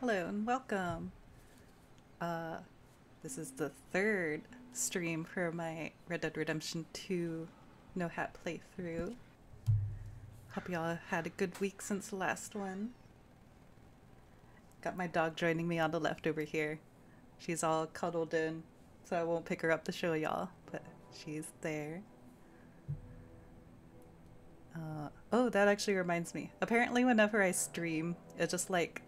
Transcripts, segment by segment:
Hello and welcome. Uh, this is the third stream for my Red Dead Redemption 2 No Hat playthrough. Hope y'all had a good week since the last one. Got my dog joining me on the left over here. She's all cuddled in, so I won't pick her up to show y'all, but she's there. Uh, oh, that actually reminds me. Apparently, whenever I stream, it just like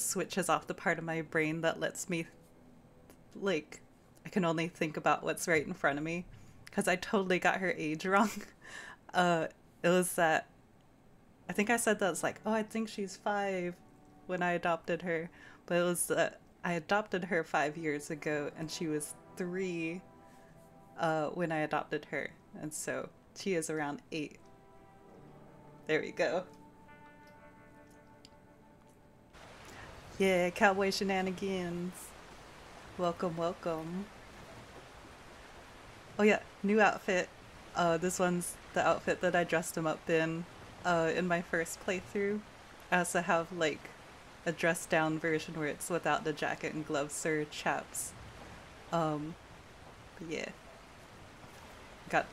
switches off the part of my brain that lets me, like, I can only think about what's right in front of me. Because I totally got her age wrong. Uh, it was that, I think I said that it's like, oh, I think she's five when I adopted her. But it was that I adopted her five years ago and she was three uh, when I adopted her. And so she is around eight there we go. Yeah, cowboy shenanigans. Welcome, welcome. Oh yeah, new outfit. Uh, this one's the outfit that I dressed him up in uh, in my first playthrough. I also have like a dressed down version where it's without the jacket and gloves or chaps. Um, yeah. Got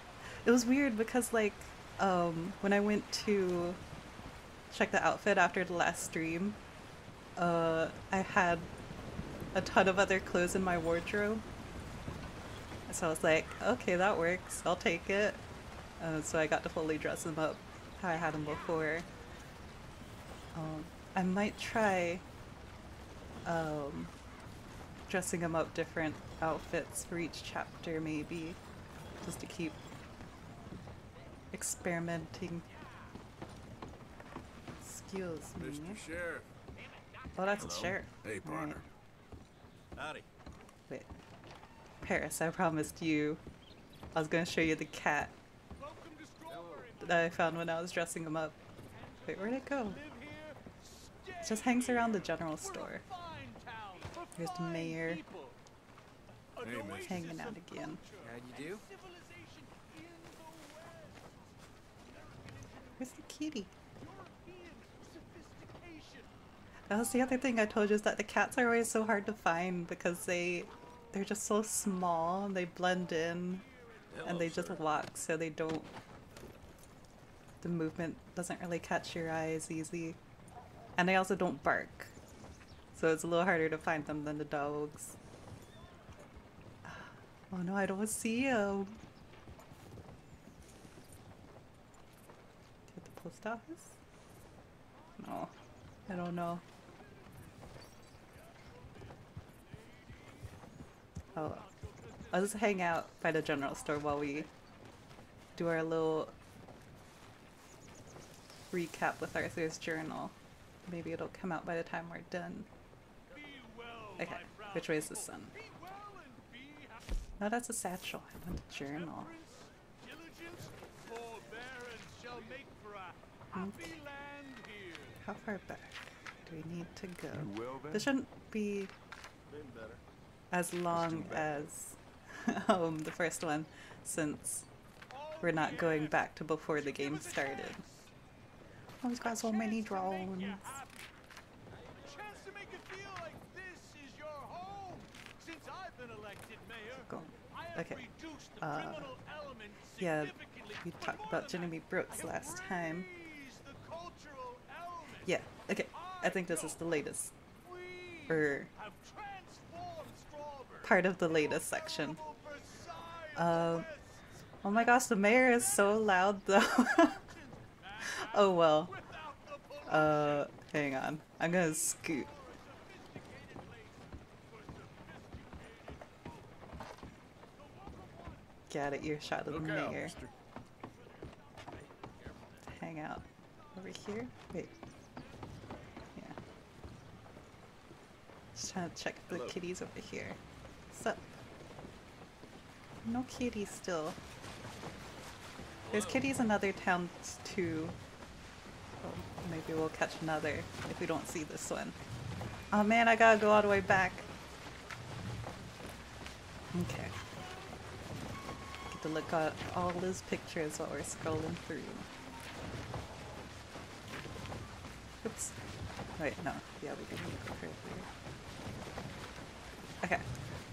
it was weird because like um, when I went to check the outfit after the last stream, uh, I had a ton of other clothes in my wardrobe. So I was like, okay, that works. I'll take it. Uh, so I got to fully dress them up how I had them before. Um, I might try um, dressing them up different outfits for each chapter, maybe, just to keep experimenting. Excuse me. Mr. Sheriff. Oh, that's Hello. a sheriff. Hey, All right. partner. Mm. Howdy. Wait. Paris, I promised you I was gonna show you the cat that I found when I was dressing him up. Wait, where'd it go? It just hangs around the general store. Here's the mayor Hey, mister. hanging out again. How you do? Where's the kitty? Oh, that was the other thing I told you is that the cats are always so hard to find because they they're just so small and they blend in and they just walk so they don't the movement doesn't really catch your eye as easy. And they also don't bark. So it's a little harder to find them than the dogs. Oh no, I don't see him. At the post office? No, I don't know. Oh, I'll just hang out by the general store while we do our little recap with Arthur's journal. Maybe it'll come out by the time we're done. Okay, which way is the sun? No, that's a satchel. I want a hmm? journal. Okay. How far back do we need to go? You well, Ben? This shouldn't be Been better. As long as um, the first one, since we're not going back to before the game started. Oh, he's got so many drones. Chance to make it feel like this is your home. Since I've been elected mayor, Go. Okay. Uh, Yeah, we talked about Jimmy Brooks last time. raised the cultural element. Yeah, okay. I think this is the latest, We or have transformed Strawberry part of the latest section. Uh, oh my gosh, the mayor is so loud though. oh well. Without the police. Uh, hang on. I'm gonna scoot. Get at earshot of the mayor. Hang out over here. Wait. Yeah. Just trying to check the Hello. kitties over here. What's up? No kitties still. There's kitties in other towns too. Oh, maybe we'll catch another if we don't see this one. Oh man, I gotta go all the way back. Okay. Get to look at all his pictures while we're scrolling through. Oops. Wait, no. Yeah, we can go further. Okay.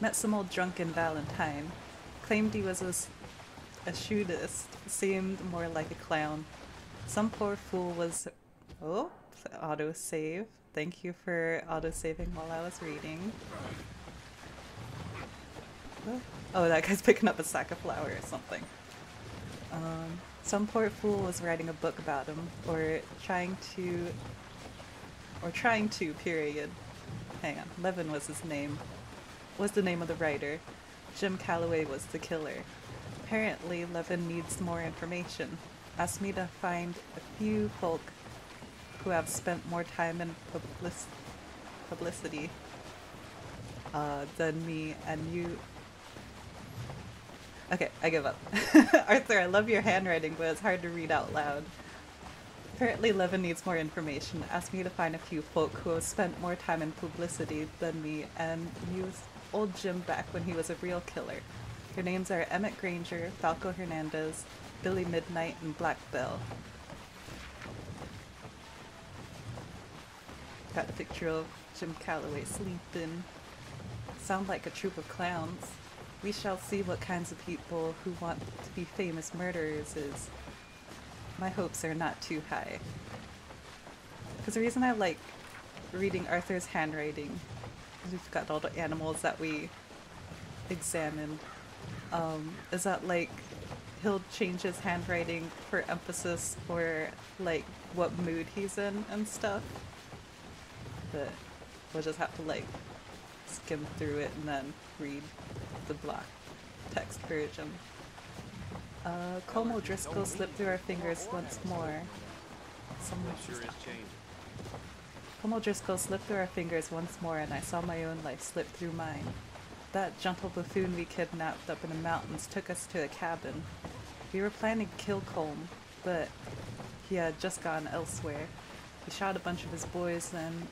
Met some old drunken Valentine. Claimed he was a, a shootist. Seemed more like a clown. Some poor fool was. Oh, auto save. Thank you for auto saving while I was reading. Oh, Oh, that guy's picking up a sack of flour or something. Um, some poor fool was writing a book about him, or trying to, or trying to, period. Hang on, Levin was his name. Was the name of the writer. Jim Calloway was the killer. Apparently, Levin needs more information. Asked me to find a few folk who have spent more time in public- publicity uh, than me and you Okay, I give up. Arthur, I love your handwriting, but it's hard to read out loud. Apparently, Levin needs more information. Asked me to find a few folk who have spent more time in publicity than me and use old Jim back when he was a real killer. Their names are Emmett Granger, Falco Hernandez, Billy Midnight, and Black Bell. Got a picture of Jim Calloway sleeping. Sound like a troop of clowns. We shall see what kinds of people who want to be famous murderers is. My hopes are not too high. Because the reason I like reading Arthur's handwriting we've got all the animals that we examined. Um, is that like he'll change his handwriting for emphasis or like what mood he's in and stuff. But we'll just have to like skim through it and then read the block text version. Uh, Colm O'Driscoll slipped through our fingers once more. Someone Sure is changing. Colm O'Driscoll slipped through our fingers once more, and I saw my own life slip through mine. That gentle buffoon we kidnapped up in the mountains took us to a cabin. We were planning to kill Colm, but he had just gone elsewhere. He shot a bunch of his boys, and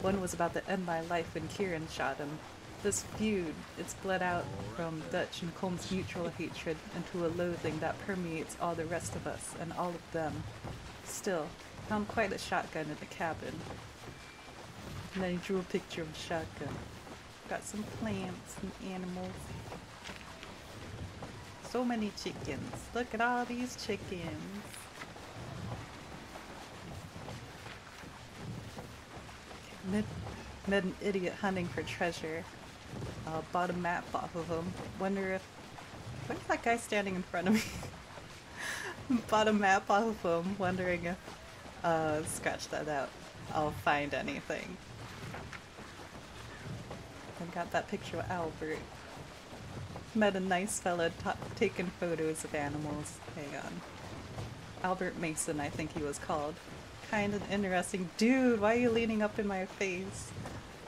one was about to end my life when Kieran shot him. This feud, it's bled out from Dutch and Colm's mutual hatred into a loathing that permeates all the rest of us and all of them. Still, found quite a shotgun in the cabin. And then he drew a picture of the shotgun. Got some plants and animals. So many chickens. Look at all these chickens. Met, met an idiot hunting for treasure. Uh, bought a map off of him. Wonder if. What is that guy standing in front of me? bought a map off of him, wondering if. Uh, scratch that out. I'll find anything. I got that picture of Albert. Met a nice fella ta taking photos of animals. Hang on. Albert Mason, I think he was called. Kind of interesting. Dude, why are you leaning up in my face?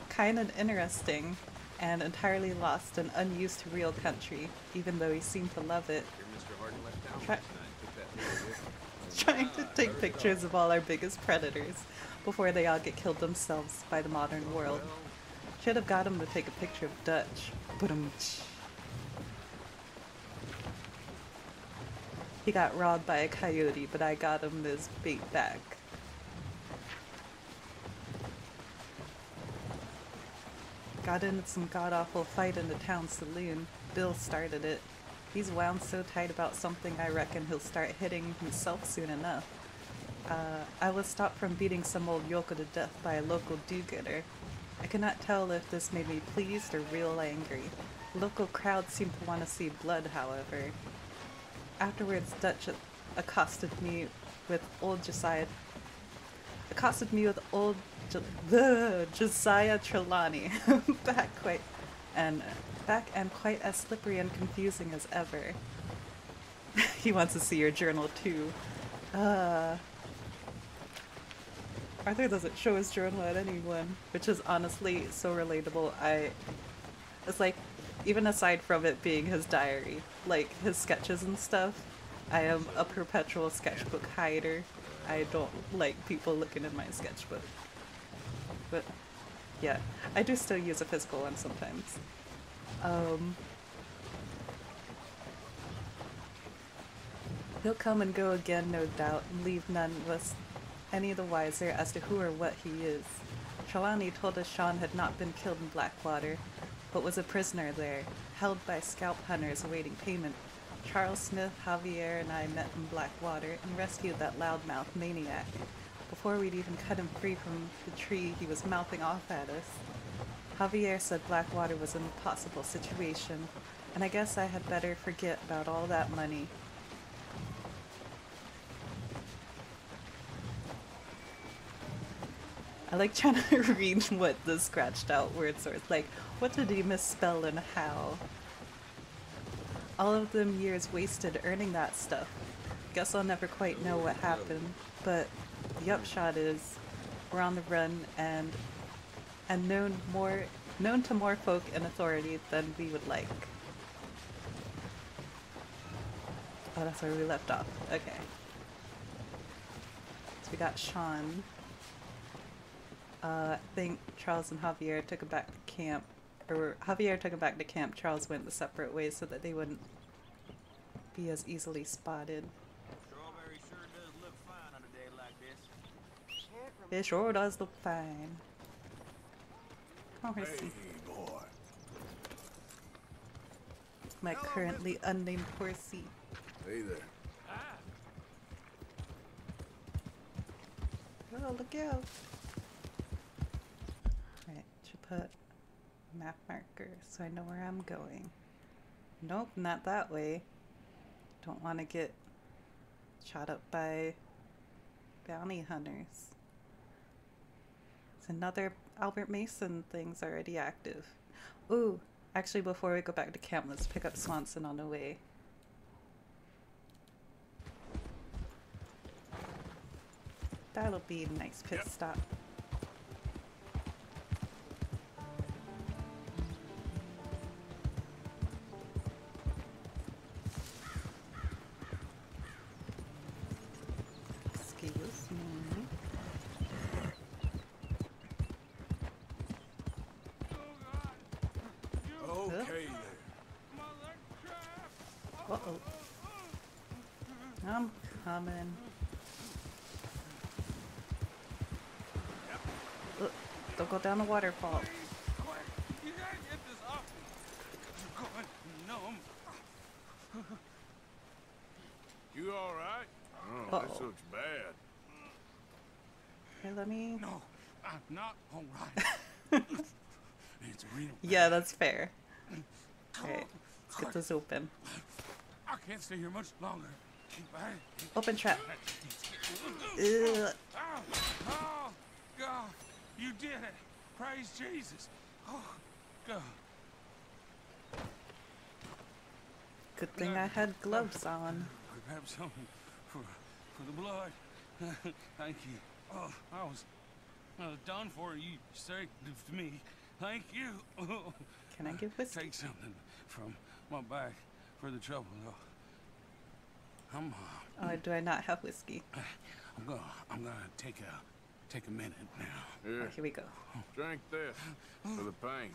Kind of interesting. And entirely lost and unused to real country, even though he seemed to love it. Here, Mr. Harden left town Try- last night. Took that picture with him. trying to take pictures of all our biggest predators before they all get killed themselves by the modern world. Should have got him to take a picture of Dutch. But um, he got robbed by a coyote, but I got him this bait back. Got in some god awful fight in the town saloon. Bill started it. He's wound so tight about something I reckon he'll start hitting himself soon enough. Uh, I was stopped from beating some old yokel to death by a local do-gooder. I could not tell if this made me pleased or real angry. Local crowd seemed to want to see blood, however. Afterwards, Dutch accosted me with old Josiah accosted me with old Josiah Trelawney, back quite and back and quite as slippery and confusing as ever. he wants to see your journal too. Uh, Arthur doesn't show his journal at anyone, which is honestly so relatable. I, it's like, even aside from it being his diary, like his sketches and stuff, I am a perpetual sketchbook hider. I don't like people looking in my sketchbook. But yeah, I do still use a physical one sometimes. Um, he'll come and go again, no doubt, and leave none of us any the wiser as to who or what he is. Trelawney told us Sean had not been killed in Blackwater, but was a prisoner there, held by scalp hunters awaiting payment. Charles Smith, Javier, and I met in Blackwater and rescued that loudmouth maniac. Before we'd even cut him free from the tree, he was mouthing off at us. Javier said Blackwater was an impossible situation, and I guess I had better forget about all that money. I like trying to read what the scratched out words are. Like, what did he misspell and how? All of them years wasted earning that stuff. Guess I'll never quite know what happened, but the upshot is we're on the run and and known more known to more folk in authority than we would like. Oh, that's where we left off. Okay. So we got Sean. Uh, I think Charles and Javier took him back to camp. Or Javier took him back to camp. Charles went the separate ways so that they wouldn't be as easily spotted. Strawberry sure does look fine on a day like this. It sure does look fine. Come on, Horsey. boy. My currently unnamed horsey. Hey there. Oh, look out. Put map marker so I know where I'm going. Nope, not that way. Don't want to get shot up by bounty hunters. It's another Albert Mason thing's already active. Ooh, actually before we go back to camp, let's pick up Swanson on the way. That'll be a nice pit stop. Waterfall. You gotta get this. You're going numb. You all right? Oh, Uh-oh. looks bad. Here, let me. No, I'm not all right. it's real. Yeah, that's fair. Alright, let's get this open. I can't stay here much longer. Open trap. Ugh. Oh, oh, God, you did it. Praise Jesus. Oh, God. Good thing I had gloves on. Grab something for, for the blood. Thank you. Oh, I was, I was done for. You saved me. Thank you. Can I give whiskey? Take something from my bag for the trouble, though. I'm, uh, Oh, do I not have whiskey? I'm gonna, I'm gonna take a, take a minute now. Oh, here we go. Drink this for the pain.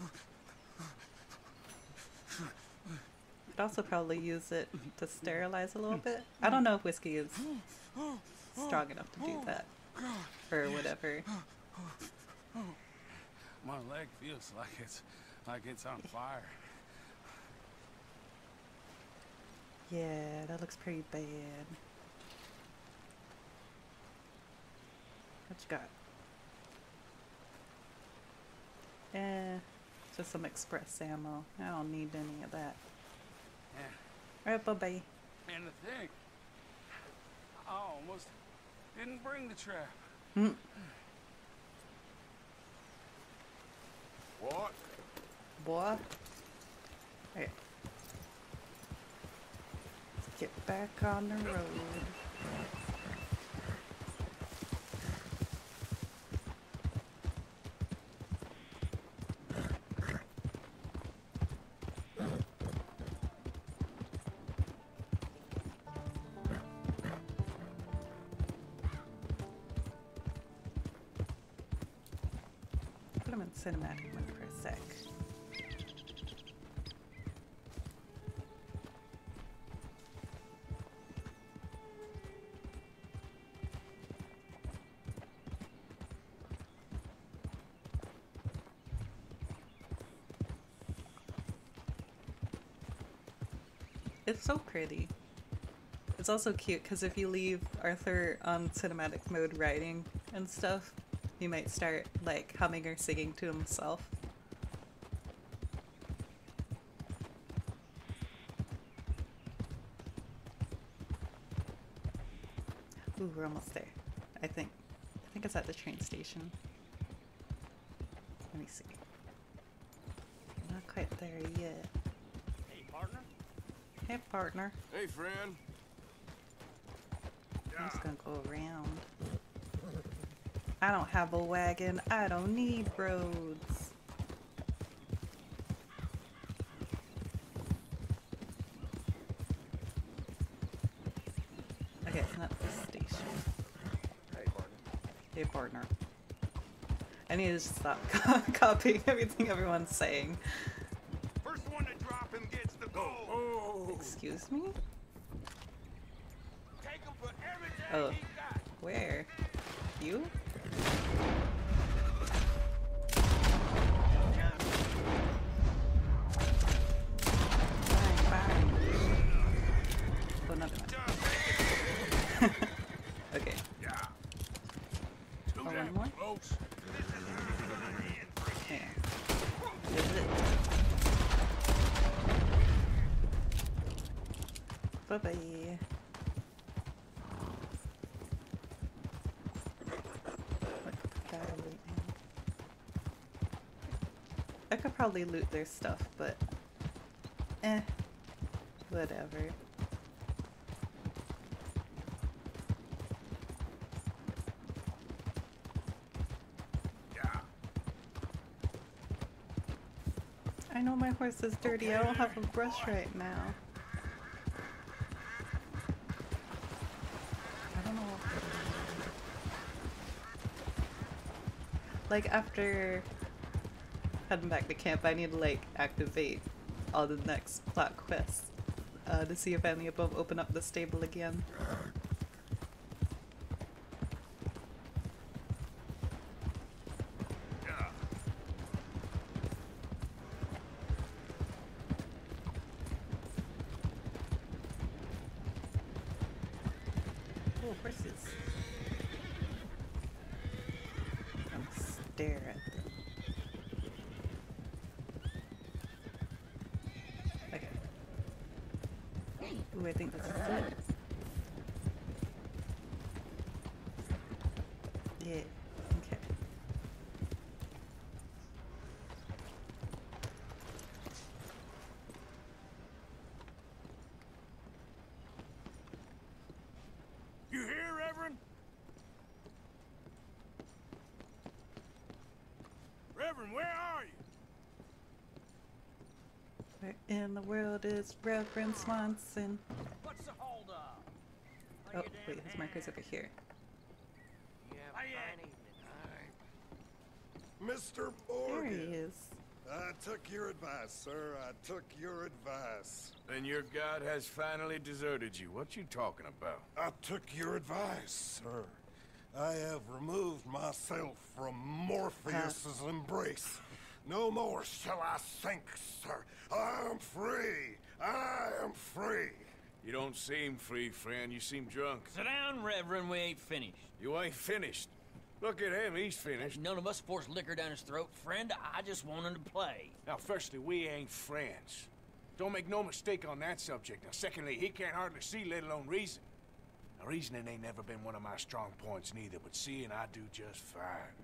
Could also probably use it to sterilize a little bit. I don't know if whiskey is strong enough to do that. Or whatever. My leg feels like it's, like it's on fire. Yeah, that looks pretty bad. Got? Eh, just some express ammo. I don't need any of that. Yeah. Alright, bye bye. And to think, I almost didn't bring the trap. Mm. What? Boy. Alright. Let's get back on the road. cinematic one for a sec. It's so pretty. It's also cute because if you leave Arthur on cinematic mode writing and stuff, he might start like humming or singing to himself. Ooh, we're almost there. I think. I think it's at the train station. Let me see. Not quite there yet. Hey, partner. Hey, partner. Hey, friend. I'm just gonna go around. I don't have a wagon. I don't need roads. Okay, it's not the station. Hey, partner. Hey, partner. I need to stop copying everything everyone's saying. First one to drop him gets the gold. Oh. Excuse me? Take him for everything Oh. Bye bye. I could probably loot their stuff, but eh, whatever. I know my horse is dirty. I don't have a brush right now. I don't know. Like after heading back to camp, I need to like activate all the next plot quests uh, to see if any of them open up the stable again. Yeah. Oh, horses. I'm gonna stare at them. Okay. Ooh, I think this is it. Yeah, okay. You hear, Reverend? Reverend, where are you? Where in the world is Reverend Swanson? What's the hold up? Oh, wait, his marker's over here. You have a fine evening. Mr. There he Morgan, is. I took your advice, sir. I took your advice. Then your god has finally deserted you. What you talking about? I took your advice, sir. I have removed myself from Morpheus's embrace. No more shall I sink, sir. I am free. I am free. You don't seem free, friend. You seem drunk. Sit down, Reverend. We ain't finished. You ain't finished. Look at him. He's finished. None of us forced liquor down his throat. Friend, I just want him to play. Now, firstly, we ain't friends. Don't make no mistake on that subject. Now, secondly, he can't hardly see, let alone reason. Now, reasoning ain't never been one of my strong points neither, but seeing I do just fine.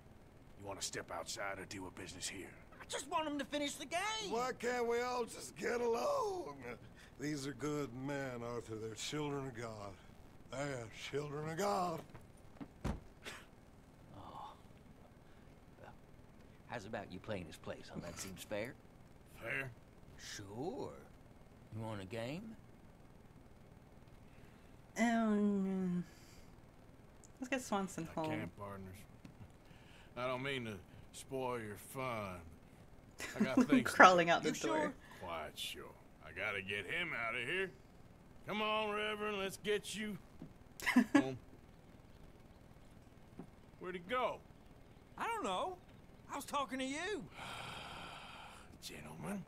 You want to step outside or do a business here? I just want him to finish the game. Why can't we all just get along? These are good men, Arthur. They're children of God. They're children of God. Oh. Well, How's about you playing his place, huh? That seems fair. Fair? Sure. You want a game? Um, let's get Swanson home. I home. can't, partners. I don't mean to spoil your fun. I got things. Crawling out the You door. sure? Quite sure. I gotta get him out of here. Come on, Reverend, let's get you home. Where'd he go? I don't know. I was talking to you. Gentlemen.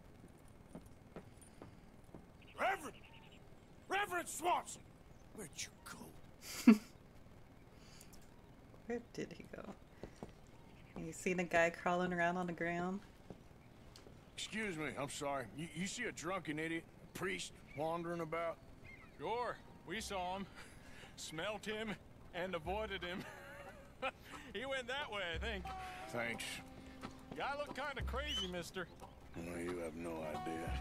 Reverend! Reverend Swanson! Where'd you go? Where did he go? Have you seen a guy crawling around on the ground? Excuse me, I'm sorry. You, you see a drunken idiot, a priest, wandering about? Sure, we saw him, smelt him, and avoided him. he went that way, I think. Thanks. Guy looked kind of crazy, mister. Well, you have no idea.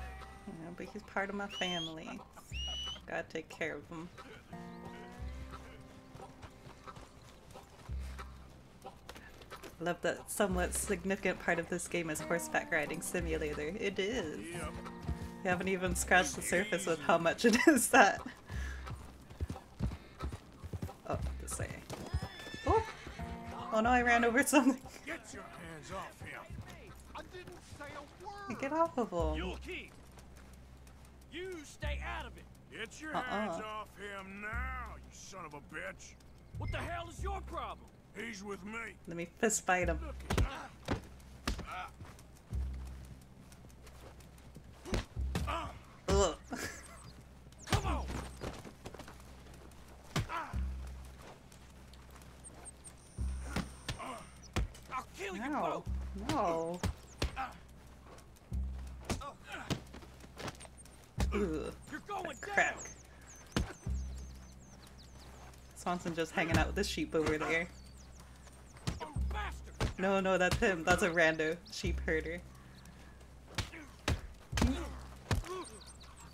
Yeah, but he's part of my family. Gotta take care of him. Love that somewhat significant part of this game is horseback riding simulator. It is. Yep. You haven't even scratched the surface with how much it is that. Oh, this way. Oh! Oh no, I ran over something. Get your hands off him. I didn't say a word. Get off of him. You'll keep. You stay out of it. Get your Uh-uh. hands off him now, you son of a bitch. What the hell is your problem? He's with me. Let me fist fight him. Look. Ugh. Come on. I'll kill you No. both. No. Ugh. You're going Crack. Swanson just hanging out with the sheep over there. No, no, that's him. That's a rando sheep herder.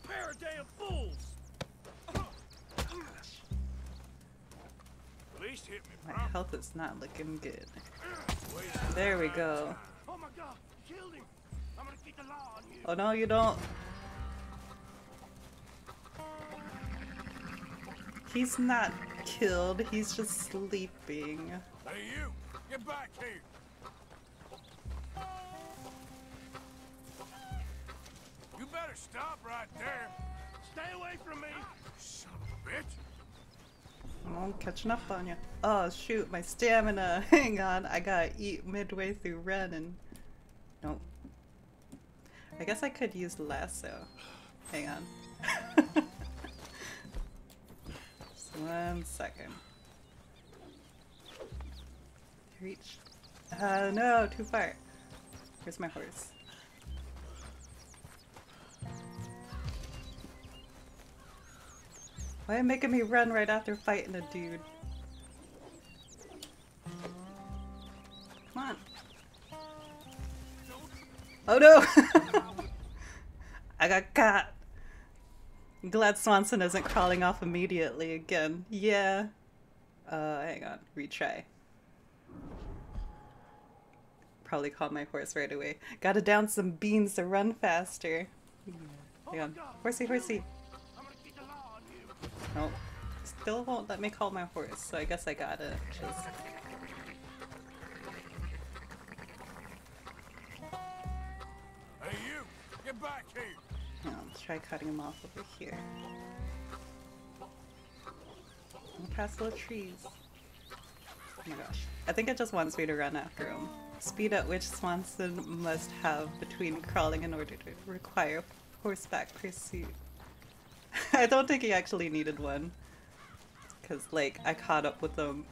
Pair of damn fools. My health is not looking good. There we go. Oh. Oh no, you don't. He's not killed, he's just sleeping. Hey, you! Get back here! Better stop right there. Stay away from me. Son of a bitch. I'm catching up on you. Oh shoot, my stamina. Hang on, I gotta eat midway through running. Nope. I guess I could use lasso. Hang on. One second. Reach. Uh, no, too far. Where's my horse? Why are you making me run right after fighting a dude? Come on. Oh no! I got caught. I'm glad Swanson isn't crawling off immediately again. Yeah. Uh, hang on. Retry. Probably called my horse right away. Gotta down some beans to run faster. Hang on. Horsey, horsey. Nope. Still won't let me call my horse, so I guess I gotta just. Hey, you! Get back here! No, let's try cutting him off over here. I'm past the trees. Oh my gosh. I think it just wants me to run after him. Speed at which Swanson must have between crawling in order to require horseback pursuit. I don't think he actually needed one. Because, like, I caught up with him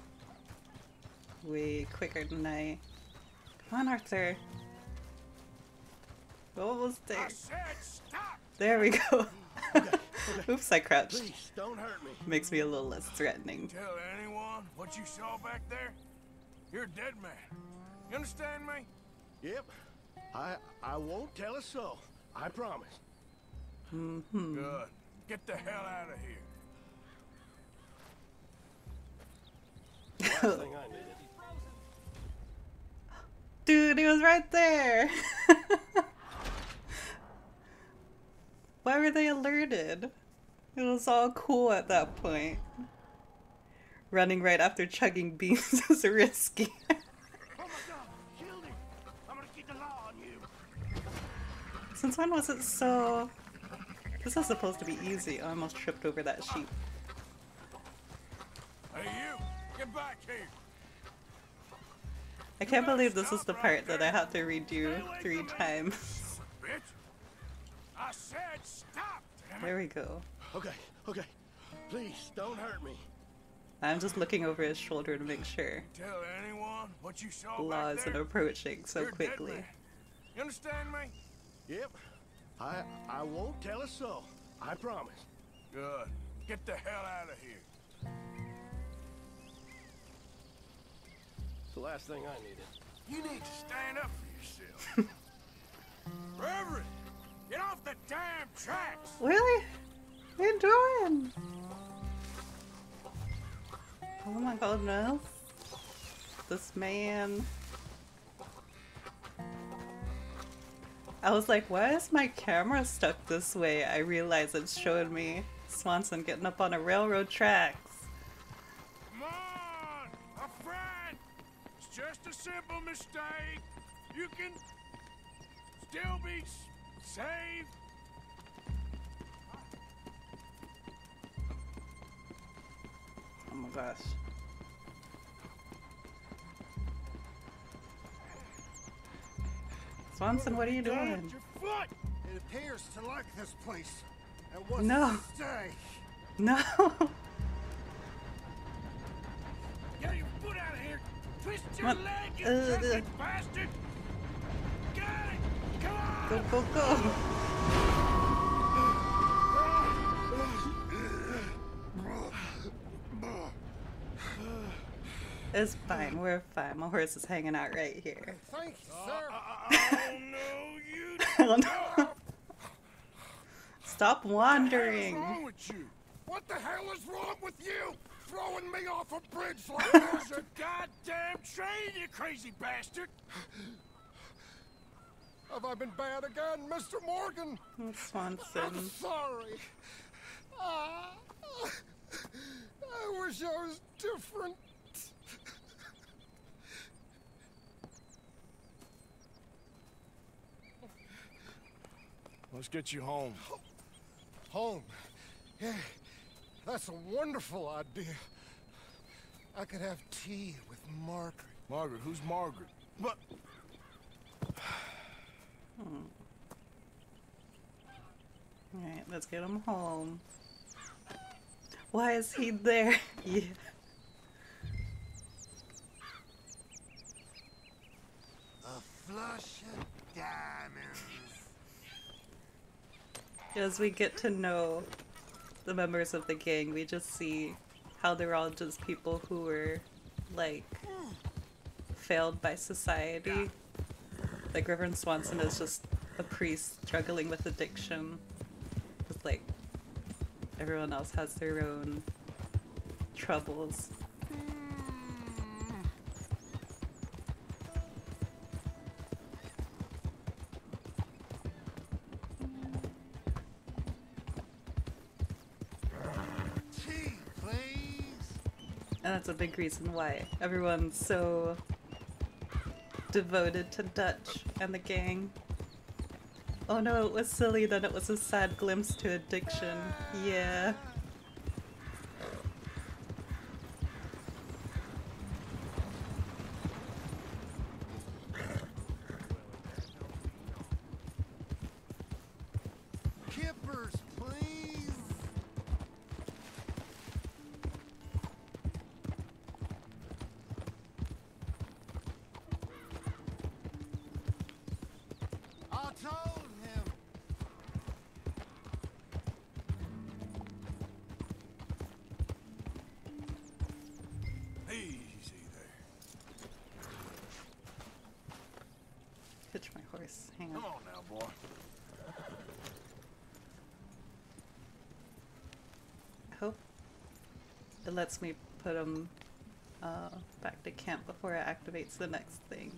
way quicker than I. Come on, Arthur. Almost there. I said! There we go. Oops, I crouched. Please, don't hurt me. Makes me a little less threatening. Tell anyone what you saw back there? You're a dead man. You understand me? Yep. I I won't tell a soul. I promise. Mm-hmm. Good. Get the hell out of here. Last thing I needed. Dude, he was right there. Why were they alerted? It was all cool at that point. Running right after chugging beans is risky. Oh my god, killed him. I'm gonna keep the law on you. Since when was it so... This is supposed to be easy. I almost tripped over that sheep. Hey, you! Get back here! I can't believe this is the part that I have to redo three times. I said stop! There we go. Okay, Okay, please don't hurt me. I'm just looking over his shoulder to make sure Tell anyone what you saw Law isn't approaching so You're a dead quickly. You understand me? Yep. I I won't tell a soul. I promise. Good. Get the hell out of here. It's the last thing I needed. You need to stand up for yourself. Reverend, get off the damn tracks. Really? What are you doing? Oh my goodness. This man. I was like, why is my camera stuck this way? I realize it's showing me Swanson getting up on a railroad tracks. Come on, a friend. It's just a simple mistake. You can still be saved. Oh my gosh. Swanson, what are you doing? It appears to like this place. And wants No. No! Get your foot out of here. Twist your What? leg, you Uh, uh. bastard. Got it. Come on. Go, go, go! It's fine, we're fine. My horse is hanging out right here. Thank you, sir. Oh no, you. Oh no! Stop What's wandering! wrong with you? What the hell is wrong with you? Throwing me off a bridge like this? There's a goddamn train, you crazy bastard. Have I been bad again, Mr. Morgan? I'm Swanson. sorry. Ah, I wish I was different. Let's get you home. Home. Yeah, that's a wonderful idea. I could have tea with Margaret. Margaret, who's Margaret? But hmm. Alright, let's get him home. Why is he there? yeah. a flush of diamonds. As we get to know the members of the gang, we just see how they're all just people who were, like, failed by society. Like, Reverend Swanson is just a priest struggling with addiction. Just like, everyone else has their own troubles. That's a big reason why everyone's so devoted to Dutch and the gang. Oh no, it was silly, then it was a sad glimpse to addiction. Yeah. It lets me put them uh, back to camp before it activates the next thing.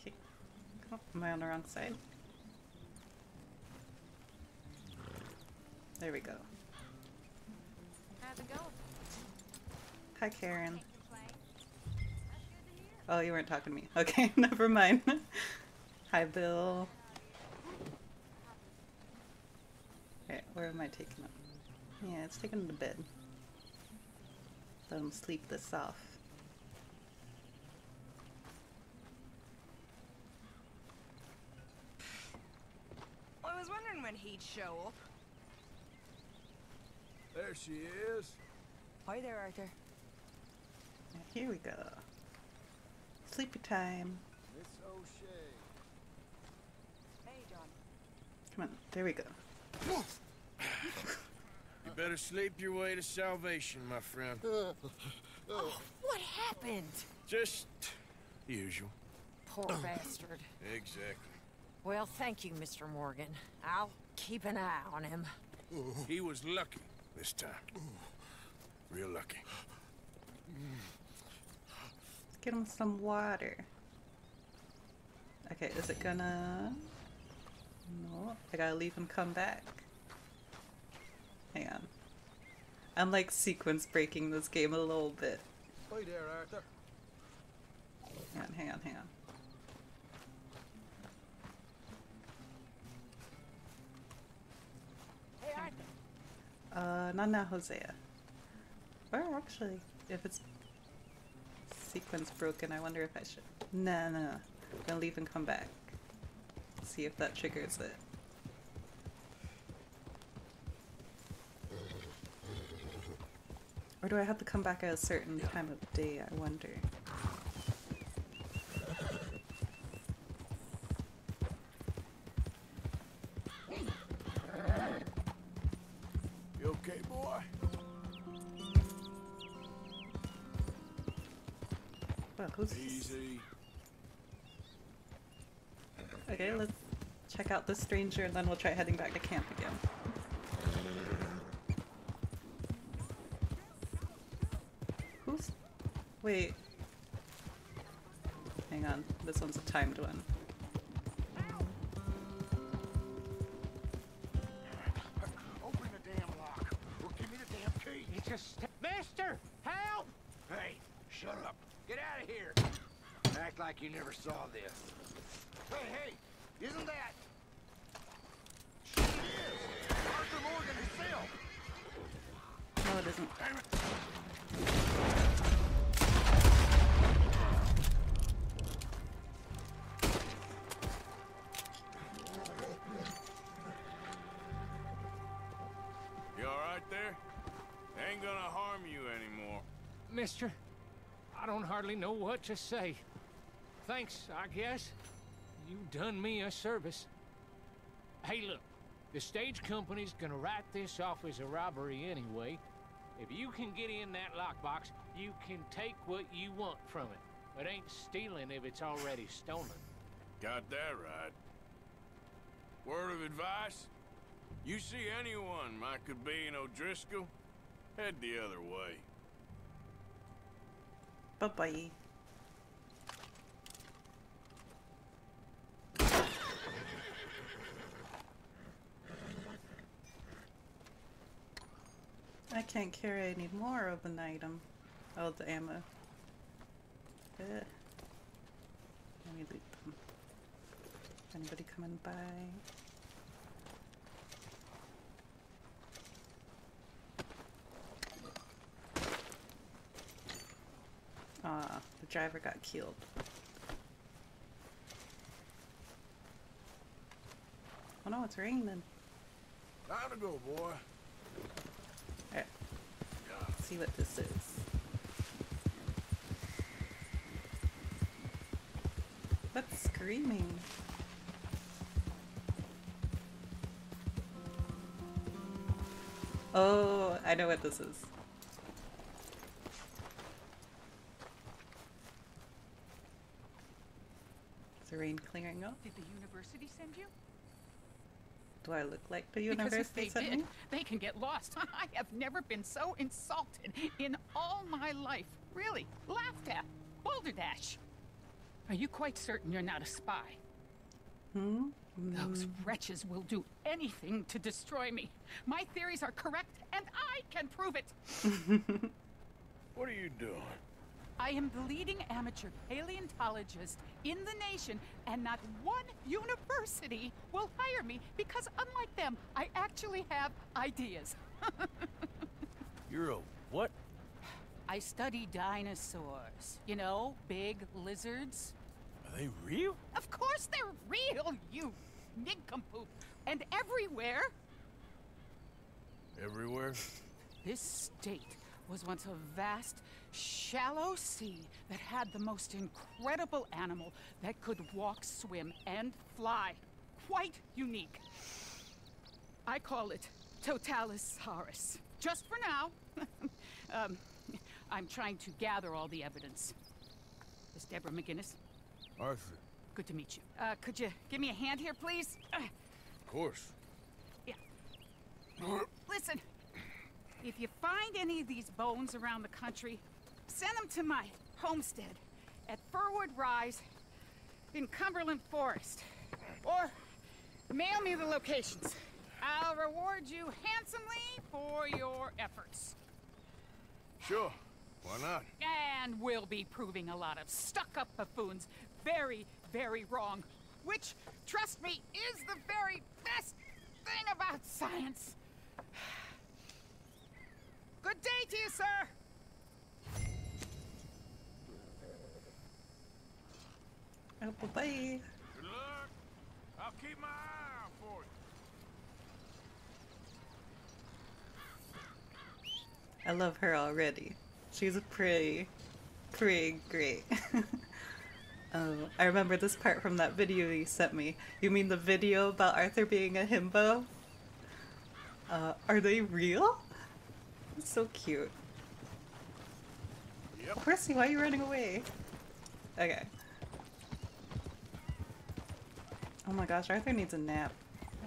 Okay. Oh, am I on the wrong side? There we go. How's it going? Hi, Karen. Can't complain. That's good to hear. Oh, you weren't talking to me. Okay, never mind. Hi, Bill. Alright, where am I taking him? Yeah, it's taking him to bed. Let him sleep this off. Well, I was wondering when he'd show up. There she is. Hi there, Arthur. Here we go. Sleepy time. Miss O'Shea. Hey, John. Come on, there we go. You better sleep your way to salvation, my friend. Oh, what happened? Just the usual. Poor bastard. Exactly. Well, thank you, Mr. Morgan. I'll keep an eye on him. He was lucky this time. Real lucky. Let's get him some water. Okay, is it gonna... No, I gotta leave him come back. Hang on. I'm like sequence breaking this game a little bit. Hi there, Arthur. Hang on, hang on, hang on. Hey, Arthur. Uh, Nana Hosea. Or actually, if it's sequence broken, I wonder if I should. No, no, no. I'm gonna leave and come back. See if that triggers it. Or do I have to come back at a certain time of day, I wonder? You okay, boy? Well, who's Easy. Okay, let's check out this stranger and then we'll try heading back to camp again. Wait. Hang on, this one's a timed one. Open the damn lock. Or give me the damn key. You just... Mister! Help! Hey, shut up. Get out of here! Act like you never saw this. Hey, hey, isn't that... gonna harm you anymore. Mister, I don't hardly know what to say. Thanks, I guess. You done me a service. Hey, look. The stage company's gonna write this off as a robbery anyway. If you can get in that lockbox, you can take what you want from it. It ain't stealing if it's already stolen. Got that right. Word of advice? You see anyone Michael Bean O'Driscoll? Head the other way. Bye bye. I can't carry any more of an item. Oh, the ammo. Ugh. Let me loot them. Anybody coming by? Ah, the driver got killed. Oh no, it's raining. Time to go, boy. Alright. Let's see what this is. What's screaming? Oh, I know what this is. Is the rain clearing up? Did the university send you? Do I look like the Because university if they sent did, me? they can get lost. I have never been so insulted in all my life. Really, laughed at. Balderdash. Are you quite certain you're not a spy? Hmm? Those wretches will do anything to destroy me. My theories are correct, and I can prove it. What are you doing? I am the leading amateur paleontologist in the nation, and not one university will hire me because, unlike them, I actually have ideas. You're a what? I study dinosaurs. You know, big lizards. Are they real? Of course they're real, you nincompoop. And everywhere, Everywhere? this state was once a vast, shallow sea that had the most incredible animal that could walk, swim, and fly. Quite unique. I call it Totalisaurus. Just for now. um, I'm trying to gather all the evidence. Miss Deborah MacGuiness, Arthur. good to meet you. Uh, could you give me a hand here, please? Of course. yeah. Listen, if you find any of these bones around the country, send them to my homestead at Furwood Rise in Cumberland Forest. Or mail me the locations. I'll reward you handsomely for your efforts. Sure. Why not? And we'll be proving a lot of stuck-up buffoons very, very wrong. Which, trust me, is the very best thing about science. Good day to you, sir! Oh, bye-bye. Good luck. I'll keep my eye out for you. I love her already. She's a pretty, pretty great. um, I remember this part from that video you sent me. You mean the video about Arthur being a himbo? Uh, are they real? So cute. Yep. Percy, why are you running away? Okay. Oh my gosh, Arthur needs a nap.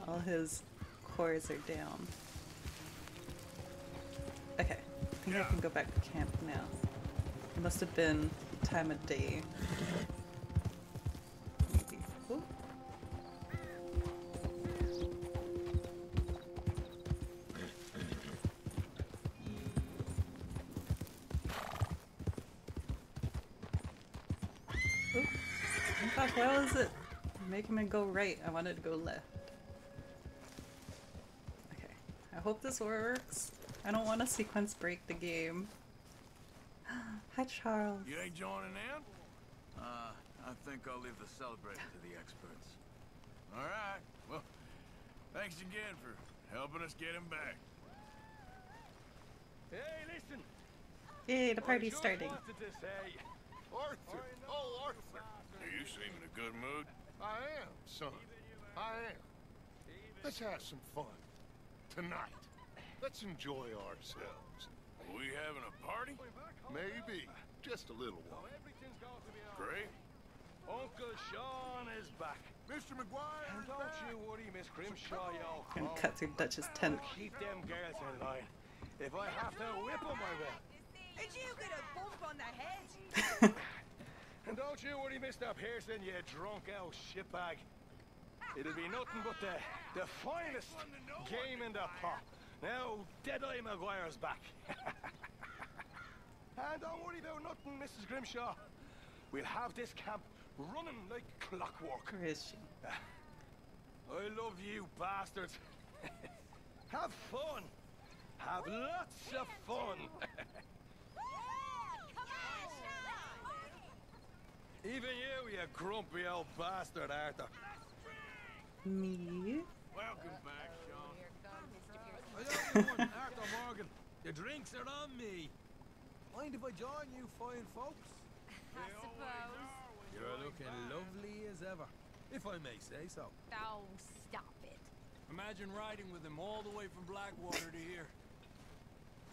All his cores are down. Okay, I think I can go back to camp now. It must have been time of day. Why was it making me go right? I wanted to go left. Okay, I hope this works. I don't want to sequence break the game. Hi, Charles. You ain't joining in? Uh, I think I'll leave the celebrating to the experts. All right. Well, thanks again for helping us get him back. Hey, listen. Yay, the party's starting. wanted to say, Arthur! Oh, Arthur! You seem in a good mood. I am, son. I am. Let's have some fun. Tonight. Let's enjoy ourselves. We having a party? Maybe. Just a little one. everything's going to be all right. Great. Uncle Sean is back. Mr. MacGuire! And don't you worry, Miss Grimshaw, you old And crow. cut through Dutch's tent. Keep them girls in line. If I have to whip them, I will. Did you get a bump on the head? And don't you worry, Mr. Pearson, you drunk old shitbag. It'll be nothing but the, the finest game in the pot. Now, Deadeye MacGuire's back. and don't worry about nothing, Mrs. Grimshaw. We'll have this camp running like clockwork. She? I love you bastards. have fun. Have lots of fun. Even you, you grumpy old bastard, Arthur. Me? Welcome back, Sean. I owe you one, Arthur Morgan. The drinks are on me. Mind if I join you fine folks? I suppose. You're looking lovely as ever, if I may say so. Oh, stop it. Imagine riding with him all the way from Blackwater to here.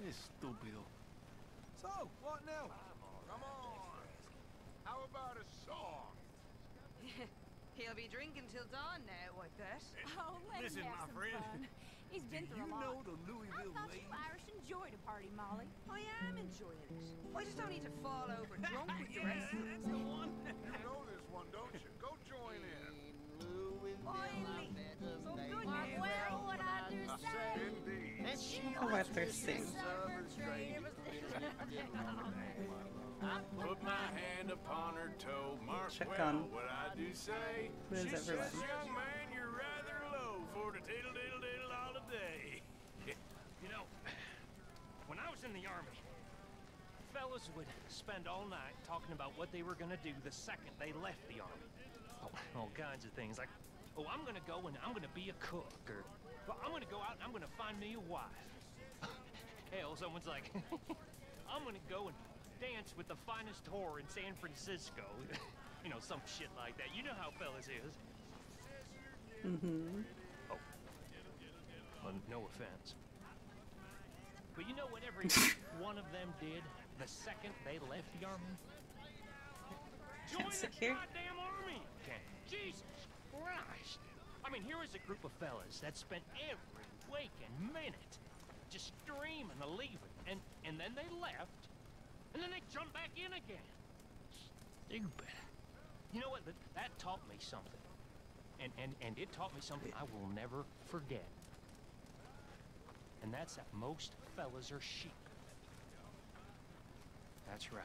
Estúpido. So, what now? Come on. How about a song? He'll be drinking till dawn now, I bet. Oh, let Listen, him have my some friend. fun. He's been through a lot. the I Louisville thought you Irish enjoyed a party, Molly. I am enjoying it. I just don't need to fall over drunk with the rest of them. You know this one, don't you? Go join in. Finally, some good Well, news. well, what I do say. Indeed. Oh, Arthur sing. Put my hand upon her toe. Mark Check well on- what I do say. Who is she everyone? says, young man, you're rather low for the diddle diddle diddle all day. You know, when I was in the army, fellas would spend all night talking about what they were gonna do the second they left the army. Oh, all kinds of things, like oh, I'm gonna go and I'm gonna be a cook, or well, I'm gonna go out and I'm gonna find me a wife. Hell, someone's like, I'm gonna go and dance with the finest whore in San Francisco. you know, some shit like that. You know how fellas is. Mm-hmm. Oh. Well, no offense. But you know what every one of them did the second they left the army? Join the here. goddamn army! Can't. Jesus Christ! I mean, here is a group of fellas that spent every waking minute just dreaming of leaving, and and then they left, and then they jump back in again. Stupid. You know what? That, that taught me something, and and and it taught me something I will never forget. And that's that most fellas are sheep. That's right.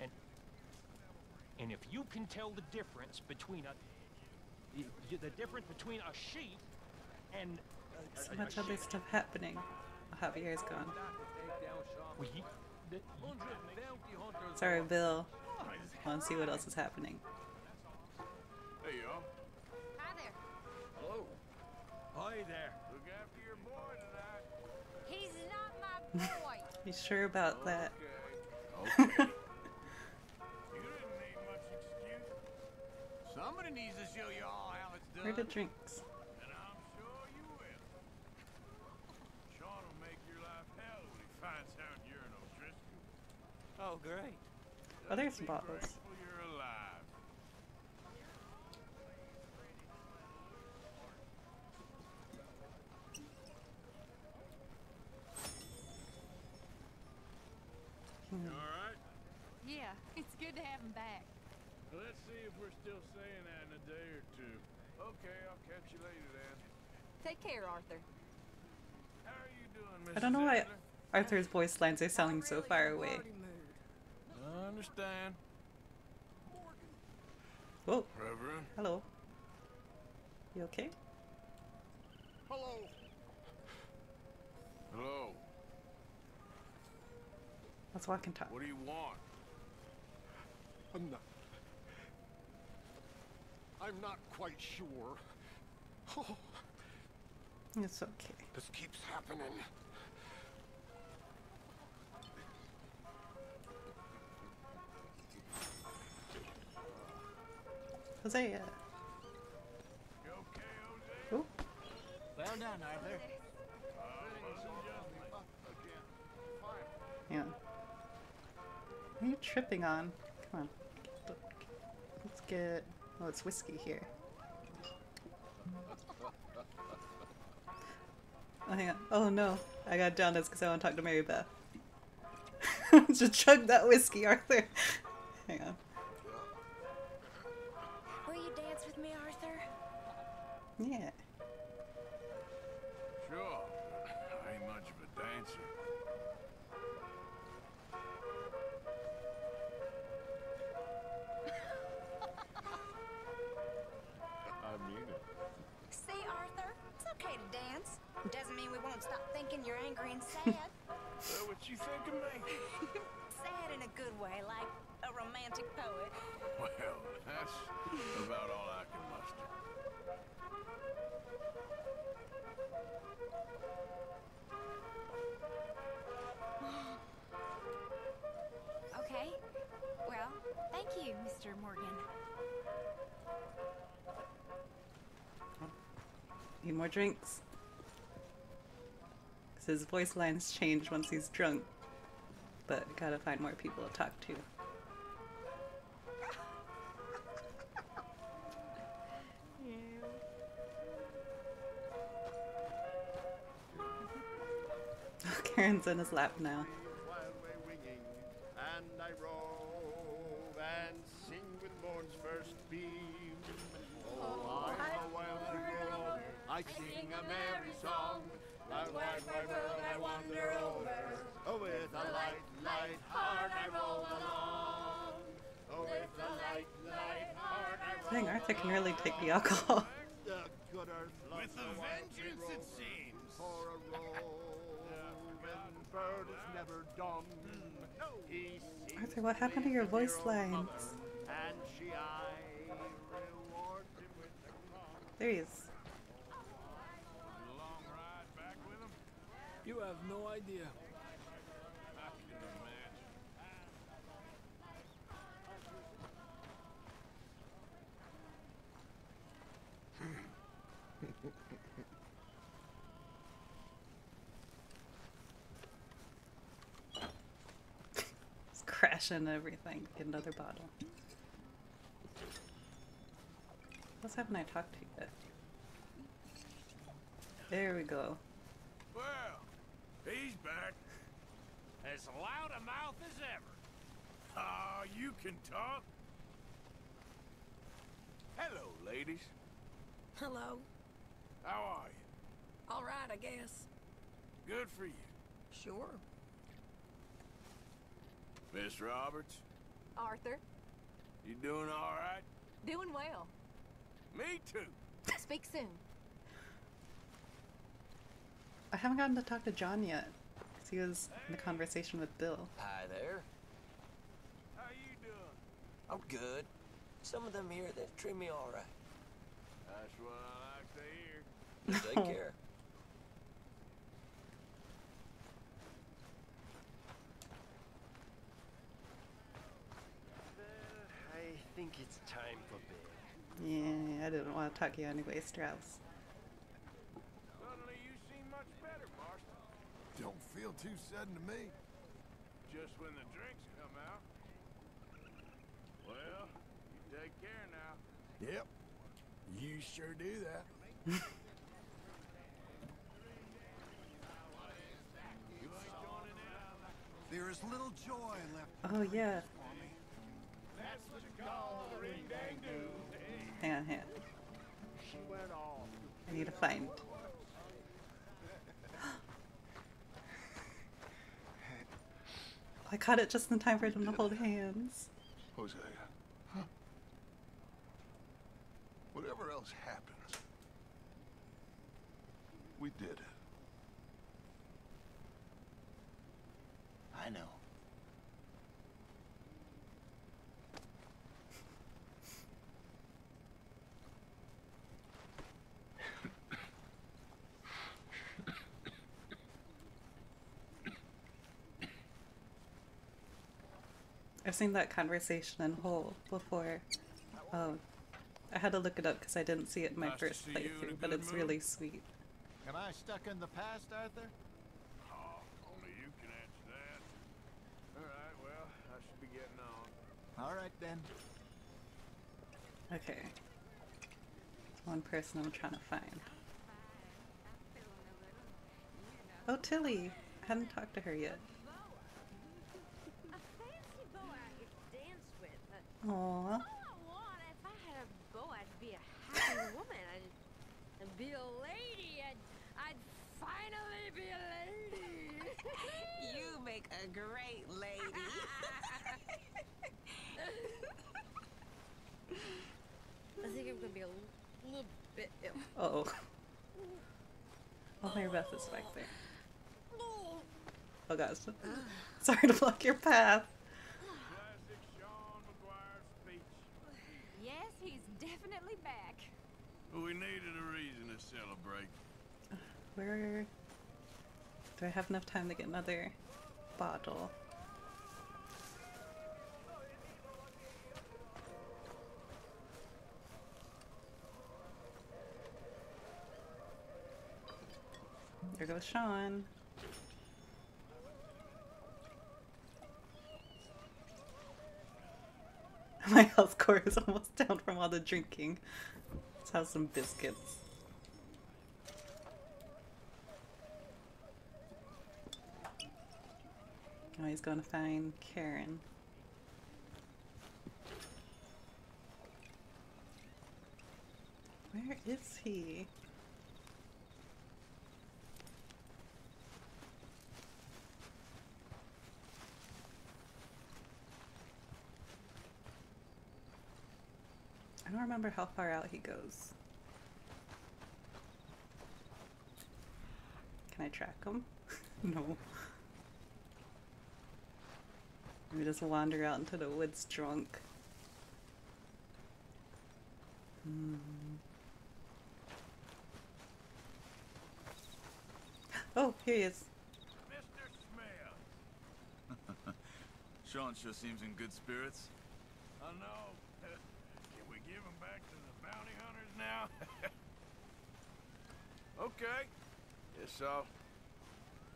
And and if you can tell the difference between a y- y- the difference between a sheep and a, So a- a much other sheep- stuff happening. Javier's gone. Well, you- the- Sorry, Bill. Want to see what else is happening. Hey, y'all. Hi there. Hello. Hi there. Look after your boy tonight. He's not my boy. You sure about that? Okay. you didn't need much excuse. Somebody needs to show you all how it's done. Where the drinks? And I'm sure you will. Sean will make your life hell when he finds out you're an O'Driscoll. Oh, great. Oh, there's Be bottles. you're alive. Hmm. You all right? Yeah, it's good to have him back. Let's see if we're still saying that in a day or two. Okay, I'll catch you later then. Take care, Arthur. How are you doing, Mrs. I don't know why Arthur's voice lines are sounding so far away. I understand. Whoa. Reverend. Hello. You okay? Hello. Hello. Let's walk and talk. What do you want? I'm not. I'm not quite sure. Oh, It's okay. this keeps happening. Hosea. You okay, Hosea? Oh, Well done, Arthur. yeah. What are you tripping on? Come on. Let's get. Oh, it's whiskey here. Oh, hang on. Oh no. I got down this because I want to talk to Mary Beth. Just chug that whiskey, Arthur. hang on. Yeah. Sure. I ain't much of a dancer. I mean it. See, Arthur, it's okay to dance. Doesn't mean we won't stop thinking you're angry and sad. So what you think of me? sad in a good way, like a romantic poet. Thank you, Mr. Morgan. Need more drinks? 'Cause his voice lines change once he's drunk. But gotta find more people to talk to. Karen's in his lap now. I sing a merry song. A wide, wide world I wander over. Oh, with a light, light heart I roll along. Oh, with a light, light heart I roll Dang, Arthur can really take the alcohol. The good earth With a vengeance, it seems. For a roving bird is never dumb. He Arthur, what happened to your voice lines? And she I him with a. There he is. Long ride back with him? You have no idea. I can imagine. It's crashing everything. Get another bottle. What's haven't I talked to you yet? There we go. Well, he's back. As loud a mouth as ever. Ah, you can talk. Hello, ladies. Hello. How are you? All right, I guess. Good for you. Sure. Miss Roberts, Arthur, you doing all right? doing well. Me too. Speak soon. I haven't gotten to talk to John yet. 'cause he was in the conversation with Bill. Hi there. How you doing? I'm good. Some of them here, they treat me all right. That's what I like to hear. Take care. Uh, I think it's time for bed. Yeah, I didn't want to talk to you anyway, Strauss. Suddenly you seem much better, Marston. Don't feel too sudden to me. Just when the drinks come out. Well, you take care now. Yep. You sure do that. You ain't joining in? There is little joy left. Oh yeah. That's what you call a ring dang do. Hang on, hang on. She went off. I need to find. I caught it just in time for them to hold hands. Hosea. Whatever else happens, we did it. I know. I've seen that conversation in whole before. Um, I had to look it up because I didn't see it in my Nice first see you in a playthrough, but it's mood. really sweet. Am I stuck in the past, Arthur? Oh, only you can answer that. All right, well, I should be getting on. All right then. Okay. One person I'm trying to find. Oh, Tilly! I hadn't talked to her yet. A fancy bow I get to dance with. Uh, Aww. want, if I had a bow, I'd be a happy woman. I'd, I'd be a lady. I'd, I'd finally be a lady. You make a great lady. I think I'm gonna be a little bit ill. Uh oh. Oh, my Beth is back there. Oh gosh. Sorry to block your path. Classic Sean MacGuire speech. Yes, he's definitely back. We needed a reason to celebrate. Where do I have enough time to get another bottle? There goes Sean. Score is almost down from all the drinking. Let's have some biscuits. Oh, he's going to find Karen. Where is he? don't remember how far out he goes. Can I track him? no. We just wander out into the woods drunk. Hmm. Oh, here he is. Mr. Smith. Sean sure seems in good spirits. I know, now? okay. Yes, so.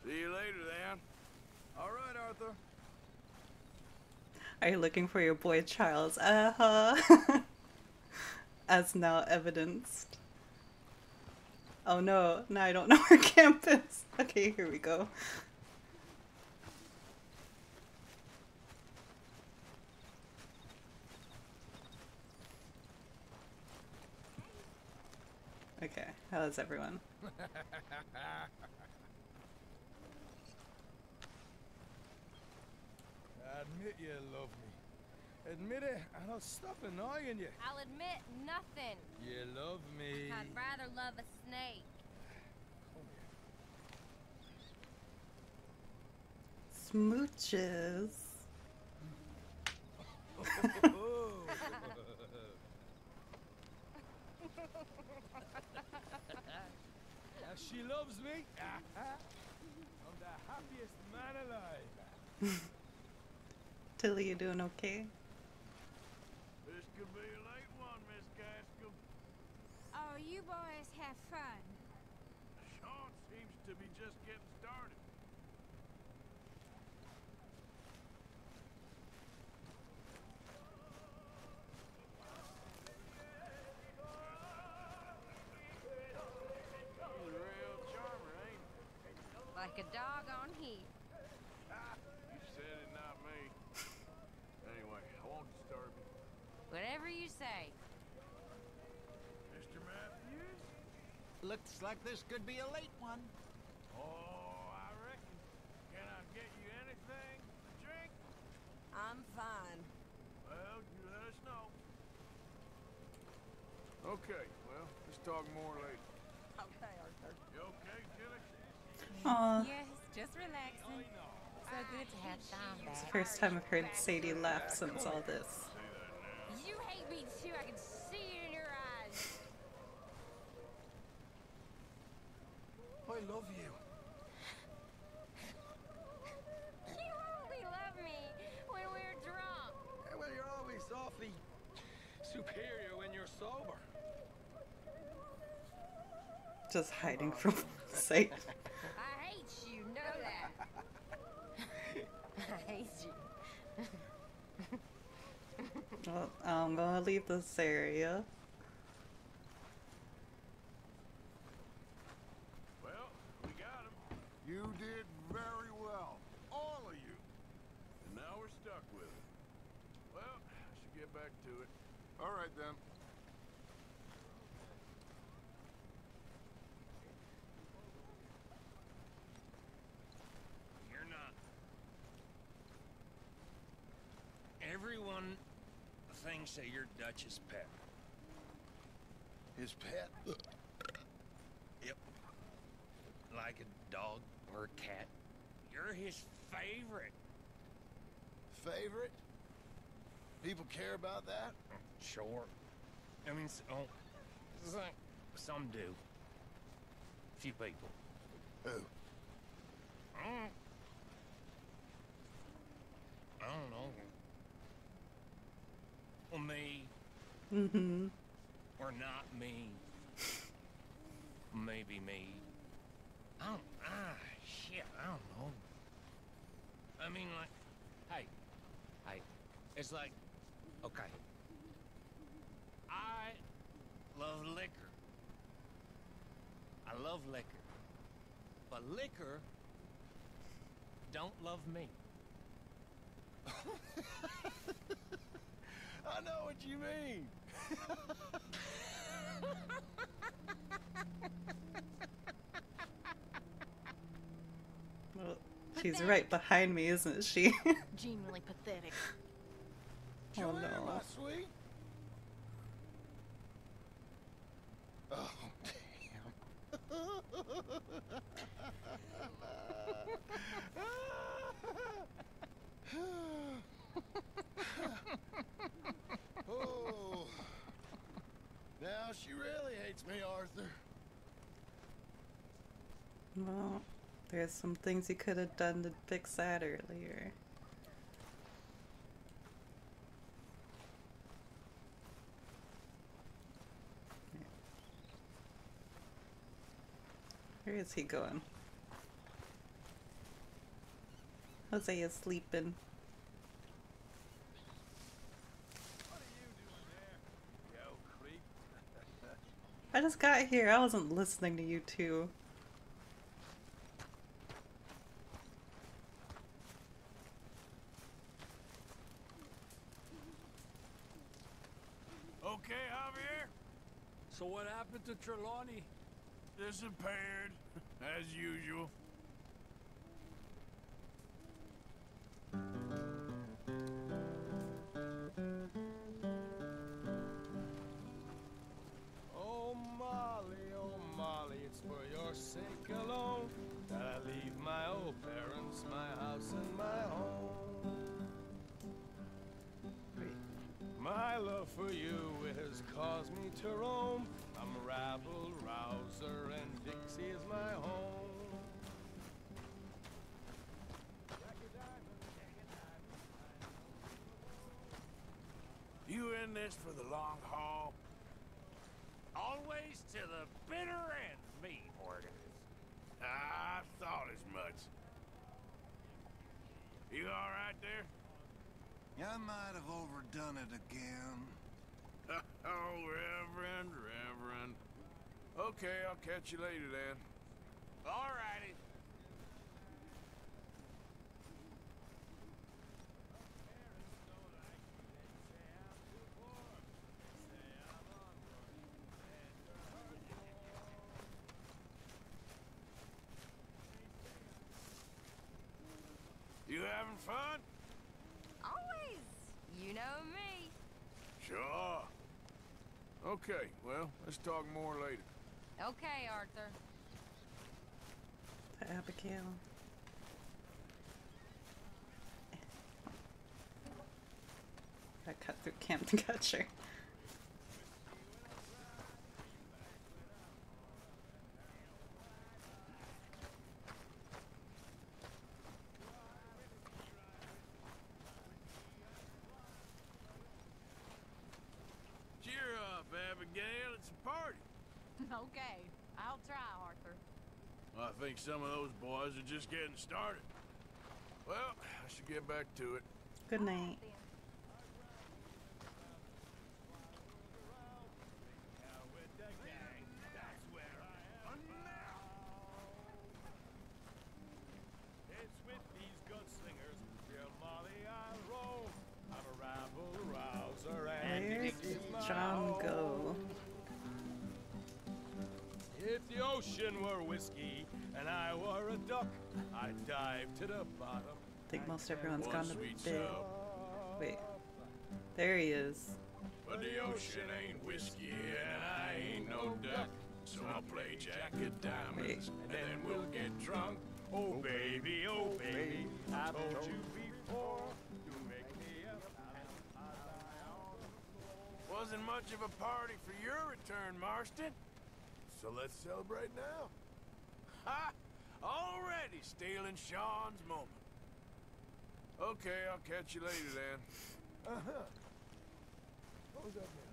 See you later, then. All right, Arthur. Are you looking for your boy Charles? Uh huh. As now evidenced. Oh no, now I don't know where camp is. Okay, here we go. Okay, how is everyone? Admit you love me. Admit it, and I'll stop annoying you. I'll admit nothing. You love me. I'd rather love a snake. Smooches. Now she loves me. I'm the happiest man alive. Tilly, you doing okay? This could be a late one, Miss Gaskell. Oh, you boys have fun. A dog on heat. You said it, not me. Anyway, I won't disturb you. Whatever you say. Mr. Matthews? Looks like this could be a late one. Oh, I reckon. Can I get you anything to drink? I'm fine. Well, you let us know. Okay, well, let's talk more later. Okay, Arthur. You okay, Tilly? Aw. Yes, just relaxing. So good to have Sean It's the first time I've heard Sadie laugh since all this. You hate me too. I can see it in your eyes. I love you. You only love me when we're drunk. Yeah, well, you're always awfully superior when you're sober. Just hiding from sight. I hate you. Know that. I hate you. Well, I'm gonna leave this area. Well, we got him. You did very well. All of you. And now we're stuck with it. Well, I should get back to it. All right, then. You're not. Everyone thinks that you're Dutch's pet. His pet? Yep. Like a dog or a cat. You're his favorite. Favorite? People care about that? Sure. I mean, oh, some, some do. Few people. Who? Mm. I don't know. Well, me Mm-hmm. or not me. Maybe me. I don't. Ah, shit. I don't know. I mean, like, hey, hey, it's like, okay. I love liquor. I love liquor. But liquor don't love me. I know what you mean. Well, she's right behind me, isn't she? Genuinely pathetic. oh Come here, no. Now she really hates me, Arthur. Well, There's some things you could have done to fix that earlier. Where is he going? Hosea is sleeping. I just got here. I wasn't listening to you two. Okay, Javier? So what happened to Trelawney? Disappeared, as usual. Has caused me to roam. I'm a rabble rouser, and Dixie is my home. You in this for the long haul? Always to the bitter end, me, Morgan. Ah, I thought as much. You all right there? I might have overdone it again. Oh, Reverend, Reverend. Okay, I'll catch you later then. All righty. You having fun? Always. You know me. Sure. Okay, well, let's talk more later. Okay, Arthur. Abigail. I cut through Camp to Catcher. Cheer up, Abigail. It's a party. Okay, I'll try, Arthur. I think some of those boys are just getting started. Well, I should get back to it. Good night. I think most everyone's One gone to bed. Wait. There he is. But the ocean ain't whiskey and I ain't no duck. So I'll play Jack of Diamonds and then we'll get drunk. Oh baby, oh baby, I told you before. You make me a Wasn't much of a party for your return, Marston. So let's celebrate now. Ha! Already stealing Sean's moment. Okay, I'll catch you later then. Uh-huh. What was that man?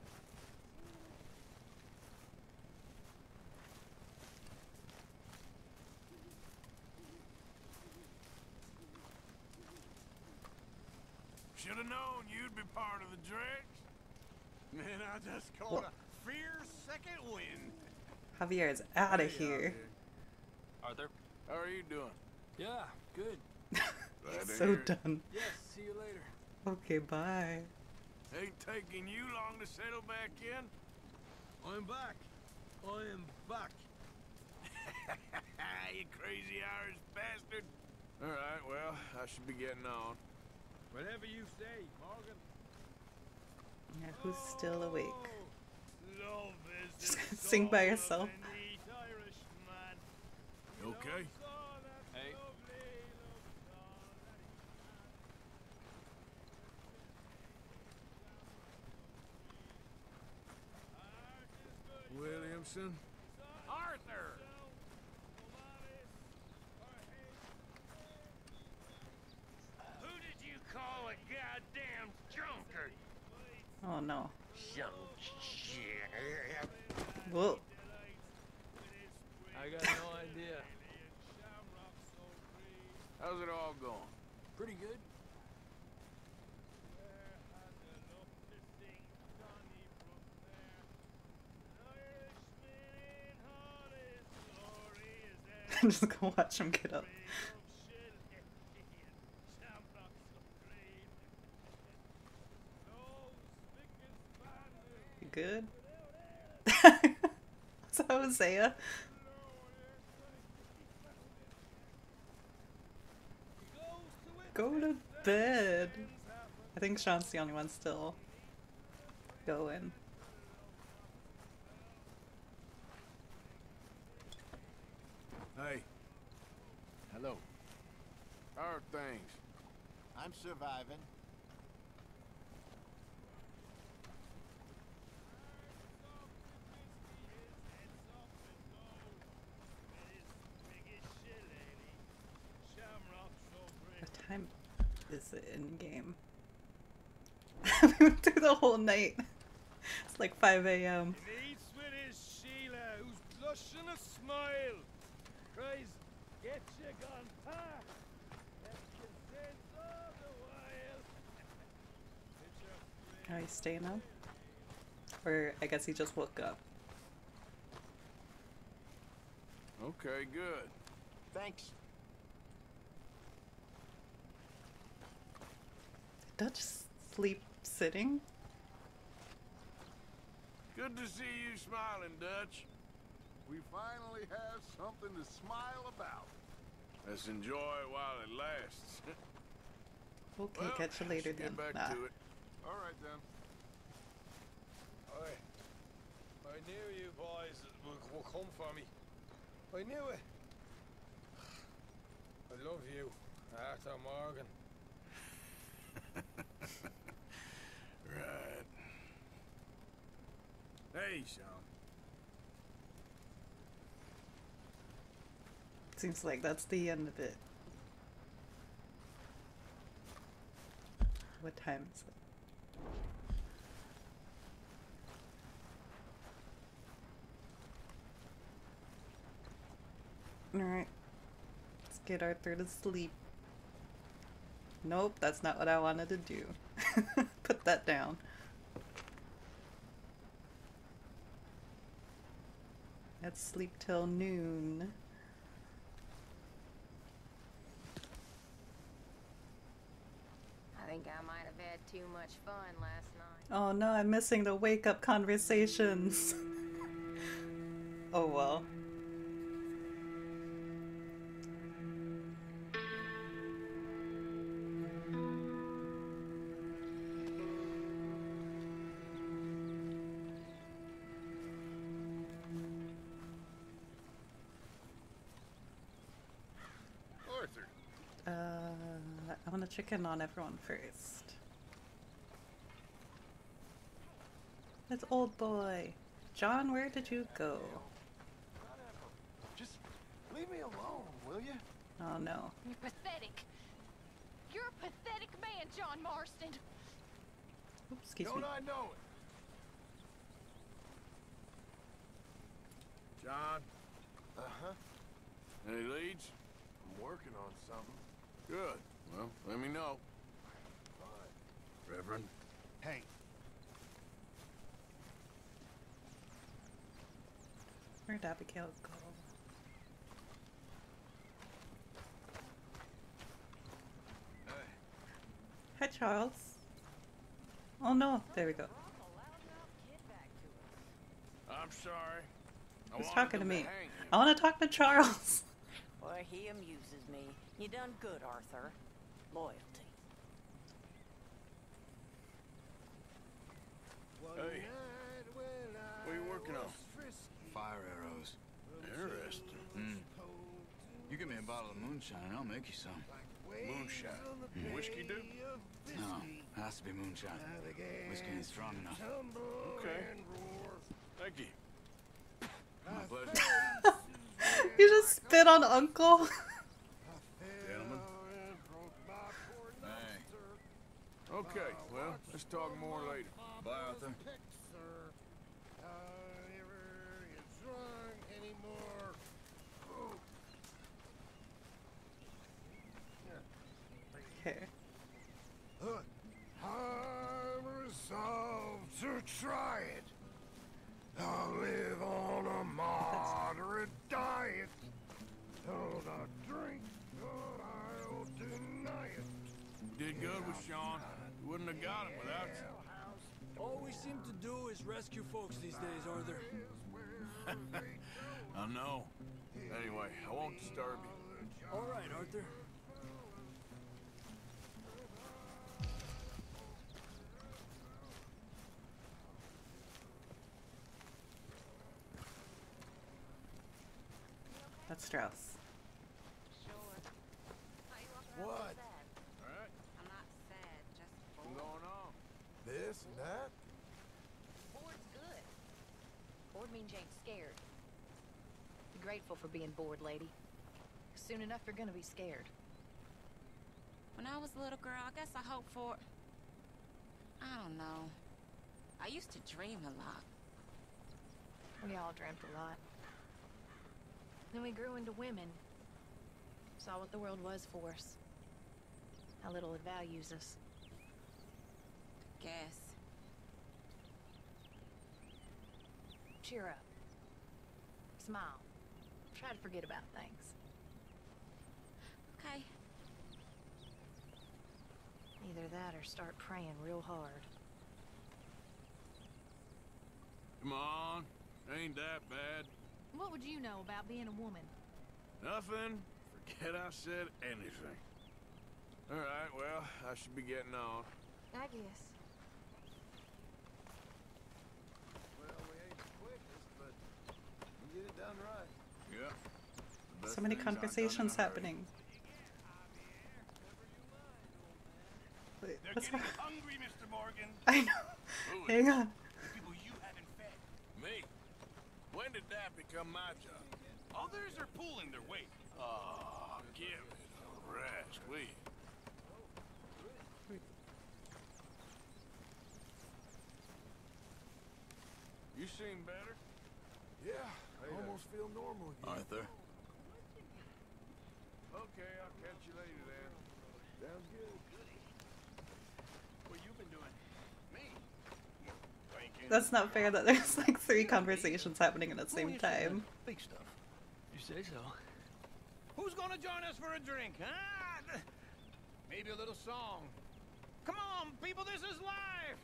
Should have known you'd be part of the dregs. Man, I just caught a fierce second wind. Javier is out of here. Arthur? How are you doing? Yeah, good. Glad to so done. Yes, see you later. Okay, bye. Ain't taking you long to settle back in? I'm back. I am back. you crazy Irish bastard. All right, well, I should be getting on. Whatever you say, Morgan. Yeah, who's still awake? Oh, love is Just the gonna sing by yourself. a neat You okay? Arthur! Who did you call a goddamn drunkard? Oh no. Whoa. I got no idea. How's it all going? Pretty good. I'm just gonna watch him get up. You good? That Hosea? Go to bed. I think Sean's the only one still going. Hey. Hello. How are things? I'm surviving. What time is it in game? we went through the whole night. It's like 5 a.m. Meets with his Sheila, who's blushing a smile. Cries, get you gone past. Left all the while. Are you staying up? Or I guess he just woke up. Okay, good. Thanks. Dutch sleep sitting? Good to see you smiling, Dutch. We finally have something to smile about. Let's enjoy it while it lasts. Okay, Well, catch you later then. Get back Nah. to it. All right, then. I, I knew you boys would, would come for me. I knew it. I love you, Arthur Morgan. Right. Hey, Sean. Seems like that's the end of it. What time is it? Alright. Let's get Arthur to sleep. Nope, that's not what I wanted to do. Put that down. Let's sleep till noon. I think I might have had too much fun last night. Oh no, I'm missing the wake up conversations. oh well. Arthur. Uh, I want to check in on everyone first. It's old boy. John, where did you go? Just leave me alone, will you? Oh no. You're pathetic. You're a pathetic man, John Marston. Oops, excuse Don't me. I know it? John, Uh-huh. any leads? I'm working on something. Good. Well, let me know. Reverend. Hey, Where'd Abigail go? Hi, Charles. Oh no, there we go. I'm sorry. I Who's talking to me? hang you. I want to talk to Charles. Boy, he amuses me. You done good, Arthur. Loyalty. Hey, what are you working on? Fire arrows. Interesting. Mm. You give me a bottle of moonshine and I'll make you some. Moonshine. Mm. Whiskey do? No, has to be moonshine. Whiskey ain't strong enough. Okay. Thank you. My pleasure. you just spit on Uncle. Gentlemen. Hey. Okay, well, let's talk more later. Bye, Arthur. Sir, I never get drunk anymore. Oh. Okay. Uh, I'm resolved to try it. I'll live on a moderate diet. Don't drink, but I'll deny it. Did good with Sean. You wouldn't have got him without you. All we seem to do is rescue folks these days, Arthur. I know. Anyway, I won't disturb you. All right, Arthur. That's Strauss. What? Alright, I'm not sad, just what's going on? This and that? Bored's good. Bored means you ain't scared. Be grateful for being bored, lady. Soon enough, you're gonna be scared. When I was a little girl, I guess I hoped for... I don't know. I used to dream a lot. We all dreamt a lot. Then we grew into women. Saw what the world was for us. How little it values us. Guess. Cheer up. Smile. Try to forget about things. Okay. Either that or start praying real hard. Come on. Ain't that bad. What would you know about being a woman? Nothing. Forget I said anything. Alright, well, I should be getting on. I guess. Well, we ain't the quickest, but we get it done right. Yeah. So many things aren't done in a conversations happening. Wait, They're what's getting hungry, Mr. Morgan. I know. Hang on. People you haven't fed. Me? When did that become my job? Others are pulling their weight. Oh, give it a rest, will you? You seem better. Yeah, I almost feel normal again. Arthur. Okay, I'll catch you later then. Sounds good. What you been doing? Me? Thinking. That's not fair that there's like three conversations happening at the same time. Big stuff. You say so. Who's gonna join us for a drink, huh? Maybe a little song. Come on, people, this is live!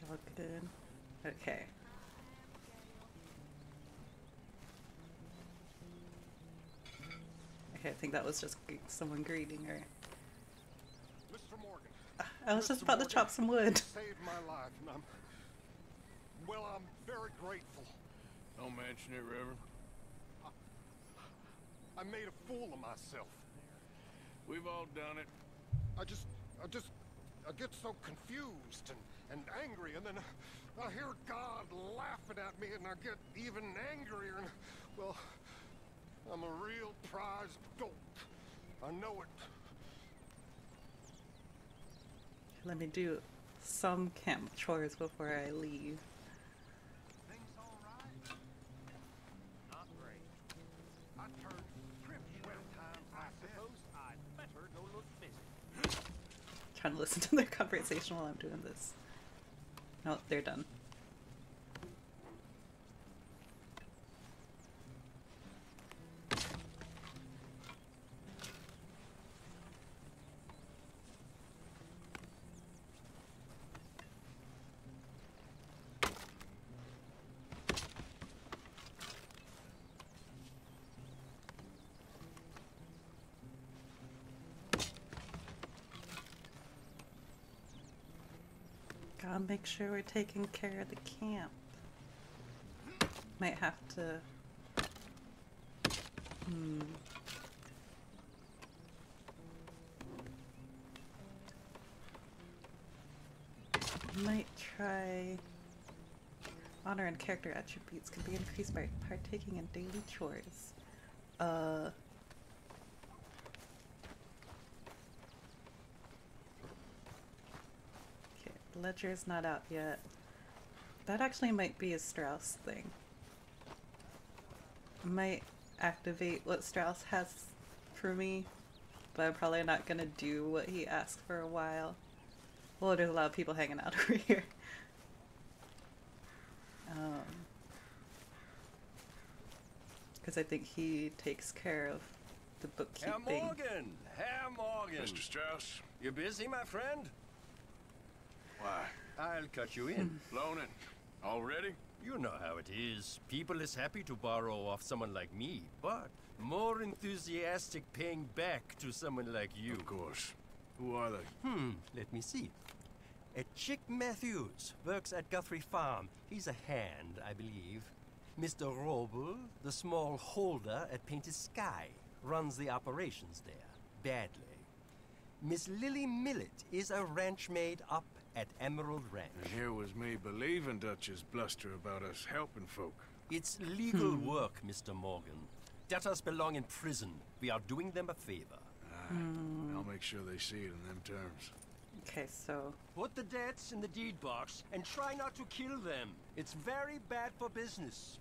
Y'all good? Okay. Okay, I think that was just someone greeting her. Mr. Morgan. I was just Mr. about to chop some wood. Saved my life, and I'm. Well, I'm very grateful. Don't mention it, Reverend. I made a fool of myself. We've all done it. I just, I just, I get so confused and, and angry, and then I hear God laughing at me, and I get even angrier, and, well, I'm a real prize dolt. I know it. Let me do some camp chores before I leave. Not great. I turned trip twelve times. I suppose I'd better go look busy. Trying to listen to their conversation while I'm doing this. No, they're done. Gotta make sure we're taking care of the camp. Might have to. Hmm. Might try honor and character attributes can be increased by partaking in daily chores. Uh. Okay, ledger's not out yet. That actually might be a Strauss thing. Might activate what Strauss has for me, but I'm probably not gonna do what he asked for a while. Well, there's a lot of people hanging out over here. Um, because I think he takes care of the bookkeeping. Herr Morgan! Herr Morgan! Mr. Strauss? You busy, my friend? Why? I'll cut you in. Loaning. Already? You know how it is. People is happy to borrow off someone like me, but more enthusiastic paying back to someone like you. Of course. Who are they? Hmm, let me see. A Chick Matthews works at Guthrie Farm. He's a hand, I believe. Mr. Roble, the small holder at Painted Sky, runs the operations there, badly. Miss Lily Millet is a ranch maid up at Emerald Ranch. And here was me believing Dutch's bluster about us helping folk. It's legal hmm. work, Mr. Morgan. Debtors belong in prison. We are doing them a favor. Aye. I'll make sure they see it in them terms. Okay, so Put the debts in the deed box and try not to kill them. It's very bad for business.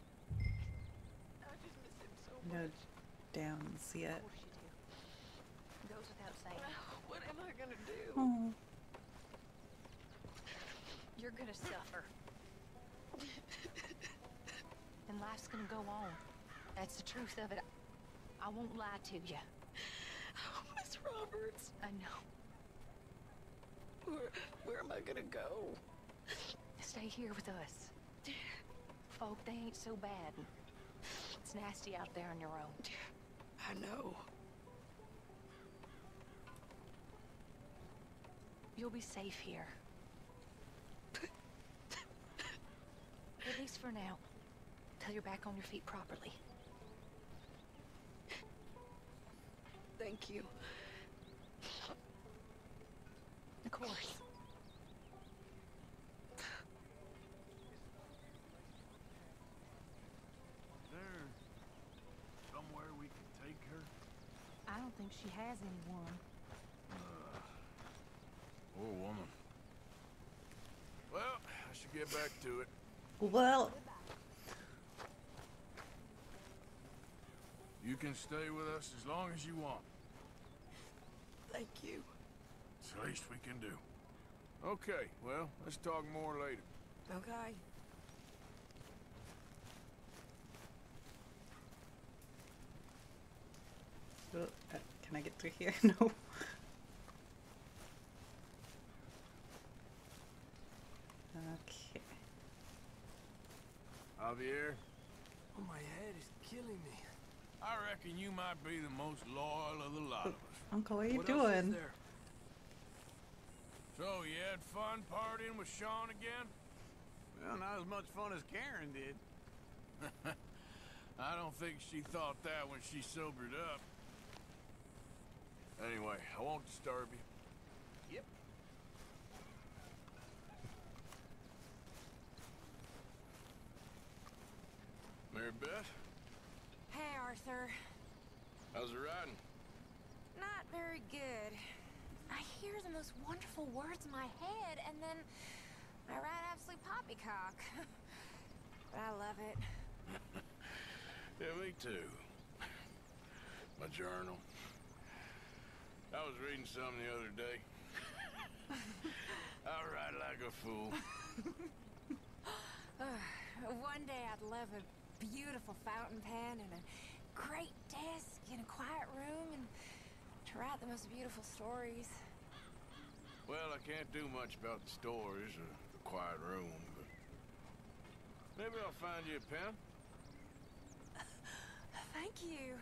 no Downes yet. Goes without saying. What am I gonna do? Oh. You're gonna suffer. and life's gonna go on. That's the truth of it. I won't lie to you. Oh, Miss Roberts. I know. Where, where am I gonna go? Stay here with us. Folk, they ain't so bad. It's nasty out there on your own. I know. You'll be safe here. At least for now. Till you're back on your feet properly. Thank you. Of course. There somewhere we can take her? I don't think she has anyone. Uh, poor woman. Well, I should get back to it. Well, You can stay with us as long as you want. Thank you. It's the least we can do. Okay, well, let's talk more later. Okay. uh, can I get through here? no. Okay. Javier, Oh, my head is killing me. I reckon you might be the most loyal of the lot of us. Uncle, what are you What doing? there? So, you had fun partying with Sean again? Well, not as much fun as Karen did. I don't think she thought that when she sobered up. Anyway, I won't disturb you. Mary Beth, Hey, Arthur. how's it riding? Not very good. I hear the most wonderful words in my head, and then I ride absolute poppycock. but I love it. Yeah, me too. My journal. I was reading some the other day. I write like a fool. One day I'd love a beautiful fountain pen and a great desk in a quiet room and to write the most beautiful stories. Well, I can't do much about the stories or the quiet room, but maybe I'll find you a pen. Thank you.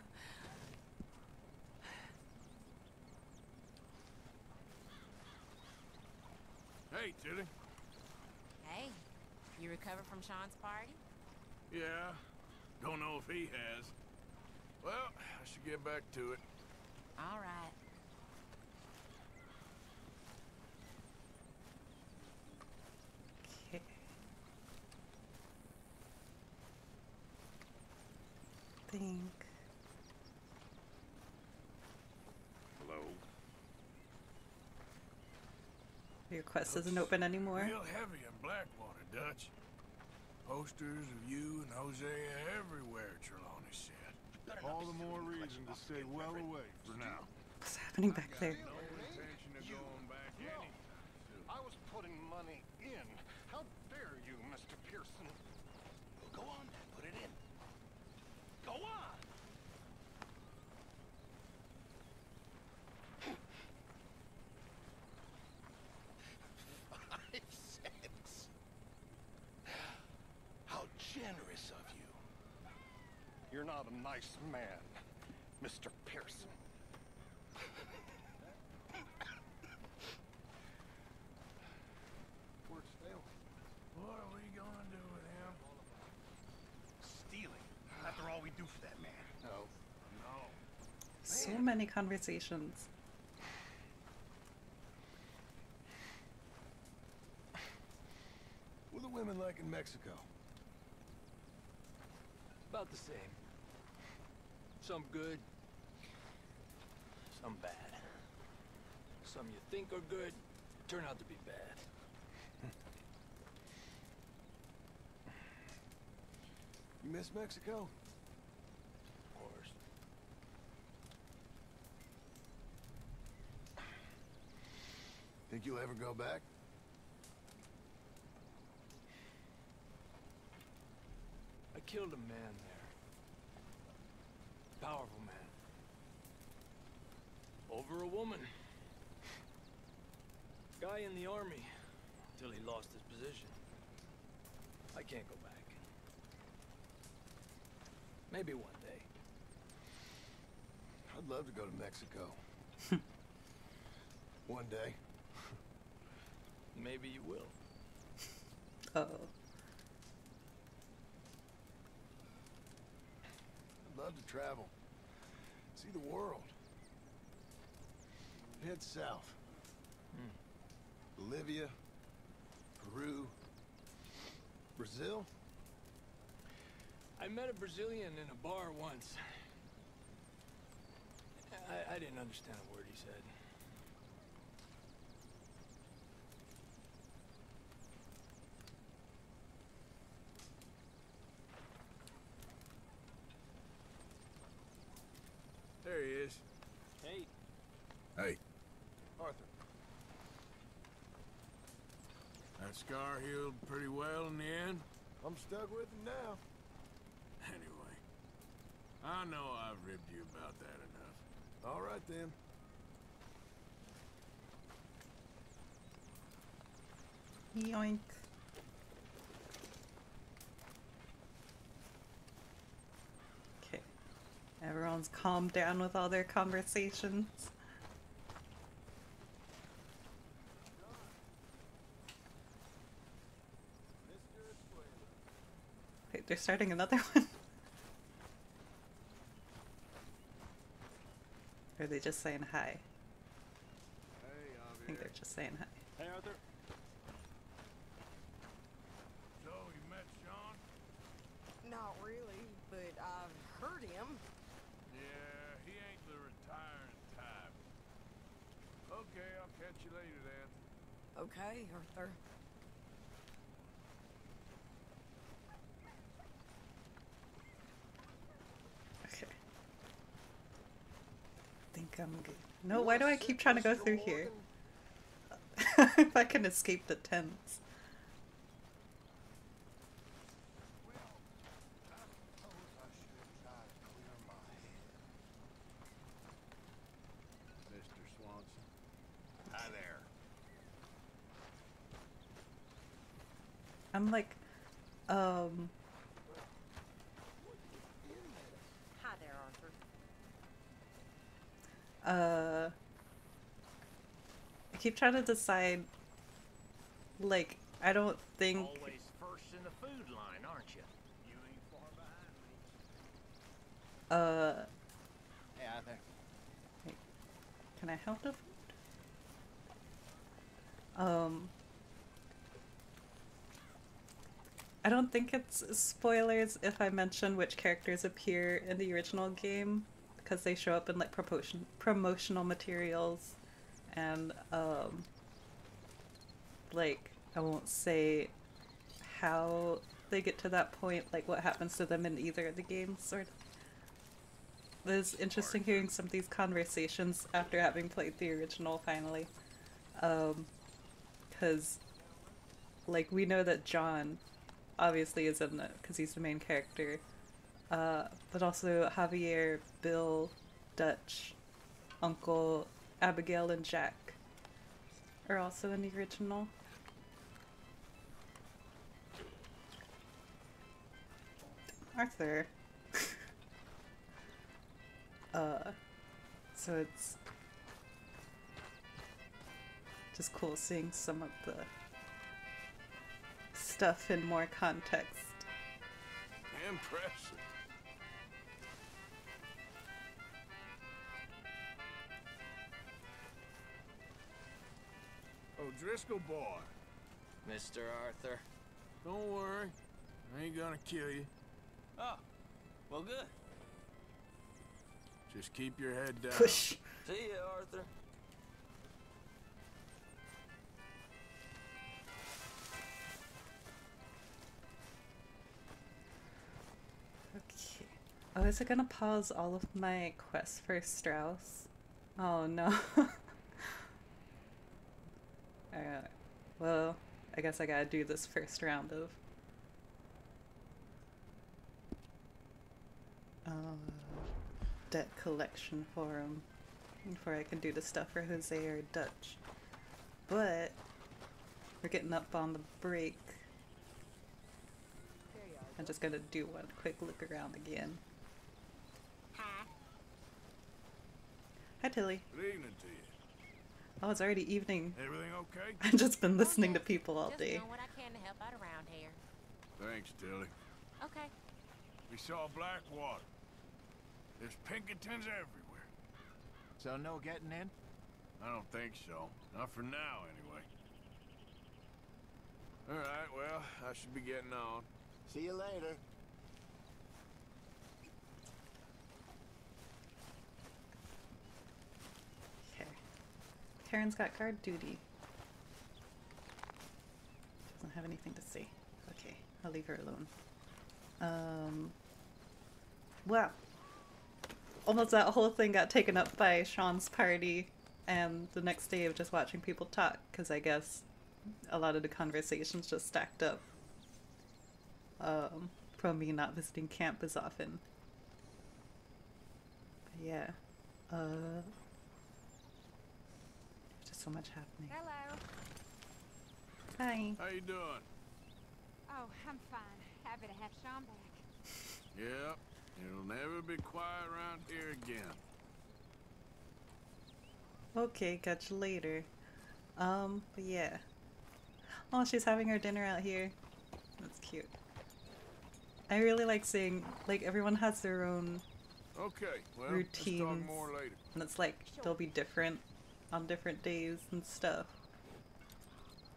Hey, Tilly. Hey, you recovered from Sean's party? Yeah, don't know if he has. Well, I should get back to it. All right. Okay. Think. Hello. Your quest Looks isn't open anymore. Real heavy in Blackwater, Dutch. Posters of you and Hosea everywhere, Trelawney said. All the more reason to stay well away for now. What's happening back there? No intention of going back any. I was putting money in. How dare you, Mr. Pearson? Go on then, put it in. Go on! Five cents. How generous of you. You're not a nice man, Mr. Pearson. What are we gonna do with him? Stealing. After all we do for that man. No. No. So many conversations. What are the women like in Mexico? About the same. Some good, some bad. Some you think are good turn out to be bad. You miss Mexico? Of course. Think you'll ever go back? I killed a man there. Powerful man. Over a woman. Guy in the army. Till he lost his position. I can't go back. Maybe one day. I'd love to go to Mexico. One day. Maybe you will. Oh. I'd love to travel. See the world. Head south. Hmm. Bolivia, Peru, Brazil. I met a Brazilian in a bar once. I, I didn't understand a word he said. There he is. Hey. Hey. Arthur. That scar healed pretty well in the end? I'm stuck with him now. Anyway. I know I've ribbed you about that enough. All right then. Yoink. Okay. Everyone's calmed down with all their conversations. Wait, they're starting another one? Or are they just saying hi? I think they're just saying hi. Hey, Arthur. So, you met Sean? Not really, but I've heard him. Yeah, he ain't the retiring type. Okay, I'll catch you later then. Okay, Arthur. Okay. I'm good. No, why do I keep trying to go through here? if I can escape the tents. Mr. Swanson. Hi there. I'm like, um, Hi there, Arthur. Uh, I keep trying to decide, like, I don't think, Always first in the food line, aren't you? You ain't far behind me. uh, Hey, Arthur. can I help the food? Um, I don't think it's spoilers if I mention which characters appear in the original game because they show up in like promotion promotional materials and um like I won't say how they get to that point, like what happens to them in either of the games sort of. It's interesting hearing some of these conversations after having played the original finally. Um because like we know that John obviously is in it because he's the main character. Uh, but also Javier, Bill, Dutch, Uncle, Abigail, and Jack are also in the original. Arthur. uh, so it's just cool seeing some of the stuff in more context. Impressive. O'Driscoll boy. Mr. Arthur. Don't worry. I ain't gonna kill you. Oh, well, good. Just keep your head down. Push. See ya, Arthur. Okay. Oh, is it gonna pause all of my quests for Strauss? Oh no. Alright. Well, I guess I gotta do this first round of. Uh, debt collection for him before I can do the stuff for Hosea or Dutch. But we're getting up on the break. I'm just gonna do one quick look around again. Hi, Tilly. Good evening to you. Oh, it's already evening. Everything okay? I've just been oh, listening to people all Just day. doing what I can to help out around here. Thanks, Tilly. Okay. We saw Blackwater. There's Pinkertons everywhere. So no getting in? I don't think so. Not for now, anyway. All right, well, I should be getting on. See you later. Okay. Karen's got guard duty. Doesn't have anything to say. Okay, I'll leave her alone. Um. Wow. Almost that whole thing got taken up by Sean's party, and the next day of just watching people talk, because I guess a lot of the conversations just stacked up. Um, from me not visiting camp as often. But yeah. Uh. Just so much happening. Hello. Hi. How you doing? Oh, I'm fine. Happy to have Sean back. Yep. It'll never be quiet around here again. Okay, catch you later. Um, but yeah. Oh, she's having her dinner out here. That's cute. I really like seeing, like, everyone has their own Okay, well, routines. let's talk more later. And it's like, they'll be different on different days and stuff.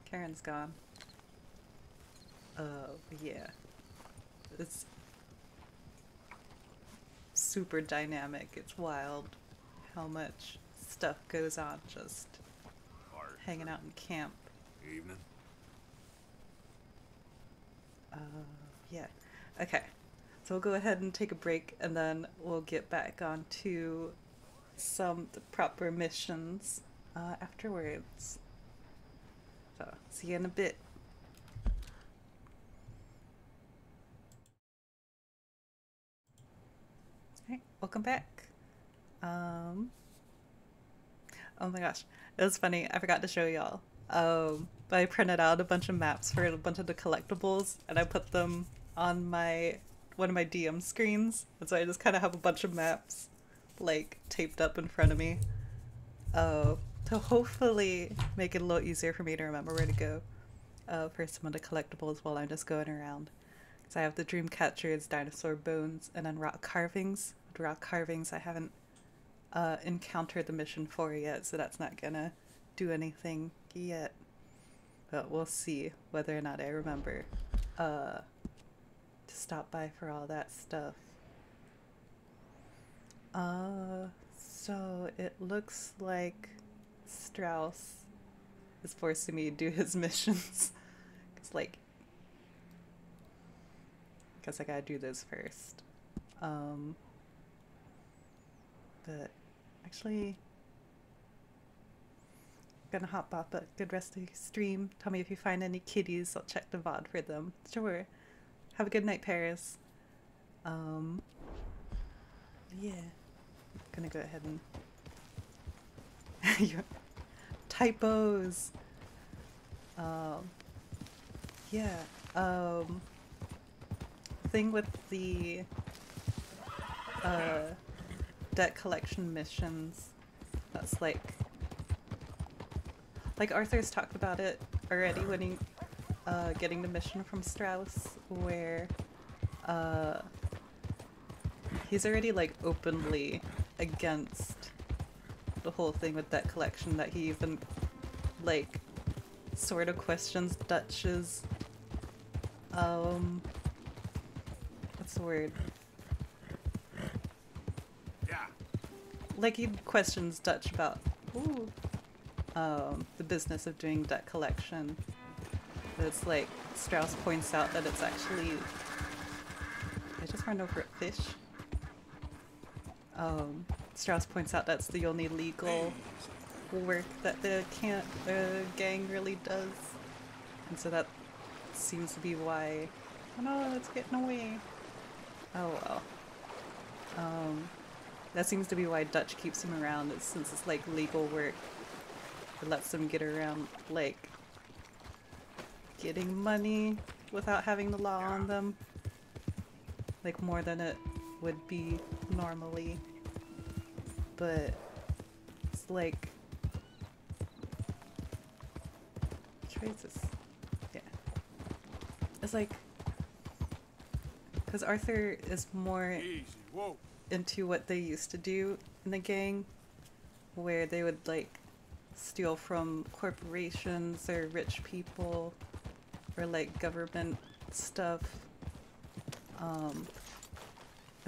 Karen's gone. Oh, yeah. It's super dynamic. It's wild how much stuff goes on just hanging out in camp. Evening. Uh, yeah. Okay. So we'll go ahead and take a break and then we'll get back on to some proper missions uh, afterwards. So, see you in a bit. Alright, welcome back. Um, oh my gosh, it was funny. I forgot to show y'all. Um, but I printed out a bunch of maps for a bunch of the collectibles, and I put them on my one of my DM screens. And so I just kind of have a bunch of maps, like taped up in front of me, uh, to hopefully make it a little easier for me to remember where to go uh, for some of the collectibles while I'm just going around. Because I have the dream catchers, dinosaur bones, and then rock carvings. With rock carvings, I haven't uh, encountered the mission for yet, so that's not gonna do anything yet. But we'll see whether or not I remember uh, to stop by for all that stuff. Uh, so it looks like Strauss is forcing me to do his missions. Cause like, guess I gotta do this first. Um, but actually, gonna hop off a good rest of your stream. Tell me if you find any kitties. I'll check the VOD for them. Sure. Have a good night, Paris. Um, yeah. Gonna go ahead and. Typos. Um, yeah. Um, thing with the uh, debt collection missions. That's like like Arthur's talked about it already when he uh, getting the mission from Strauss, where uh, he's already like openly against the whole thing with that collection. That he even like sort of questions Dutch's um what's the word? Yeah. Like he questions Dutch about ooh, um, the business of doing debt collection. But it's like Strauss points out that it's actually I just run over a fish. Um, Strauss points out that's the only legal work that the can the gang really does, and so that seems to be why. Oh no, it's getting away. Oh well. Um, that seems to be why Dutch keeps him around, is since it's like legal work. It lets them get around like getting money without having the law on them. Like more than it would be normally. But it's like which way is this? Yeah. It's like because Arthur is more into what they used to do in the gang, where they would like steal from corporations or rich people or like government stuff um,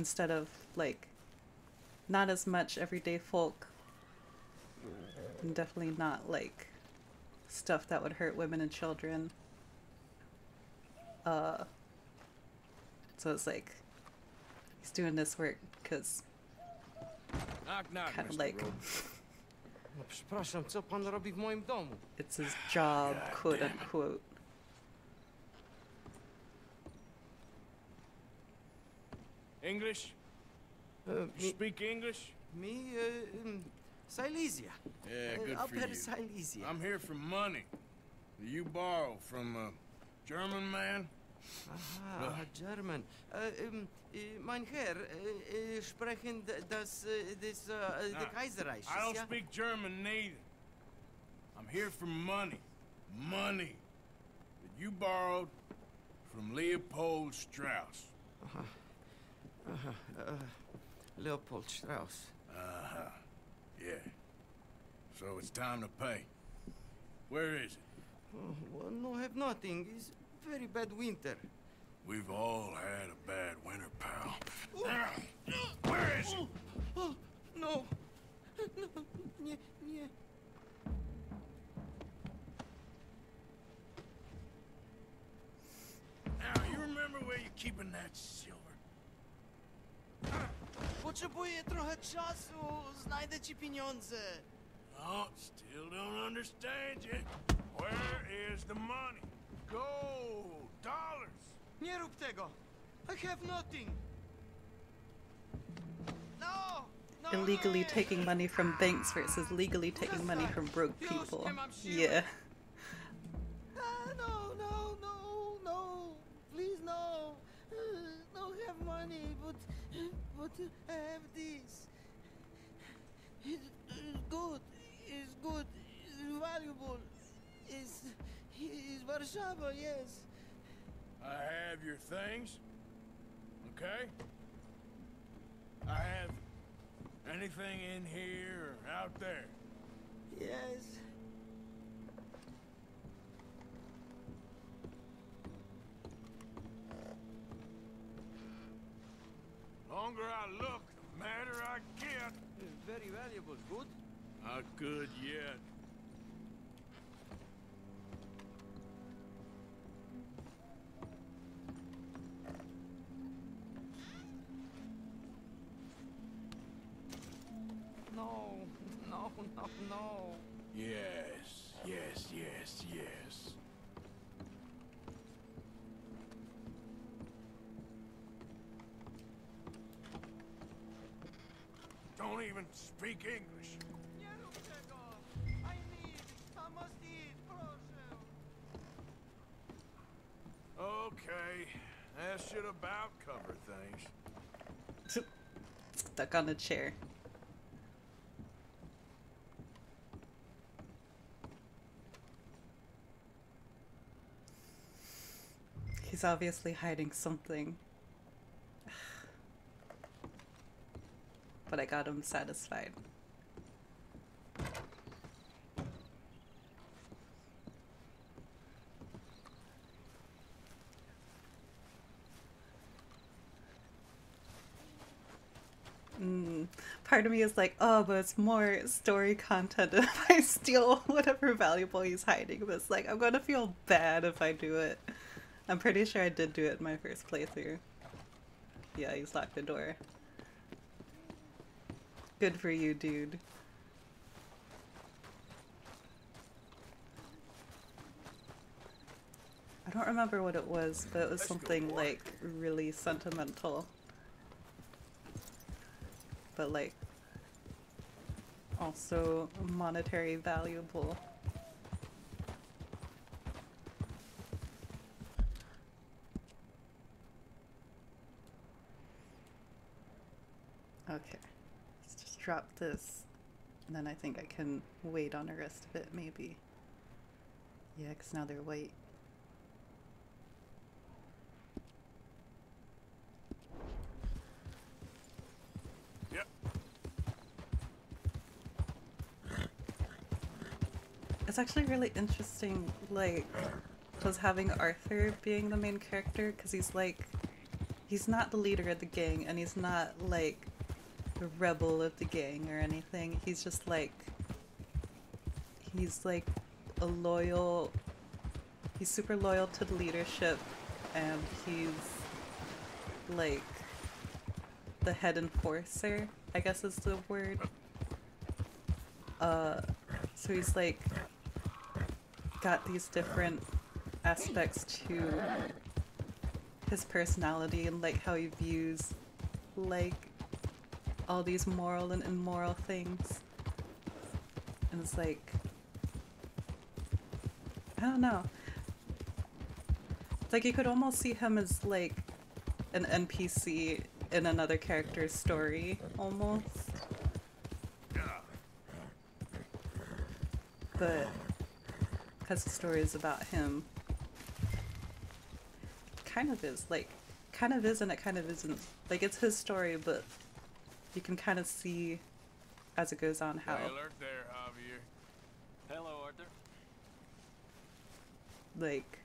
instead of like not as much everyday folk and definitely not like stuff that would hurt women and children uh so it's like he's doing this work because Knock, knock, kind of like Rowe. No, przepraszam, co pan robi w moim domu? it's his job quote unquote English? Uh, me, Speak English? me, uh, Silesia. Yeah, Uh, good up for you. Silesia. I'm here for money. You borrow from a German man? Aha, Ugh. German. Uh, um, uh, mein Herr, uh, uh, sprechen das, uh, das, uh, uh, the Kaiserreich, I don't ja? speak German neither. I'm here for money. Money that you borrowed from Leopold Strauss. Aha. Aha, uh, Leopold Strauss. Uh-huh. Yeah. So it's time to pay. Where is it? Oh, well, no, have nothing. It's very bad winter. We've all had a bad winter, pal. Where is it? Oh, no. No, nie, nie. Now, you remember where you're keeping that silver? Potrzebuję trochę czasu. Znajdę ci pieniądze. No, still don't understand you. Where is the money? Gold, dollars. Nie rób tego. I have nothing. No! No! illegally taking money from banks versus legally taking money from broke people yeah Ah, no, no, no, no. Please, no. Don't have money, but, but I have this. It, it's good. It's good. It's valuable. It's, it's Warszawa, yes. I have your things. Okay? I have anything in here or out there. Yes. Longer I look, the madder I get. It's Very valuable. Good? Not good yet. No, no, no, no. Yes, yes, yes, yes. Don't even speak English. Okay, that should about cover things. Stuck on a chair. He's obviously hiding something. But I got him satisfied. Mm. Part of me is like, oh, but it's more story content if I steal whatever valuable he's hiding. But it's like, I'm gonna feel bad if I do it. I'm pretty sure I did do it in my first playthrough. Yeah, he's locked the door. Good for you, dude. I don't remember what it was, but it was something like really sentimental. But like also monetary valuable. Okay, drop this, and then I think I can wait on the rest of it, maybe. Yeah, because now they're white. Yep. It's actually really interesting, like, was having Arthur being the main character, because he's like, he's not the leader of the gang, and he's not like rebel of the gang or anything. He's just like, he's like a loyal, he's super loyal to the leadership, and he's like the head enforcer, I guess is the word. Uh, so he's like got these different aspects to his personality and like how he views like all these moral and immoral things. And it's like I don't know. It's like you could almost see him as like an NPC in another character's story almost. But because the story is about him, kind of is like kind of is and it kind of isn't like it's his story but you can kind of see as it goes on how Hey, alert there, Javier. Hello, Arthur. like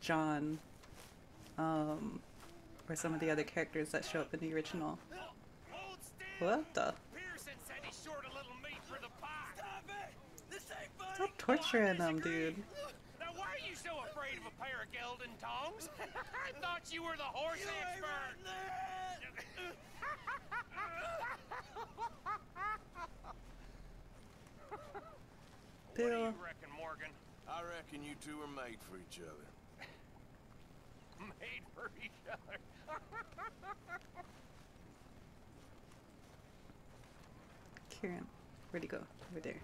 john um or some of the other characters that show up in the original what the Pearson said he's short a little meat for the pie. Stop it! This ain't funny. stop torturing them dude Now why are you so afraid of a pair of gelding tongs? I thought you were the horse expert. What do you reckon, Morgan? I reckon you two are made for each other. Made for each other. kieran where'd he go over there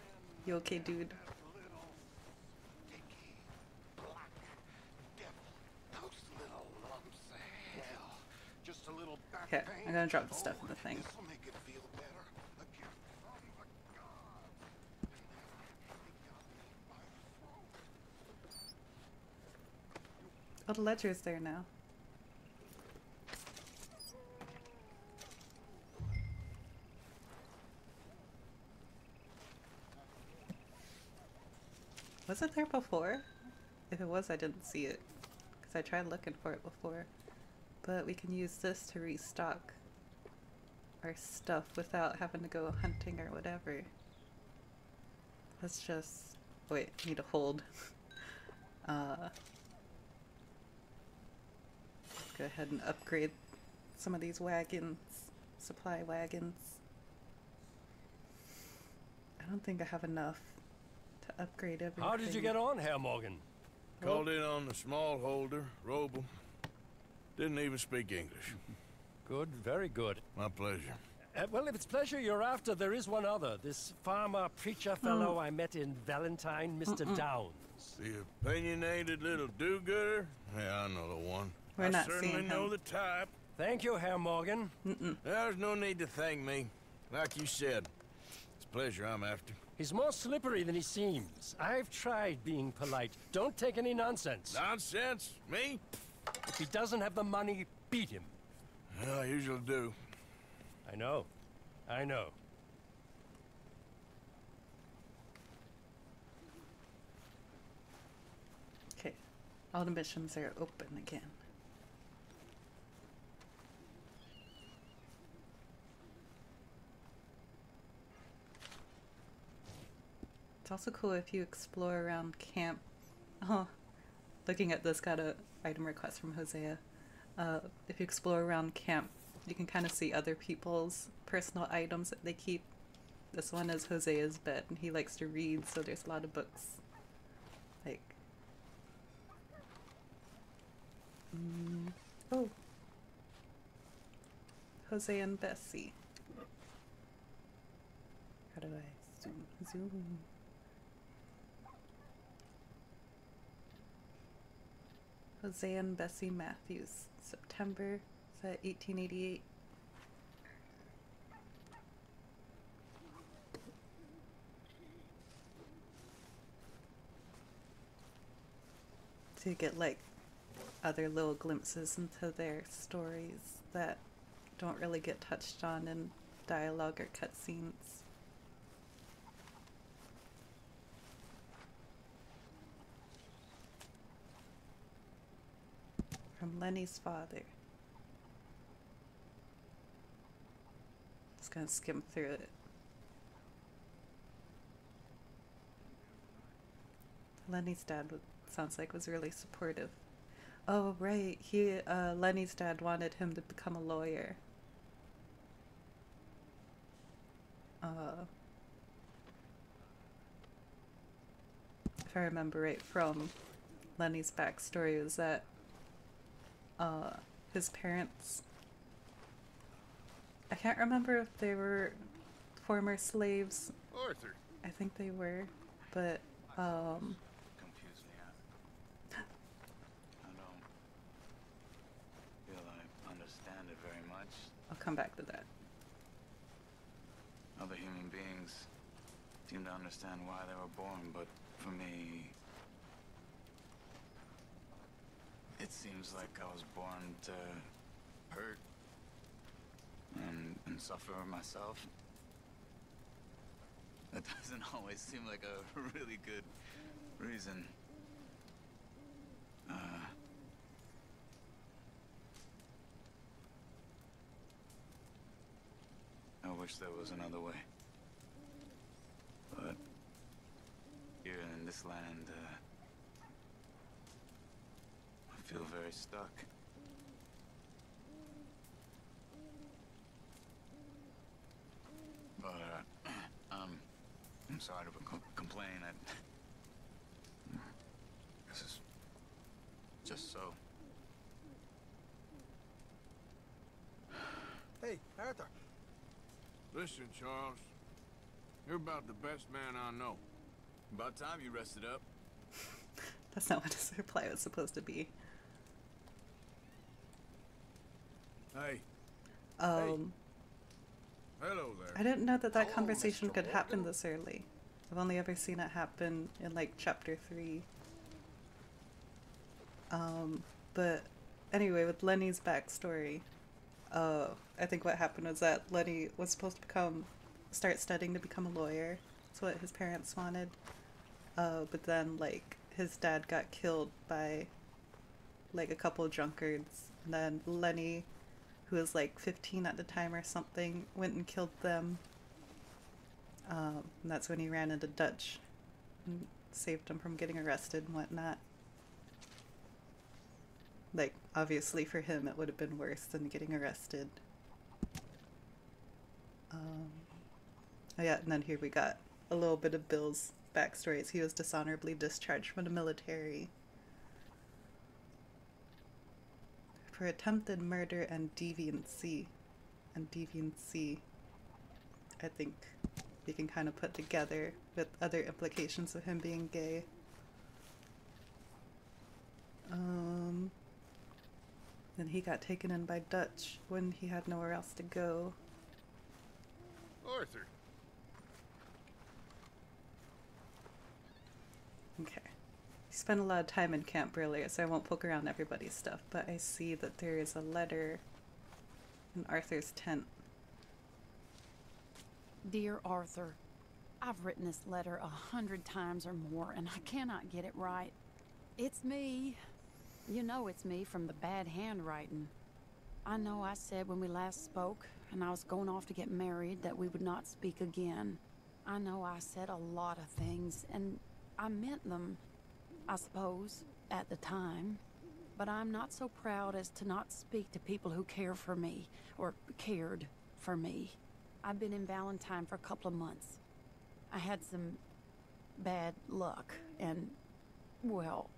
you okay dude Those little lumps of hell. Just a little back okay i'm gonna drop the stuff in the thing This'll make it feel better. A gift from the gods. And then he got me by the throat. oh the ledger's there now Was it there before? If it was, I didn't see it. Because I tried looking for it before. But we can use this to restock. our stuff without having to go hunting or whatever. Let's just wait. Need to hold. uh, go ahead and upgrade some of these wagons, supply wagons. I don't think I have enough to upgrade everything. How did you get on, Herr Morgan? Called in on the small holder, Roble. Didn't even speak English. Good, very good. My pleasure. Uh, well, if it's pleasure you're after, there is one other. This farmer preacher fellow I met in Valentine, mister Mm-mm. Downes. The opinionated little do-gooder? Yeah, I know the one. We're I not certainly seeing know the type. Thank you, Herr Morgan. There's no need to thank me. Like you said, it's pleasure I'm after. He's more slippery than he seems. I've tried being polite. Don't take any nonsense. Nonsense? Me? If he doesn't have the money, beat him. Yeah, I usually do. I know. I know. Okay, all the missions are open again. It's also cool if you explore around camp. Oh, looking at this, kind a item request from Hosea. Uh, if you explore around camp, you can kind of see other people's personal items that they keep. This one is Hosea's bed, and he likes to read, so there's a lot of books. Like, mm, oh, Hosea and Bessie. How do I zoom? Zoom. Hosea and Bessie Matthews, September, 1888? To get like other little glimpses into their stories that don't really get touched on in dialogue or cutscenes. From Lenny's father. Just gonna skim through it. Lenny's dad sounds like was really supportive. Oh right, he uh, Lenny's dad wanted him to become a lawyer. Uh, if I remember right from Lenny's backstory, was that uh, his parents. I can't remember if they were former slaves. Arthur. I think they were, but um, Confuse me. I, I don't feel I understand it very much. I'll come back to that. Other human beings seem to understand why they were born, but for me, it seems like I was born to hurt and, and suffer myself. That doesn't always seem like a really good reason. Uh, I wish there was another way. But here in this land, uh, feel very stuck. But uh, um, I'm sorry to com- complain. I, this is just so. Hey, Arthur. Listen, Charles. You're about the best man I know. About time you rested up. That's not what his reply was supposed to be. Hey. Um, Hello there. I didn't know that that conversation could happen this early. I've only ever seen it happen in like chapter three. Um, but anyway, with Lenny's backstory, uh, I think what happened was that Lenny was supposed to become, start studying to become a lawyer. That's what his parents wanted. Uh, but then like his dad got killed by like a couple of drunkards, and then Lenny, who was like 15 at the time or something, went and killed them. Um, and that's when he ran into Dutch and saved him from getting arrested and whatnot. Like, obviously for him, it would have been worse than getting arrested. Um, oh yeah, and then here we got a little bit of Bill's backstory. As he was dishonorably discharged from the military for attempted murder and deviancy. And deviancy, I think you can kind of put together with other implications of him being gay. Um, then he got taken in by Dutch when he had nowhere else to go. Arthur. Okay. Spent a lot of time in Camp earlier, so I won't poke around everybody's stuff, but I see that there is a letter in Arthur's tent. Dear Arthur, I've written this letter a hundred times or more, and I cannot get it right. It's me. You know it's me from the bad handwriting. I know I said when we last spoke, and I was going off to get married, that we would not speak again. I know I said a lot of things, and I meant them, I suppose, at the time. But I'm not so proud as to not speak to people who care for me, or cared for me. I've been in Valentine for a couple of months. I had some bad luck, and, well,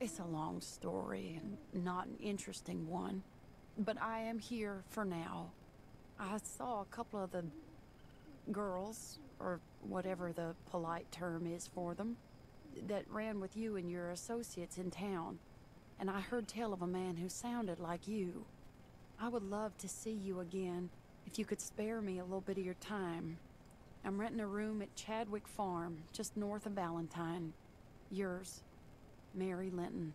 it's a long story and not an interesting one. But I am here for now. I saw a couple of the girls, or whatever the polite term is for them, that ran with you and your associates in town. And I heard tell of a man who sounded like you. I would love to see you again if you could spare me a little bit of your time. I'm renting a room at Chadwick Farm, just north of Valentine. Yours, Mary Linton.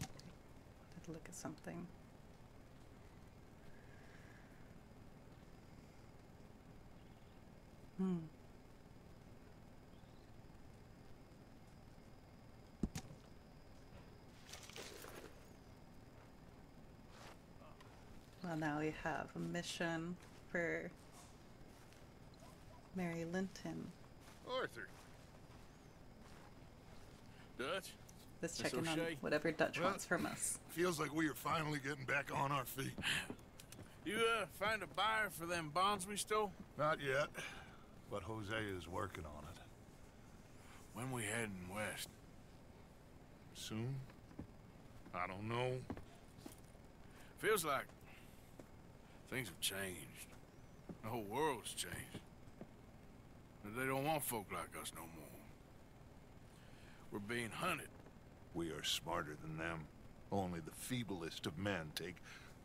Let's look at something. Hmm. Well, now we have a mission for Mary Linton. Arthur. Dutch? Let's check in on whatever Dutch Well, wants from us. Feels like we are finally getting back on our feet. You, uh, find a buyer for them bonds we stole? Not yet, but Hosea is working on it. When we heading west? Soon? I don't know. Feels like things have changed. The whole world's changed. But They don't want folk like us no more. We're being hunted. We are smarter than them. Only the feeblest of men take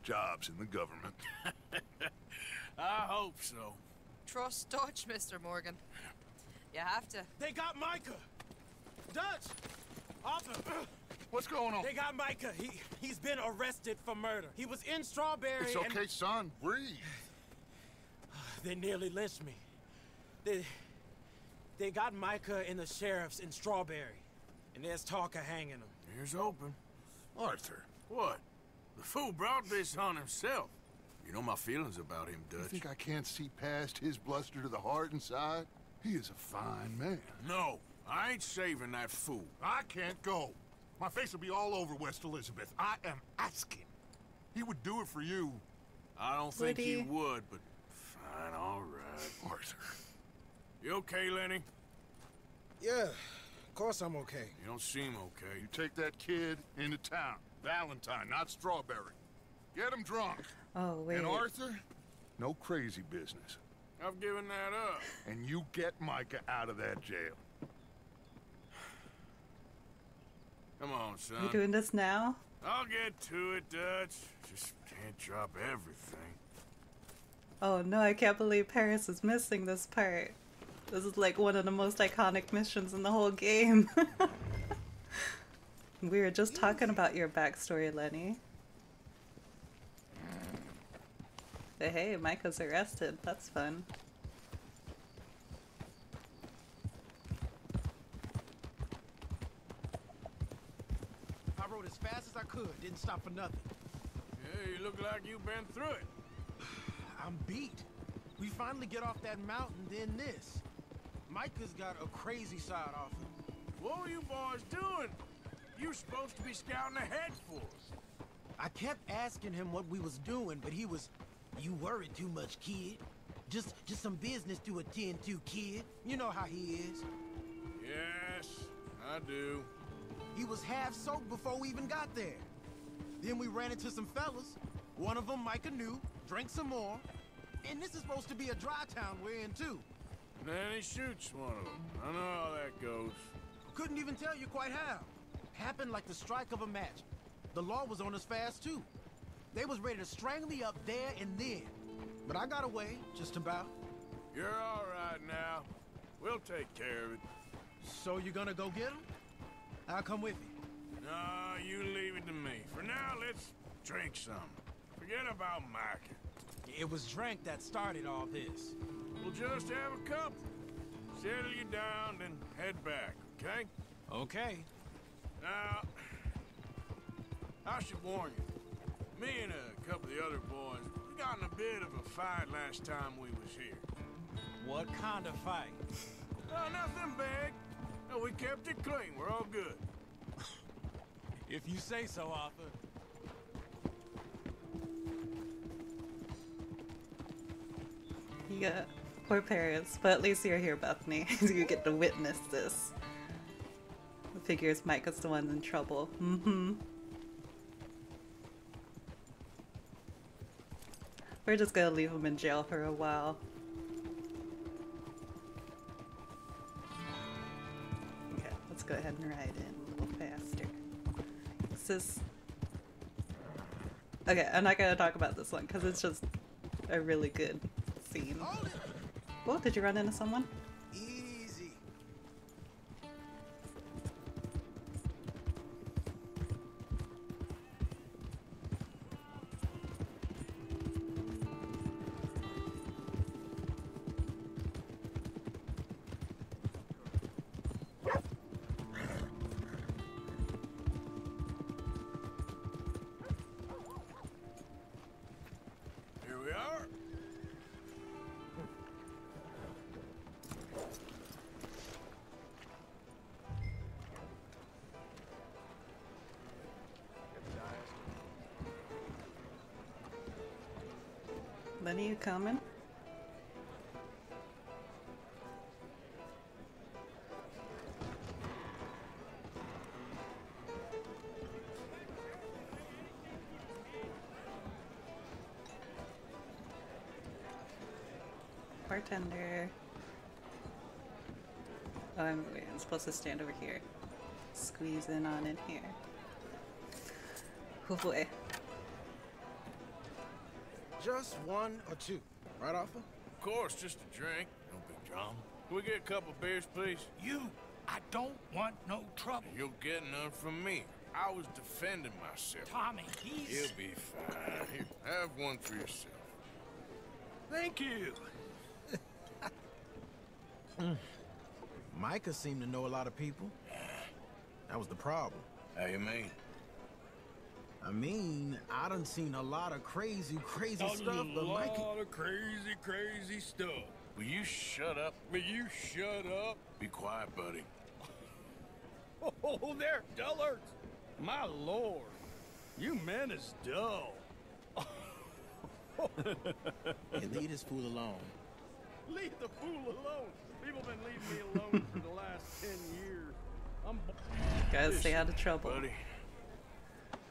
jobs in the government. I hope so. Trust Dutch, Mr. Morgan. You have to. They got Micah! Dutch! Arthur! What's going on? They got Micah. He, he's been arrested for murder. He was in Strawberry It's and- okay, son. Breathe. They nearly lynched me. They, they got Micah and the sheriffs in Strawberry. And there's talk of hanging him. Here's open. Arthur. What? The fool brought this on himself. You know my feelings about him, Dutch. You think I can't see past his bluster to the heart inside? He is a fine man. No, I ain't saving that fool. I can't go. My face will be all over West Elizabeth. I am asking. He would do it for you. I don't think Would he he? would, but fine, all right. Arthur. You okay, Lenny? Yeah, of course I'm okay. You don't seem okay. You take that kid into town. Valentine, not Strawberry. Get him drunk. Oh, wait. And Arthur, no crazy business. I've given that up. And you get Micah out of that jail. Come on, son. We doing this now? I'll get to it, Dutch. Just can't drop everything. Oh no, I can't believe Paris is missing this part. This is like one of the most iconic missions in the whole game. we were just talking about your backstory, Lenny. But hey, Micah's arrested. That's fun. I rode as fast as I could, didn't stop for nothing. Yeah, you look like you've been through it. I'm beat. We finally get off that mountain, then this. Micah's got a crazy side off him. What were you boys doing? You supposed to be scouting ahead for us. I kept asking him what we was doing, but he was, you worry too much, kid. Just, just some business to attend to, kid. You know how he is. Yes, I do. He was half soaked before we even got there. Then we ran into some fellas. One of them Micah knew, drank some more. And this is supposed to be a dry town we're in, too. Then he shoots one of them. I know how that goes. Couldn't even tell you quite how. Happened like the strike of a match. The law was on us fast, too. They was ready to strangle me up there and then. But I got away, just about. You're all right now. We'll take care of it. So you gonna go get him? I'll come with you. No, you leave it to me. For now, let's drink some. Forget about Micah. It was drink that started all this. We'll just have a couple. Settle you down, then head back, okay? Okay. Now, I should warn you. Me and a couple of the other boys, we got in a bit of a fight last time we was here. What kind of fight? Oh, nothing big. No, we kept it clean. We're all good. If you say so, Arthur. Yeah, poor parents, but at least you're here, Bethany. you get to witness this. The figures Micah's the one in trouble. Mm-hmm. We're just gonna leave him in jail for a while. Go ahead and ride in a little faster. This is... Okay, I'm not gonna talk about this one because it's just a really good scene. Oh, did you run into someone? Coming? Bartender. Oh, I'm, wait, I'm supposed to stand over here. Squeeze in on in here. Oh. Just one or two, right, Arthur? Of course, just a drink. No big drama. Can we get a couple beers, please? You, I don't want no trouble. You'll get none from me. I was defending myself. Tommy, he's... He'll be fine. Here, have one for yourself. Thank you. Micah seemed to know a lot of people. That was the problem. How you mean? I mean, I done seen a lot of crazy, crazy A stuff, but lot Micah... of crazy, crazy stuff. Will you shut up? Will you shut up? Be quiet, buddy. Oh, there, dullards. My lord, you men is dull. Hey, leave this fool alone. Leave the fool alone. People been leaving me alone for the last ten years. I'm. Gotta stay out of trouble. Buddy,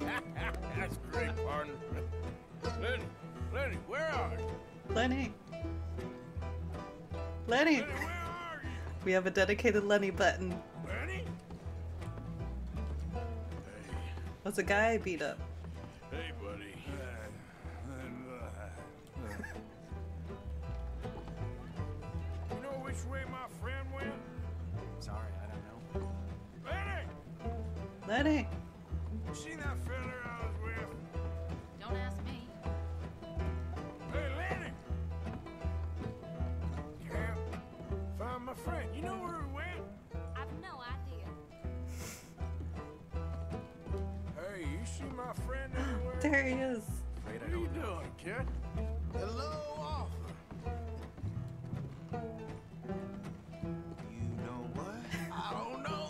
That's great, partner. Lenny, Lenny, where are you? Lenny. Lenny. We have a dedicated Lenny button. Lenny? That's a guy I beat up. Hey, buddy. you know which way my friend went? Sorry, I don't know. Lenny! Lenny. You seen that There he is. What are you doing, kid? Hello, Arthur. You know what? I don't know.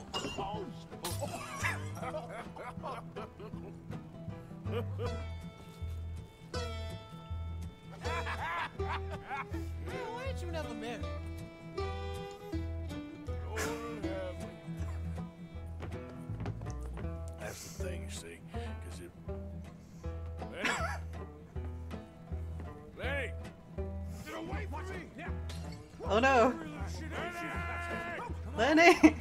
Why ain't you never married? Oh no. Lenny.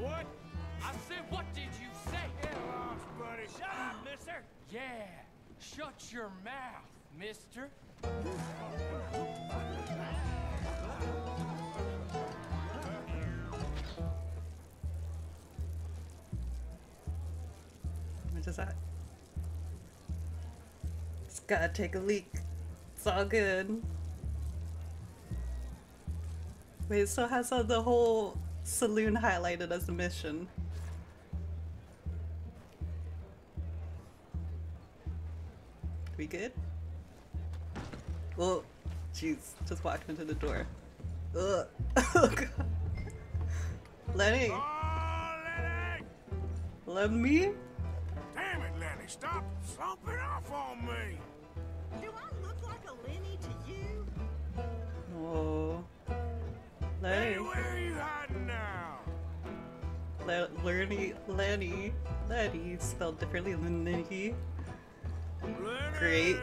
What? I said, what did you say? Get lost, buddy. Shut up, mister. Yeah, shut your mouth, mister. What is that? Just gotta take a leak. It's all good. Wait, so has uh, the whole saloon highlighted as a mission? We good? Oh, jeez, just walked into the door. Ugh. Oh, God. Lenny. Let me? Damn it, Lenny. Stop slumping off on me. Do I look like a Lenny to you? Oh. Lenny, Lenny. where are you hiding now? Le- Lenny. Lenny. Lenny. Spelled differently than Nicky. Great.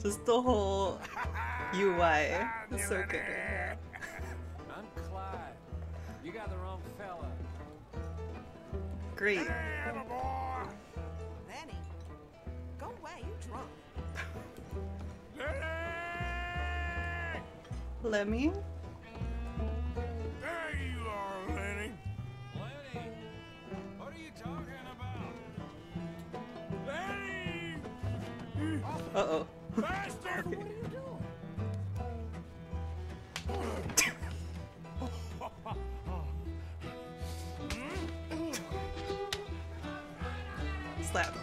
Just the whole UI. It's so good. I'm Clyde. You got the wrong fella. Great. Lenny, Let me. There you are, Lenny. Lenny, what are you talking about? Lenny! Uh oh. Bastard! Okay. Slap.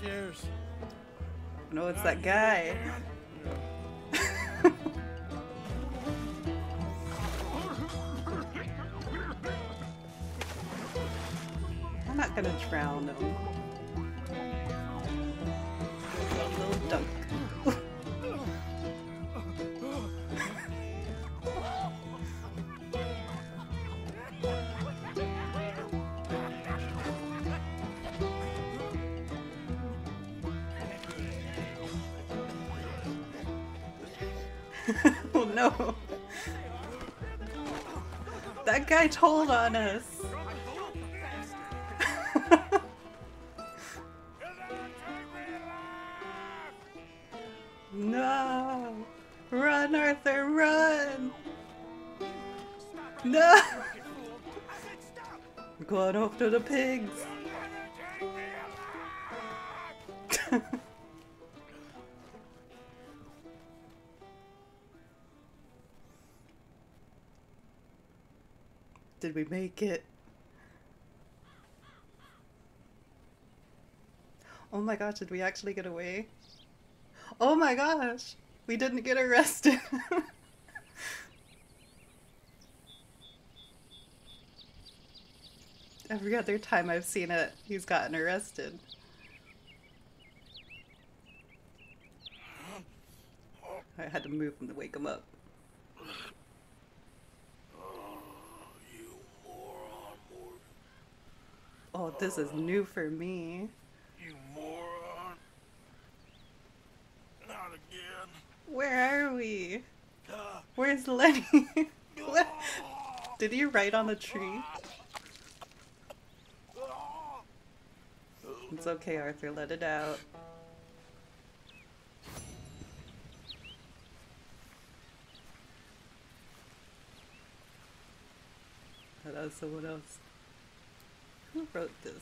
Cheers. No, it's that guy. I'm not gonna drown him. Told on us. no. Run, Arthur, run. No. Going after the pigs. We make it? Oh my gosh, did we actually get away? Oh my gosh! We didn't get arrested! Every other time I've seen it, he's gotten arrested. I had to move him to wake him up. Oh, this is new for me. You moron. Not again. Where are we? Where's Lenny? Did he write on the tree? It's okay, Arthur. Let it out. That was someone else. Who wrote this?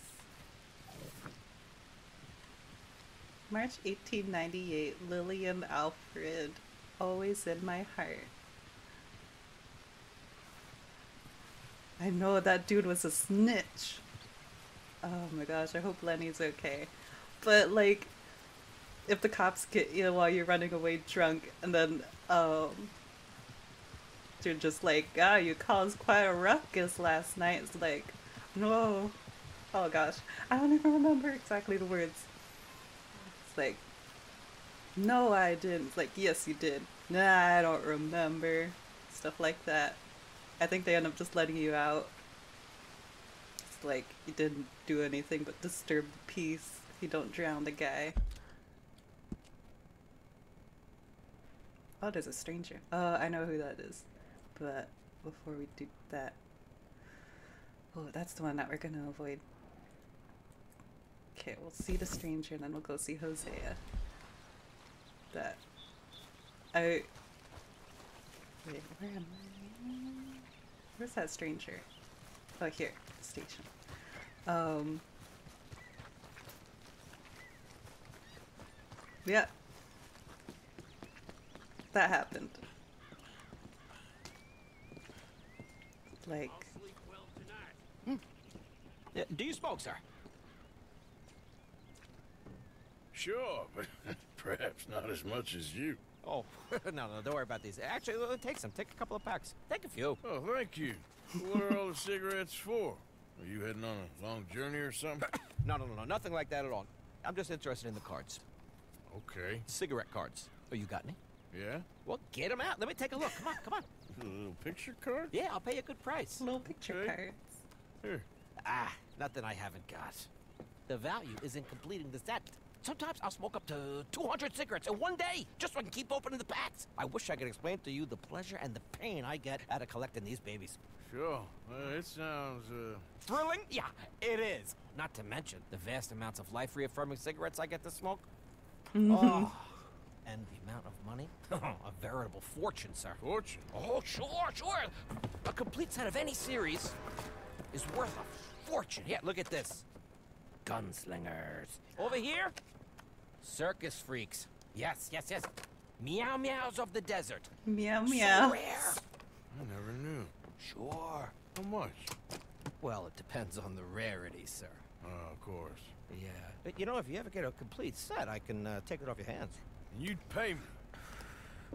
March 1898, Lillian Alfred. Always in my heart. I know that dude was a snitch. Oh my gosh, I hope Lenny's okay. But like, if the cops get you while you're running away drunk, and then um, you're just like, ah, you caused quite a ruckus last night. It's like, no, oh gosh, I don't even remember exactly the words. It's like, no, I didn't. It's like, yes, you did. Nah, I don't remember. Stuff like that. I think they end up just letting you out. It's like you didn't do anything but disturb the peace. If you don't drown the guy. Oh, there's a stranger. Uh, I know who that is. But before we do that. Oh, that's the one that we're gonna avoid. Okay, we'll see the stranger and then we'll go see Hosea. That. I. Wait, where am I? Where's that stranger? Oh, here. Station. Um. Yeah. That happened. Like. Yeah, do you smoke, sir? Sure, but perhaps not as much as you. Oh, no, no, don't worry about these. Actually, take some. Take a couple of packs. Take a few. Oh, thank you. What are all the cigarettes for? Are you heading on a long journey or something? No, no, no, no, nothing like that at all. I'm just interested in the cards. Okay. Cigarette cards. Oh, you got any? Yeah? Well, get them out. Let me take a look. Come on, come on. A little picture card? Yeah, I'll pay you a good price. Little picture Okay. cards. Here. Ah, nothing I haven't got. The value is in completing the set. Sometimes I'll smoke up to 200 cigarettes in one day, just so I can keep opening the packs. I wish I could explain to you the pleasure and the pain I get out of collecting these babies. Sure. Uh, it sounds, uh... Thrilling? Yeah, it is. Not to mention the vast amounts of life-reaffirming cigarettes I get to smoke. Oh, and the amount of money? a veritable fortune, sir. Fortune? Oh, sure, sure. A complete set of any series is worth a fortune. Yeah, look at this. Gunslingers. Over here, circus freaks. Yes, yes, yes. Meow meows of the desert. Meow meow. So meow. rare. I never knew. Sure. How much? Well, it depends on the rarity, sir. Oh, of course. Yeah. But you know, if you ever get a complete set, I can uh, take it off your hands. And you'd pay me.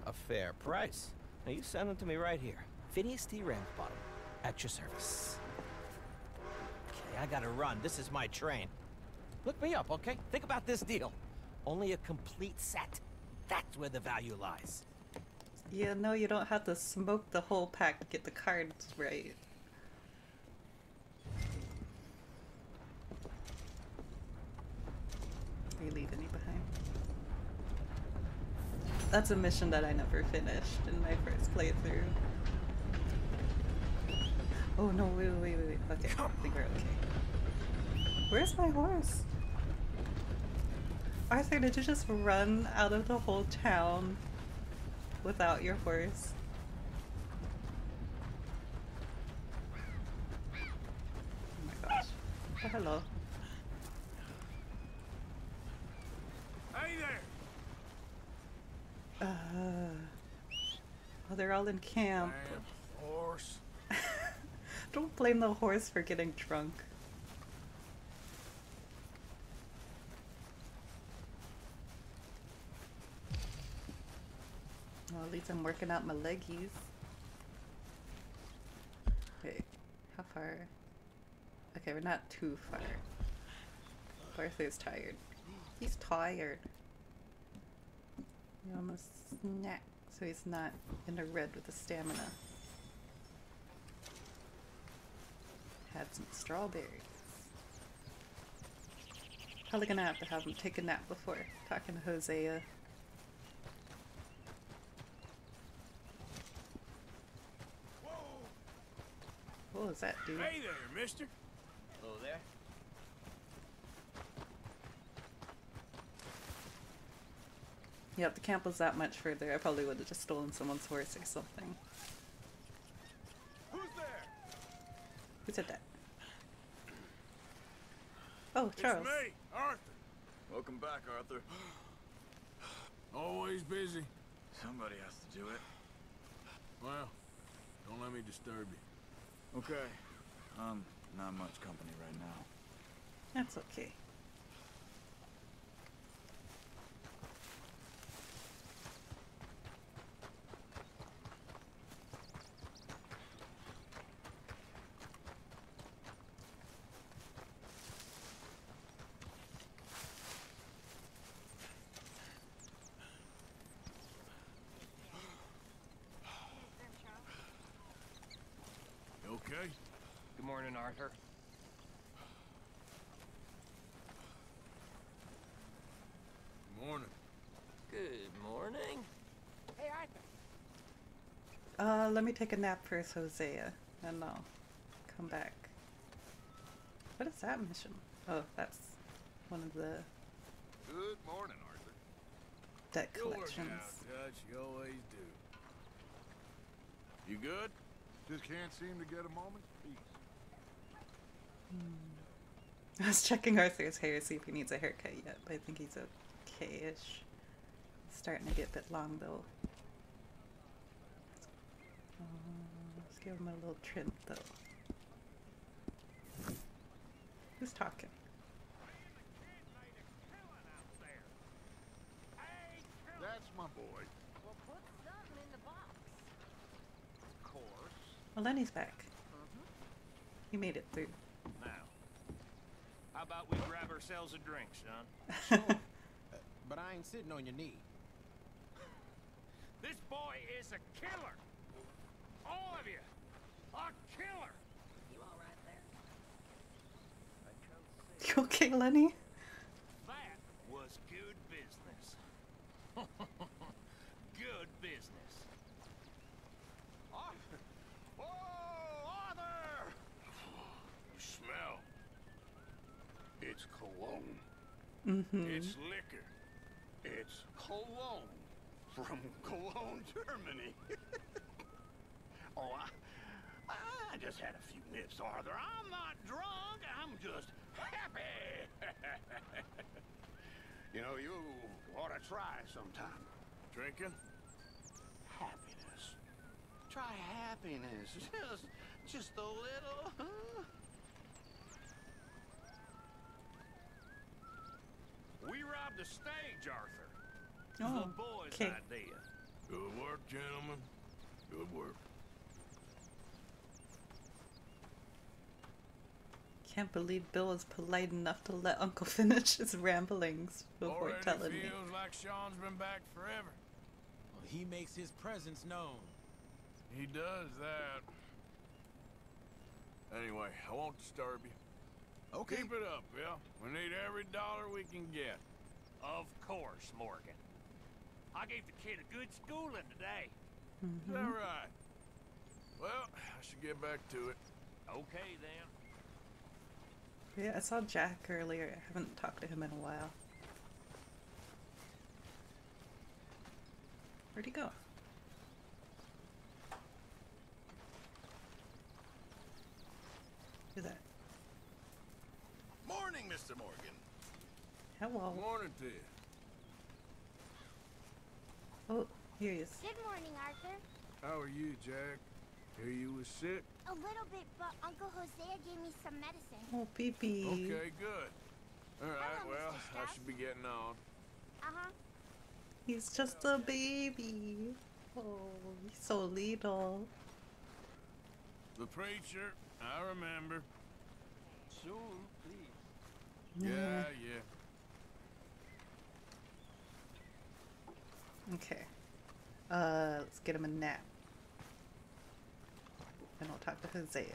A fair price. Now you send them to me right here. Phineas T. Ramsbottom. At your service. Okay, I gotta run. This is my train. Look me up, okay? Think about this deal. Only a complete set. That's where the value lies. Yeah, no, you don't have to smoke the whole pack to get the cards right. You leave any behind? That's a mission that I never finished in my first playthrough. Oh no, wait, wait, wait, wait. Okay, I think we're okay. Where's my horse? Arthur, did you just run out of the whole town without your horse? Oh my gosh. Oh, hello. Hey there! Uh, oh, they're all in camp. Horse. Don't blame the horse for getting drunk. I'm working out my leggies. Wait, how far? Okay, we're not too far. Arthur's tired. He's tired. He almost snack, so he's not in the red with the stamina. Had some strawberries. Probably gonna have to have him take a nap before talking to Hosea. What was that, dude? Hey there, mister. Hello there. Yeah, if the camp was that much further, I probably would have just stolen someone's horse or something. Who's there? Who said that? Oh, Charles. It's me, Arthur. Welcome back, Arthur. Always busy. Somebody has to do it. Well, don't let me disturb you. Okay. Um, not much company right now. That's okay. You okay? Good morning, Arthur. Morning. Good morning. Hey, Arthur. Uh, let me take a nap first, Hosea, and I'll come back. What is that mission? Oh, that's one of the Good morning, Arthur. deck You'll collections. out, Dutch. You always do. You good? Just can't seem to get a moment's peace. I was checking Arthur's hair to see if he needs a haircut yet, but I think he's okay-ish. Starting to get a bit long though. Uh, let's give him a little trim though. Who's talking? That's my boy. Well, put something in the box. Of course. Well, Lenny's back. He made it through. Now, how about we grab ourselves a drink, son? But I ain't sitting on your knee. This boy is a killer. All of you. A killer. You all right there? You okay, Lenny? That was good business. good business. Arthur! Oh, Arthur! Smell. It's cologne. Mm-hmm. It's liquor. It's cologne from Cologne, Germany. oh, I, I just had a few nips, Arthur. I'm not drunk. I'm just happy. you know, you ought to try sometime. Drinking? Happiness. Try happiness. Just, just a little, We robbed the stage, Arthur. Oh, the boy's okay. idea. Good work, gentlemen. Good work. Can't believe Bill was polite enough to let Uncle finish his ramblings before Already telling me. feels like Sean's been back forever. Well, he makes his presence known. He does that. Anyway, I won't disturb you. Okay. Keep it up, Bill. We need every dollar we can get. Of course, Morgan. I gave the kid a good schooling today. Mm-hmm. Is that right? Well, I should get back to it. Okay, then. Yeah, I saw Jack earlier. I haven't talked to him in a while. Where'd he go? Who's that? Morning, Mr. Morgan. Hello. Morning to you. Oh, here he is. Good morning, Arthur. How are you, Jack? Hear you was sick? A little bit, but Uncle Hosea gave me some medicine. Oh, pee pee. Okay, good. All right, Hello, well, I should be getting on. Uh huh. He's just a baby. Oh, he's so little. The preacher, I remember. Soon, please. Yeah, yeah. Okay. Uh, let's get him a nap. And I'll talk to Hosea.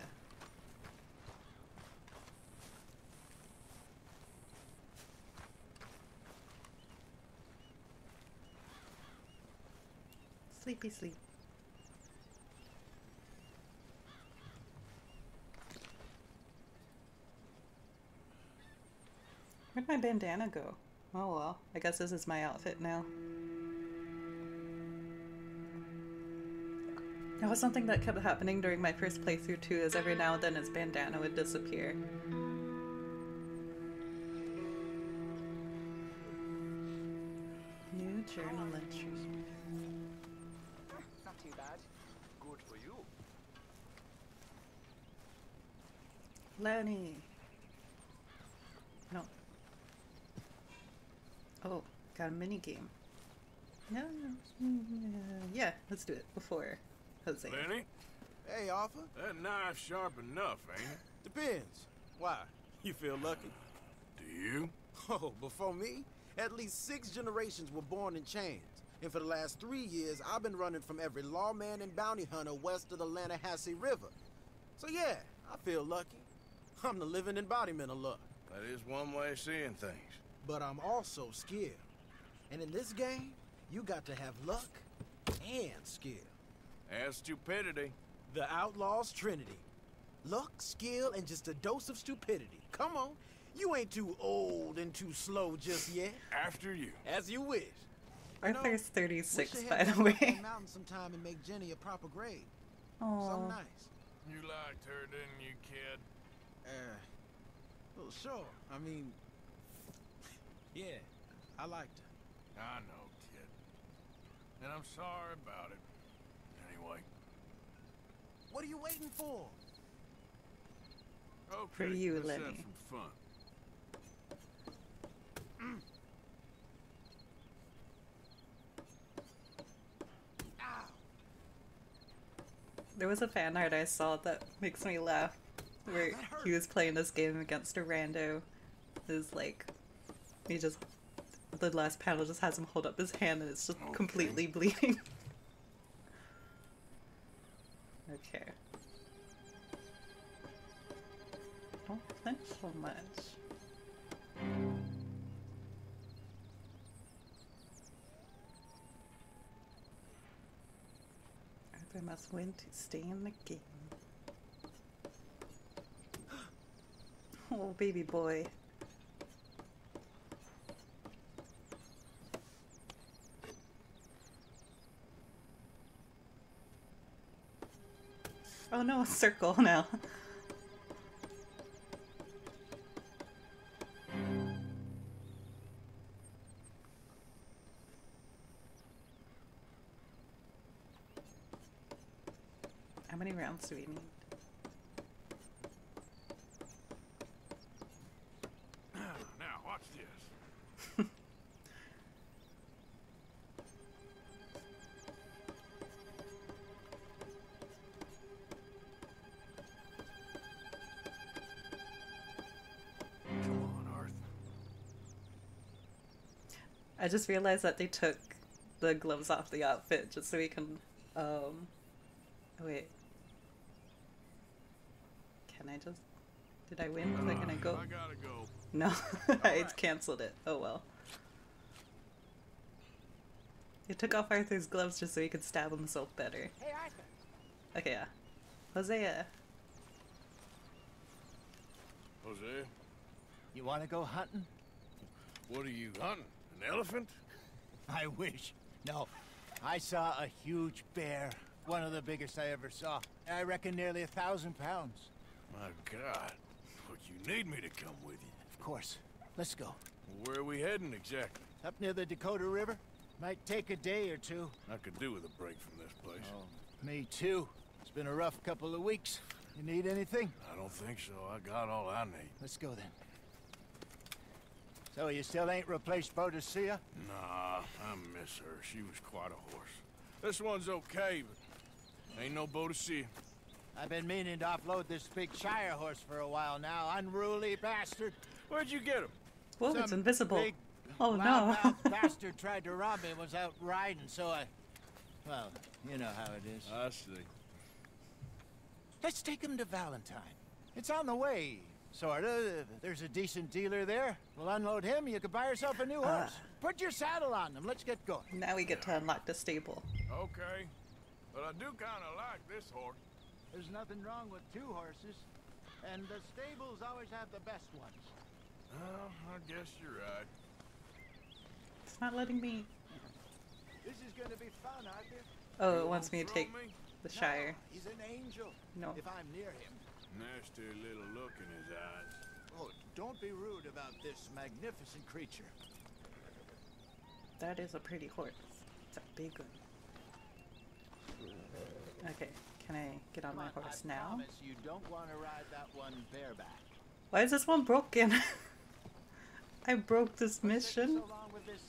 Sleepy sleep. Where'd my bandana go? Oh well, I guess this is my outfit now. That was something that kept happening during my first playthrough too, is every now and then his bandana would disappear. New journal entry. Not too bad. Good for you. Lenny. No. Oh, got a mini game. No, no, yeah, let's do it before Hosea. Lenny? Hey, Arthur. That knife's sharp enough, ain't it? Depends. Why? You feel lucky? Do you? Oh, before me, at least six generations were born in chains. And for the last three years, I've been running from every lawman and bounty hunter west of the Lannahechee River. So yeah, I feel lucky. I'm the living embodiment of luck. That is one way of seeing things. But I'm also skilled. And in this game, you got to have luck and skill. And stupidity. The Outlaw's Trinity. Luck, skill, and just a dose of stupidity. Come on. You ain't too old and too slow just yet. After you. As you wish. You know, Arthur's 36, by the way. on Mountain sometime and make Jenny a proper grade. Aw. Something nice. You liked her, didn't you, kid? Uh, well, sure. I mean, yeah, I liked her. I know, kid. And I'm sorry about it. Anyway. What are you waiting for? Okay, For you, let's have Lenny. some fun. There was a fan art I saw that makes me laugh, ah, where he was playing this game against a rando. Is like, he just the last panel just has him hold up his hand and it's just completely bleeding. okay. Oh, thanks so much. I must win to stay in the game. Oh, baby boy. Oh no, a circle now. How many rounds do we need? I just realized that they took the gloves off the outfit just so we can, um, wait. Can I just, did I win? Was I gonna go? I gotta go. No, I canceled it. Oh well. They took off Arthur's gloves just so he could stab himself better. Hey, Arthur. Okay, yeah. Hosea. Jose, You want to go hunting? what are you hunting? An elephant? I wish. No. I saw a huge bear. One of the biggest I ever saw. I reckon nearly a thousand pounds. My God. But you need me to come with you. Of course. Let's go. Where are we heading exactly? Up near the Dakota River. Might take a day or two. I could do with a break from this place. Oh, me too. It's been a rough couple of weeks. You need anything? I don't think so. I got all I need. Let's go then. So you still ain't replaced Boadicea? Nah, I miss her. She was quite a horse. This one's okay, but ain't no boat to. I've been meaning to offload this big Shire horse for a while now. Unruly bastard. Where'd you get him? Whoa, it's invisible. big, Oh no. loudmouth bastard tried to rob me and was out riding, so I... Well, you know how it is. I see. Let's take him to Valentine. It's on the way, sorta. There's a decent dealer there. We'll unload him, you can buy yourself a new Ah. horse. Put your saddle on him, let's get going. Now we get to unlock the stable. Okay. But I do kind of like this horse. There's nothing wrong with two horses, and the stables always have the best ones. Well, I guess you're right. It's not letting me. This is gonna be fun, Arthur. Oh, it wants me to take the Shire. No, he's an angel. No. If I'm near him. Nasty little look in his eyes. Oh, don't be rude about this magnificent creature. That is a pretty horse. It's a big one. Okay, can I get on my Come horse I now? promise you don't want to ride that one bareback. Why is this one broken? I broke this mission. Along this.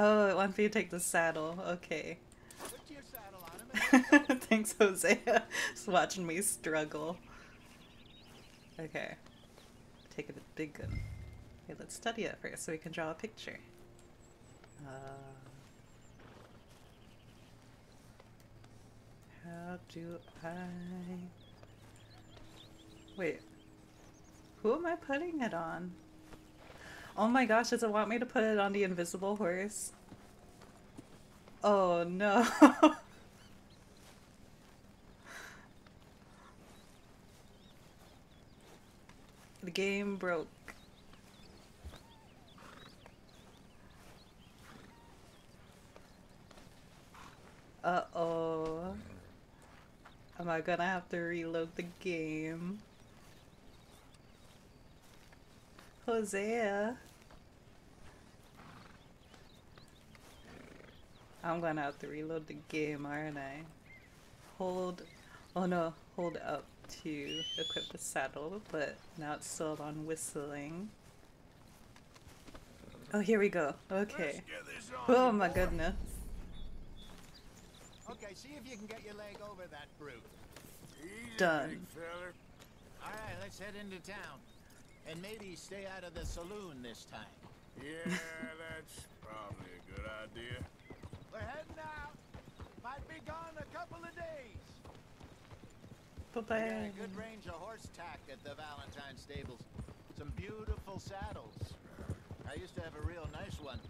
Oh, it wants me to take the saddle. Okay. Put your saddle on him. Thanks, Hosea. Just watching me struggle. Okay. Taking a big gun. Okay, let's study it first so we can draw a picture. Uh, how do I... Wait. Who am I putting it on? Oh my gosh, does it want me to put it on the invisible horse? Oh no. the game broke. Uh oh. Am I gonna have to reload the game? Hosea. I'm gonna have to reload the game, aren't I? Hold. Oh no, hold up to equip the saddle, but now it's still on whistling. Oh, here we go. Okay. Oh my goodness. Okay, see if you can get your leg over that brute. Done. All right, let's head into town. And maybe stay out of the saloon this time. Yeah, that's probably a good idea. We're heading out. Might be gone a couple of days. Bye We a good range of horse tack at the Valentine stables. Some beautiful saddles. I used to have a real nice one.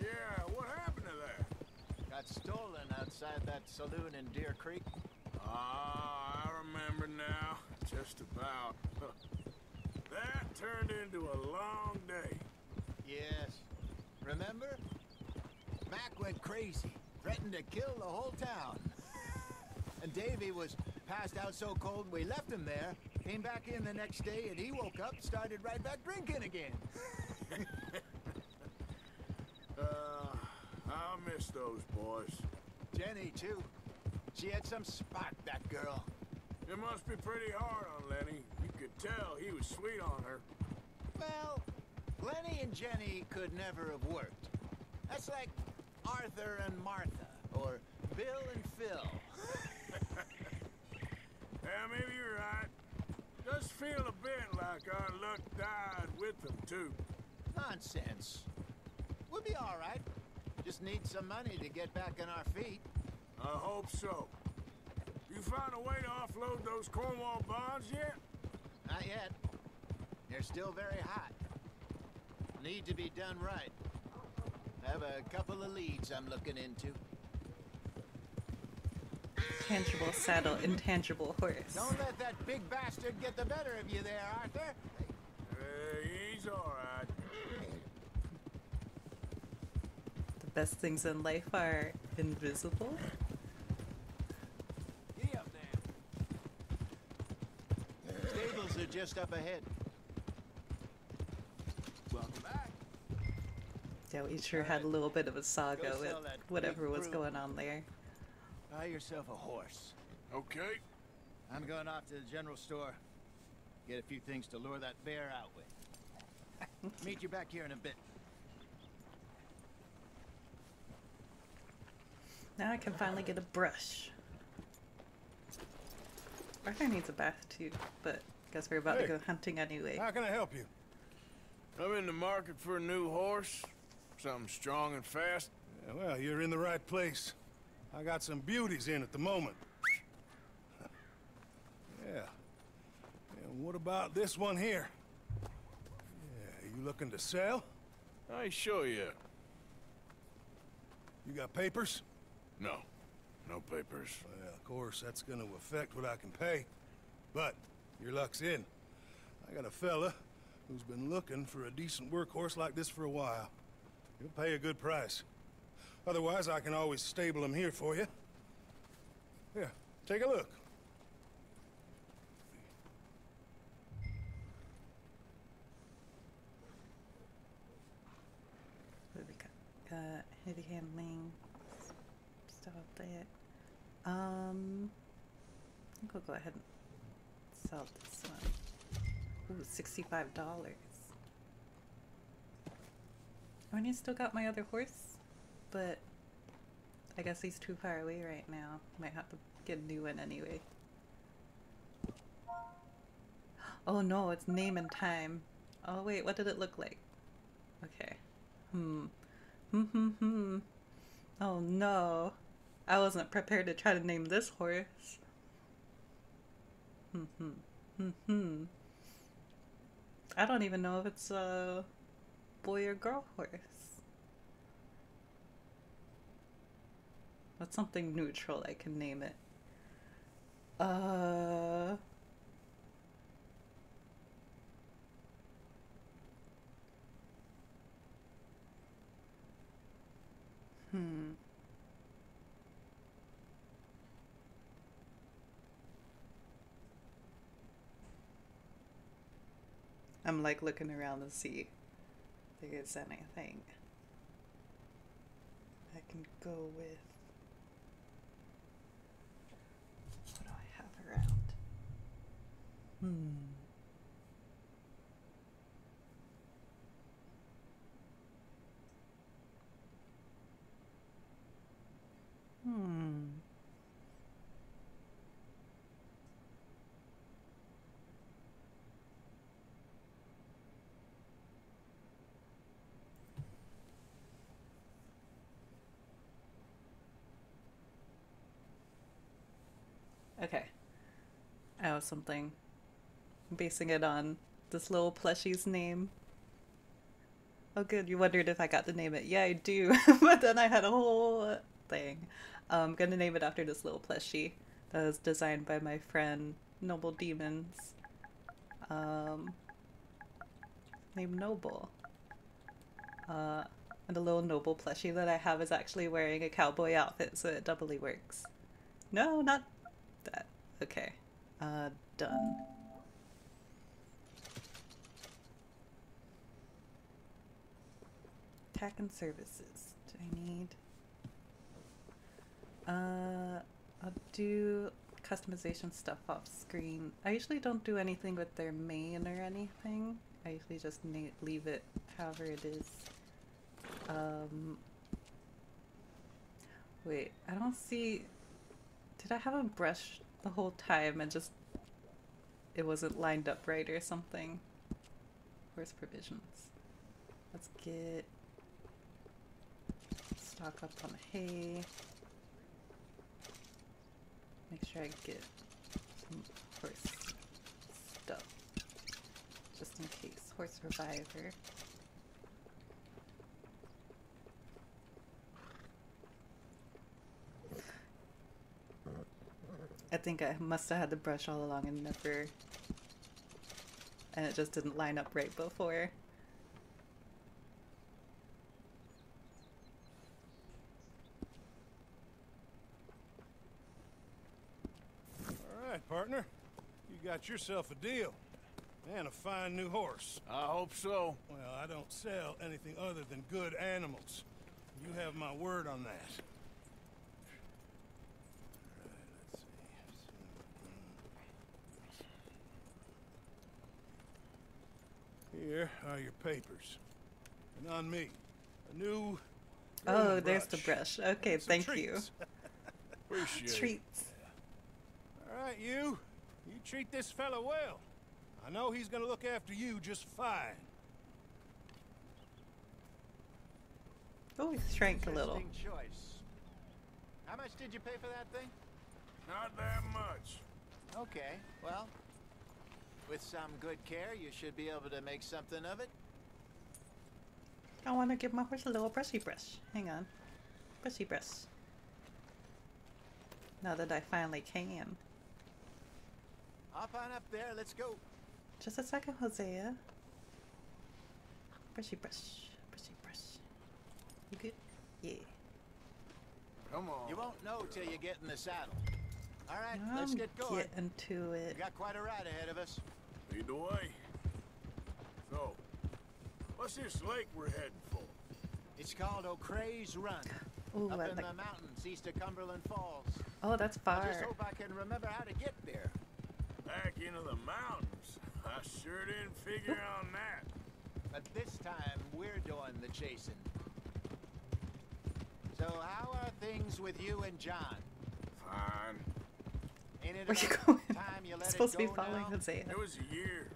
Yeah, what happened to that? Got stolen outside that saloon in Deer Creek. Ah, I remember now. Just about. That turned into a long day. Yes. Remember? Mac went crazy, threatened to kill the whole town. And Davy was passed out so cold we left him there, came back in the next day, and he woke up, started right back drinking again. Uh, I miss those boys. Jenny, too. She had some spark, that girl. It must be pretty hard on Lenny. You could tell he was sweet on her. Well, Lenny and Jenny could never have worked. That's like Arthur and Martha, or Bill and Phil. Yeah, maybe you're right. Does feel a bit like our luck died with them, too. Nonsense. We'll be all right. Just need some money to get back on our feet. I hope so. You found a way to offload those Cornwall bonds yet? Not yet. They're still very hot. Need to be done right. Have a couple of leads I'm looking into. Tangible saddle, intangible horse. Don't let that big bastard get the better of you there, Arthur. Uh, he's all right. The best things in life are invisible. Giddy up there. Stables are just up ahead. Welcome back. Yeah, we sure had a little bit of a saga with whatever was going on there. Buy yourself a horse. Okay. I'm going off to the general store. Get a few things to lure that bear out with. Meet you back here in a bit. Now I can finally get a brush. Arthur needs a bath too, but I guess we're about Hey. to go hunting anyway. How can I help you? I'm in the market for a new horse. Something strong and fast. Yeah, well, you're in the right place. I got some beauties in at the moment. yeah. And what about this one here? Yeah, you looking to sell? I sure you. You got papers? No. No papers. Well, of course, that's gonna affect what I can pay. But your luck's in. I got a fella who's been looking for a decent workhorse like this for a while. He'll pay a good price. Otherwise, I can always stable him here for you. Here, take a look. Uh, heavy handling, stuff like that. Um, I think we'll go ahead and sell this one. Ooh, sixty-five dollars. I mean, I still got my other horse, but I guess he's too far away right now. Might have to get a new one anyway. Oh no, it's name and time. Oh wait, what did it look like? Okay. Hmm. Hmm hmm hmm. Oh no. I wasn't prepared to try to name this horse. Hmm hmm. Hmm hmm. I don't even know if it's a boy or girl horse. What's something neutral I can name it? Uh Hmm. I'm like looking around to see if there's anything I can go with. What do I have around? Hmm. Hmm. Okay. I have something. I'm basing it on this little plushie's name. Oh, good. You wondered if I got to name it. Yeah, I do. but then I had a whole thing. Um, I'm gonna name it after this little plushie that was designed by my friend Noble Demons. Um, named Noble. Uh, and the little Noble plushie that I have is actually wearing a cowboy outfit, so it doubly works. No, not that. Okay. Uh, done. Tech and services. Do I need? Uh, I'll do customization stuff off screen. I usually don't do anything with their main or anything. I usually just leave it however it is. Um, wait, I don't see. Did I have a brush the whole time and just it wasn't lined up right or something? Where's provisions? Let's get stock up on hay. Make sure I get some horse stuff. Just in case. Horse reviver. I think I must have had the brush all along and never. And it just didn't line up right before. All right, partner. You got yourself a deal. And a fine new horse. I hope so. Well, I don't sell anything other than good animals. You have my word on that. Here are your papers. And on me, a new Oh, there's the brush. Okay, thank treats. Appreciate you. it. Treats. All right, you. You treat this fella well. I know he's gonna look after you just fine. Oh, he shrank a little. Interesting choice. How much did you pay for that thing? Not that much. Okay, well, with some good care, you should be able to make something of it. I want to give my horse a little brushy brush. Hang on. Brushy brush. Now that I finally can. Hop on up there, let's go. Just a second, Hosea. Brushy brush. Brushy brush. You good? Yeah. Come on. You won't know till you get in the saddle. All right, let's I'm get going. Get into it. We got quite a ride ahead of us. Lead the way. So, what's this lake we're heading for? It's called O'Creagh's Run. Ooh, up I in like- the mountains east of Cumberland Falls. Oh, that's far. I just hope I can remember how to get there. Back into the mountains. I sure didn't figure on that. But this time, we're doing the chasing. So how are things with you and John? Fine. Ain't it Where you going? time you let It's supposed it to be go following now? Hosea. It was a year,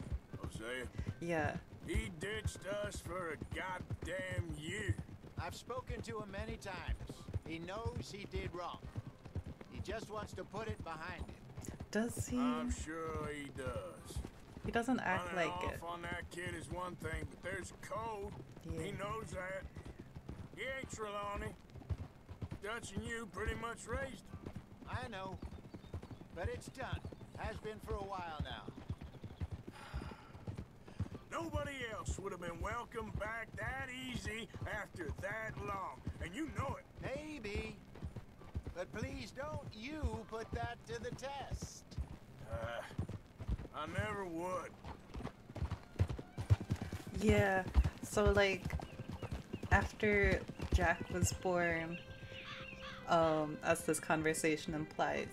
Hosea. Yeah. He ditched us for a goddamn year. I've spoken to him many times. He knows he did wrong. He just wants to put it behind him. Does he? I'm sure he does. He doesn't act Running like off it. on that kid is one thing, but there's code. He knows that. He ain't Trelawny. Dutch and you pretty much raised him. I know. But it's done. Has been for a while now. Nobody else would have been welcomed back that easy after that long. And you know it. Maybe. But please don't you put that to the test. Uh, I never would. Yeah. So like after Jack was born, um, as this conversation implies,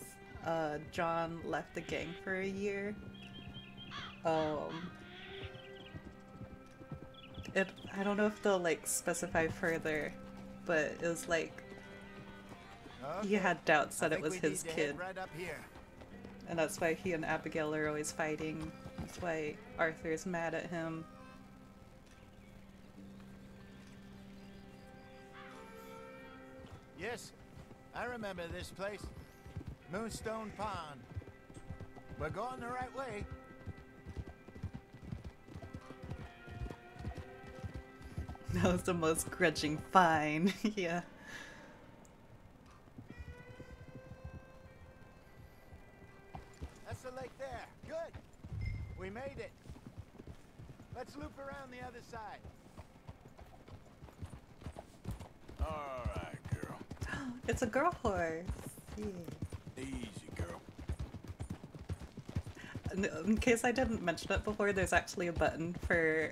uh, John left the gang for a year. Um, it I don't know if they'll like specify further, but it was like he had doubts that it was his kid, right up here. And that's why he and Abigail are always fighting. That's why Arthur's mad at him. Yes, I remember this place. Moonstone Pond. We're going the right way. That was the most grudging fine. yeah. We made it. Let's loop around the other side. All right, girl. It's a girl horse. Yeah. Easy, girl. In- In case I didn't mention it before, there's actually a button for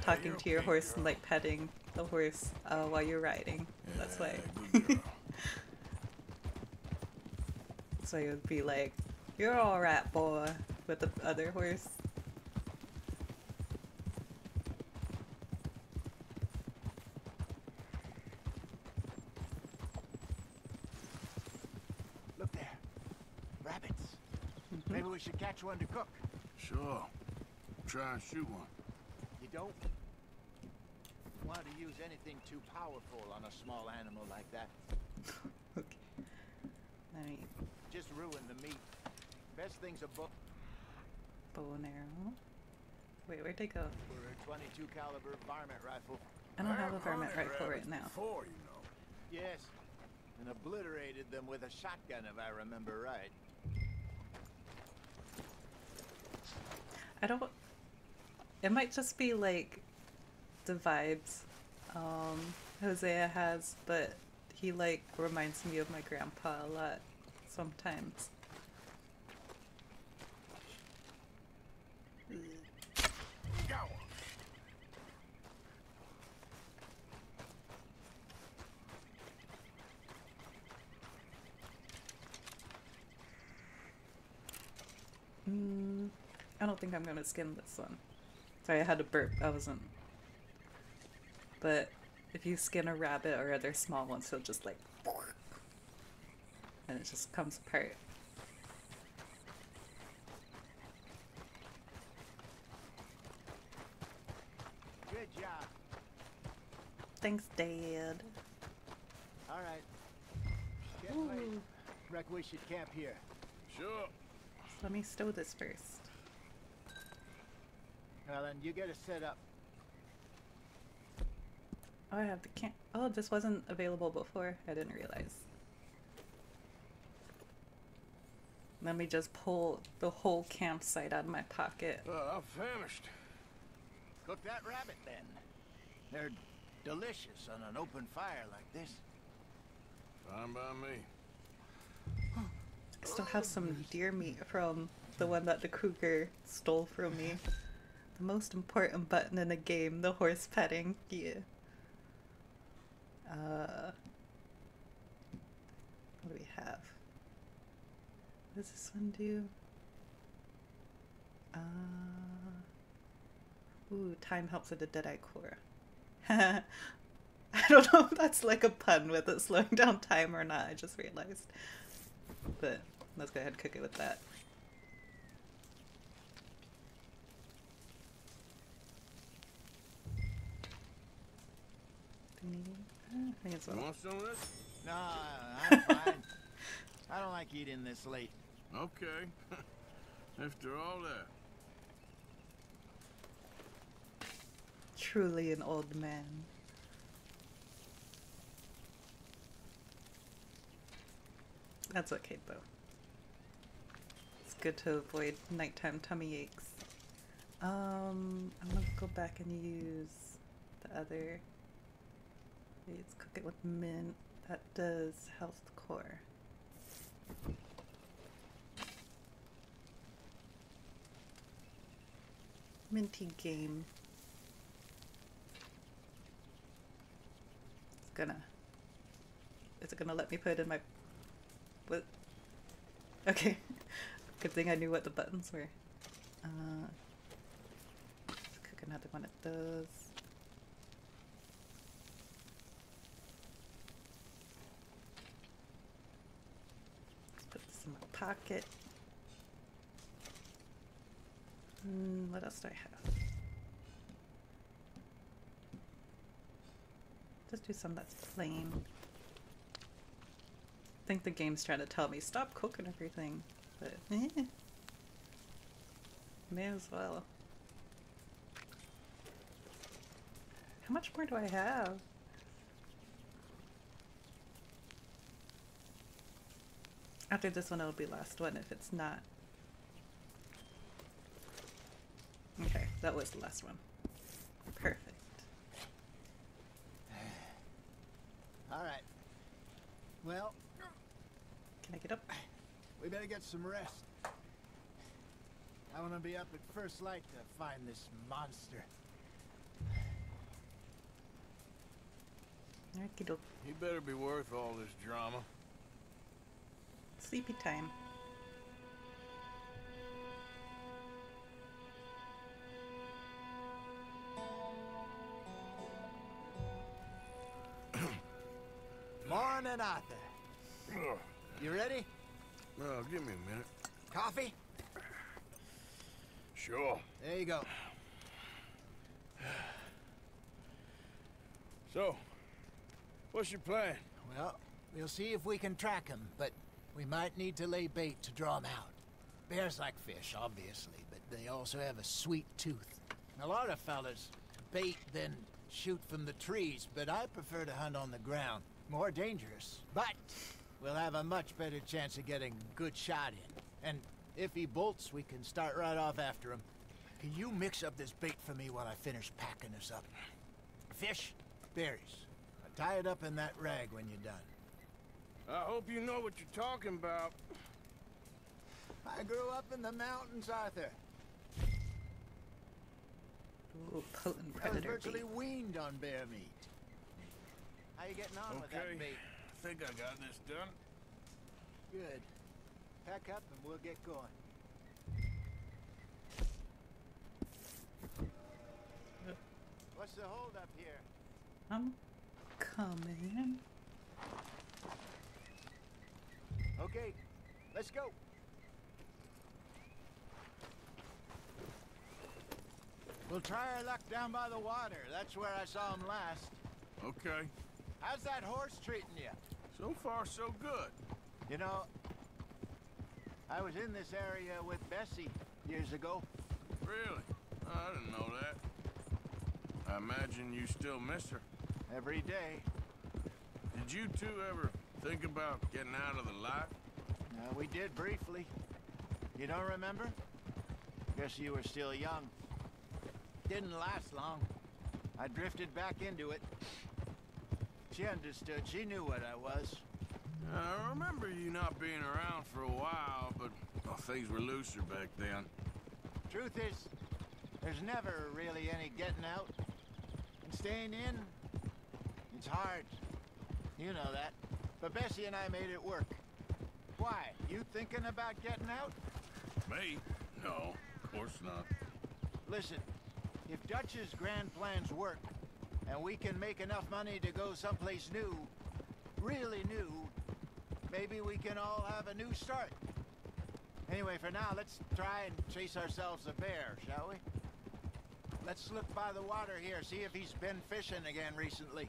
talking to your horse and like petting the horse uh, while you're riding. That's why. so you'd be like, "You're all right, boy," with the other horse. Look there. Rabbits. Maybe we should catch one to cook. Sure. Try and shoot one. You don't want to use anything too powerful on a small animal like that. I mean, Just ruin the meat. Best thing's a book bow and arrow. Wait, where'd they go? for a 22 caliber varmint rifle. I don't have a varmint rifle right now. Before, you know. Yes, and obliterated them with a shotgun if I remember right. I don't. It might just be like the vibes um, Hosea has, but he like reminds me of my grandpa a lot sometimes. Go. Mm, I don't think I'm gonna skin this one. Sorry, I had to burp. I wasn't. But if you skin a rabbit or other small ones, he'll just like, and it just comes apart. Good job. Thanks, Dad. All right. Getting late. Ooh. Reckon we should camp here. Sure. So let me stow this first. Well, then you get us set up. Oh, I have the camp. Oh, this wasn't available before. I didn't realize. Let me just pull the whole campsite out of my pocket. Uh, I'm famished. Cook that rabbit then. They're delicious on an open fire like this. Fine by me. I still have some deer meat from the one that the cougar stole from me. The most important button in the game, the horse petting. Yeah. Uh, what do we have? What does this one do? Uh, ooh, time helps with the Deadeye core. I don't know if that's like a pun with it slowing down time or not. I just realized. But let's go ahead and cook it with that. I think it's You want some of this? No, I'm fine. I don't like eating this late. Okay. After all that. Truly an old man. That's okay though. It's good to avoid nighttime tummy aches. Um, I'm gonna go back and use the other. Let's cook it with mint. That does health core. Minty game. It's gonna. Is it gonna let me put it in my. What? Okay. Good thing I knew what the buttons were. Uh, let's cook another one of those. Let's put this in my pocket. Mm, what else do I have? Just do some that's plain. I think the game's trying to tell me stop cooking everything, but may as well. How much more do I have? After this one, it'll be last one if it's not. Okay, that was the last one. Perfect. All right. Well, Can I get up? we better get some rest. I want to be up at first light to find this monster. Okie doke. He better be worth all this drama. Sleepy time. Morning, Arthur. You ready? Well, give me a minute. Coffee? Sure. There you go. So, what's your plan? Well, we'll see if we can track him, but we might need to lay bait to draw him out. Bears like fish, obviously, but they also have a sweet tooth. A lot of fellas bait, then shoot from the trees, but I prefer to hunt on the ground. More dangerous, but we'll have a much better chance of getting a good shot in. And if he bolts, we can start right off after him. Can you mix up this bait for me while I finish packing this up? Fish, berries. Tie it up in that rag when you're done. I hope you know what you're talking about. I grew up in the mountains, Arthur. Ooh, potent I was virtually bait. weaned on bear meat. How you getting on with Okay. that bait? I think I got this done. Good. Pack up and we'll get going. What's the hold up here? Um, coming. Okay, let's go. We'll try our luck down by the water. That's where I saw him last. Okay. How's that horse treating you? So far, so good. You know, I was in this area with Bessie years ago. Really? I didn't know that. I imagine you still miss her. Every day. Did you two ever think about getting out of the life? Uh, we did briefly. You don't remember? Guess you were still young. Didn't last long. I drifted back into it. She understood. She knew what I was. I remember you not being around for a while, but well, things were looser back then. Truth is, there's never really any getting out. And staying in, it's hard. You know that. But Bessie and I made it work. Why? You thinking about getting out? Me? No, of course not. Listen, if Dutch's grand plans work, and we can make enough money to go someplace new, really new, maybe we can all have a new start. Anyway, for now, let's try and chase ourselves a bear, shall we? Let's look by the water here, see if he's been fishing again recently.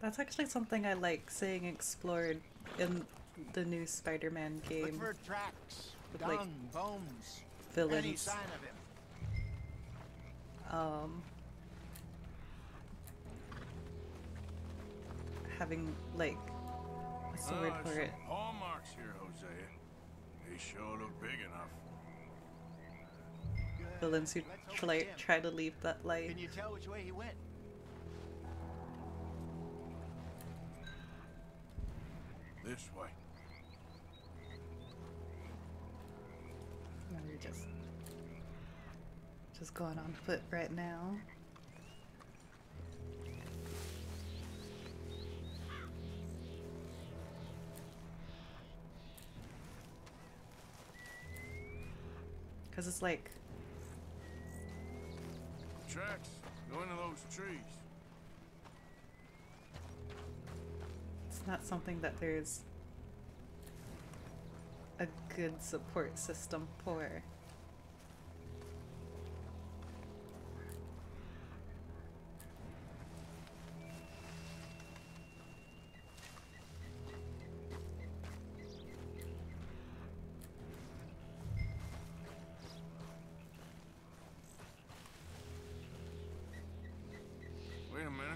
That's actually something I like seeing explored in the new Spider-Man Look game. for tracks, With, dung, like, bones, any villains. sign of him. Um, having like what's the word Ah, for some it? Hallmarks here, Hosea. They sure look big enough. Villains who try, try to leave that light. Can you tell which way he went? This way. No, you're just just going on foot right now. Cause it's like Tracks. Go into those trees. it's not something that there's good support system for. Wait a minute.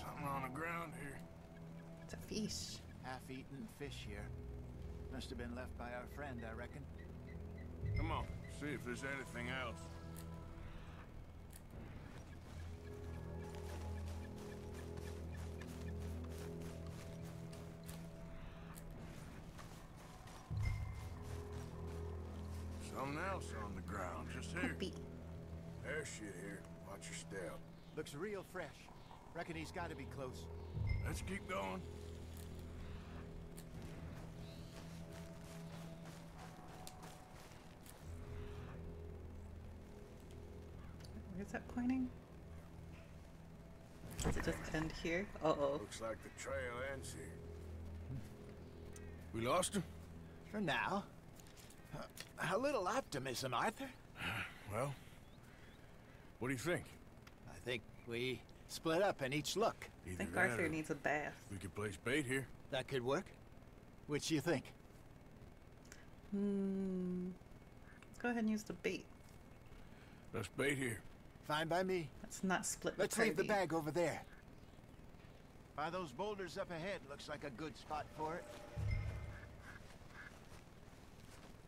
Something on the ground here. It's a fish. Half-eaten fish here. Must have been left by our friend, I reckon. Come on, see if there's anything else. Something else on the ground, just here. There's shit here. Watch your step. Looks real fresh. Reckon he's got to be close. Let's keep going. Where's that pointing? Does it just end here? Uh oh. Looks like the trail ends here. We lost him? For now. A little optimism, Arthur. Well, what do you think? I think we split up and each look. I think Arthur needs a bath. We could place bait here. That could work. Which do you think? Hmm. Let's go ahead and use the bait. Let's bait here. Fine by me. Let's not split Let's the leave the bag over there. By those boulders up ahead, looks like a good spot for it.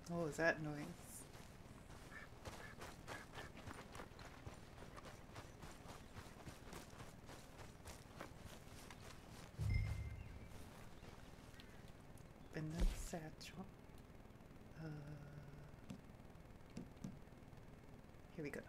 What was that noise? Bended satchel. Uh, here we go.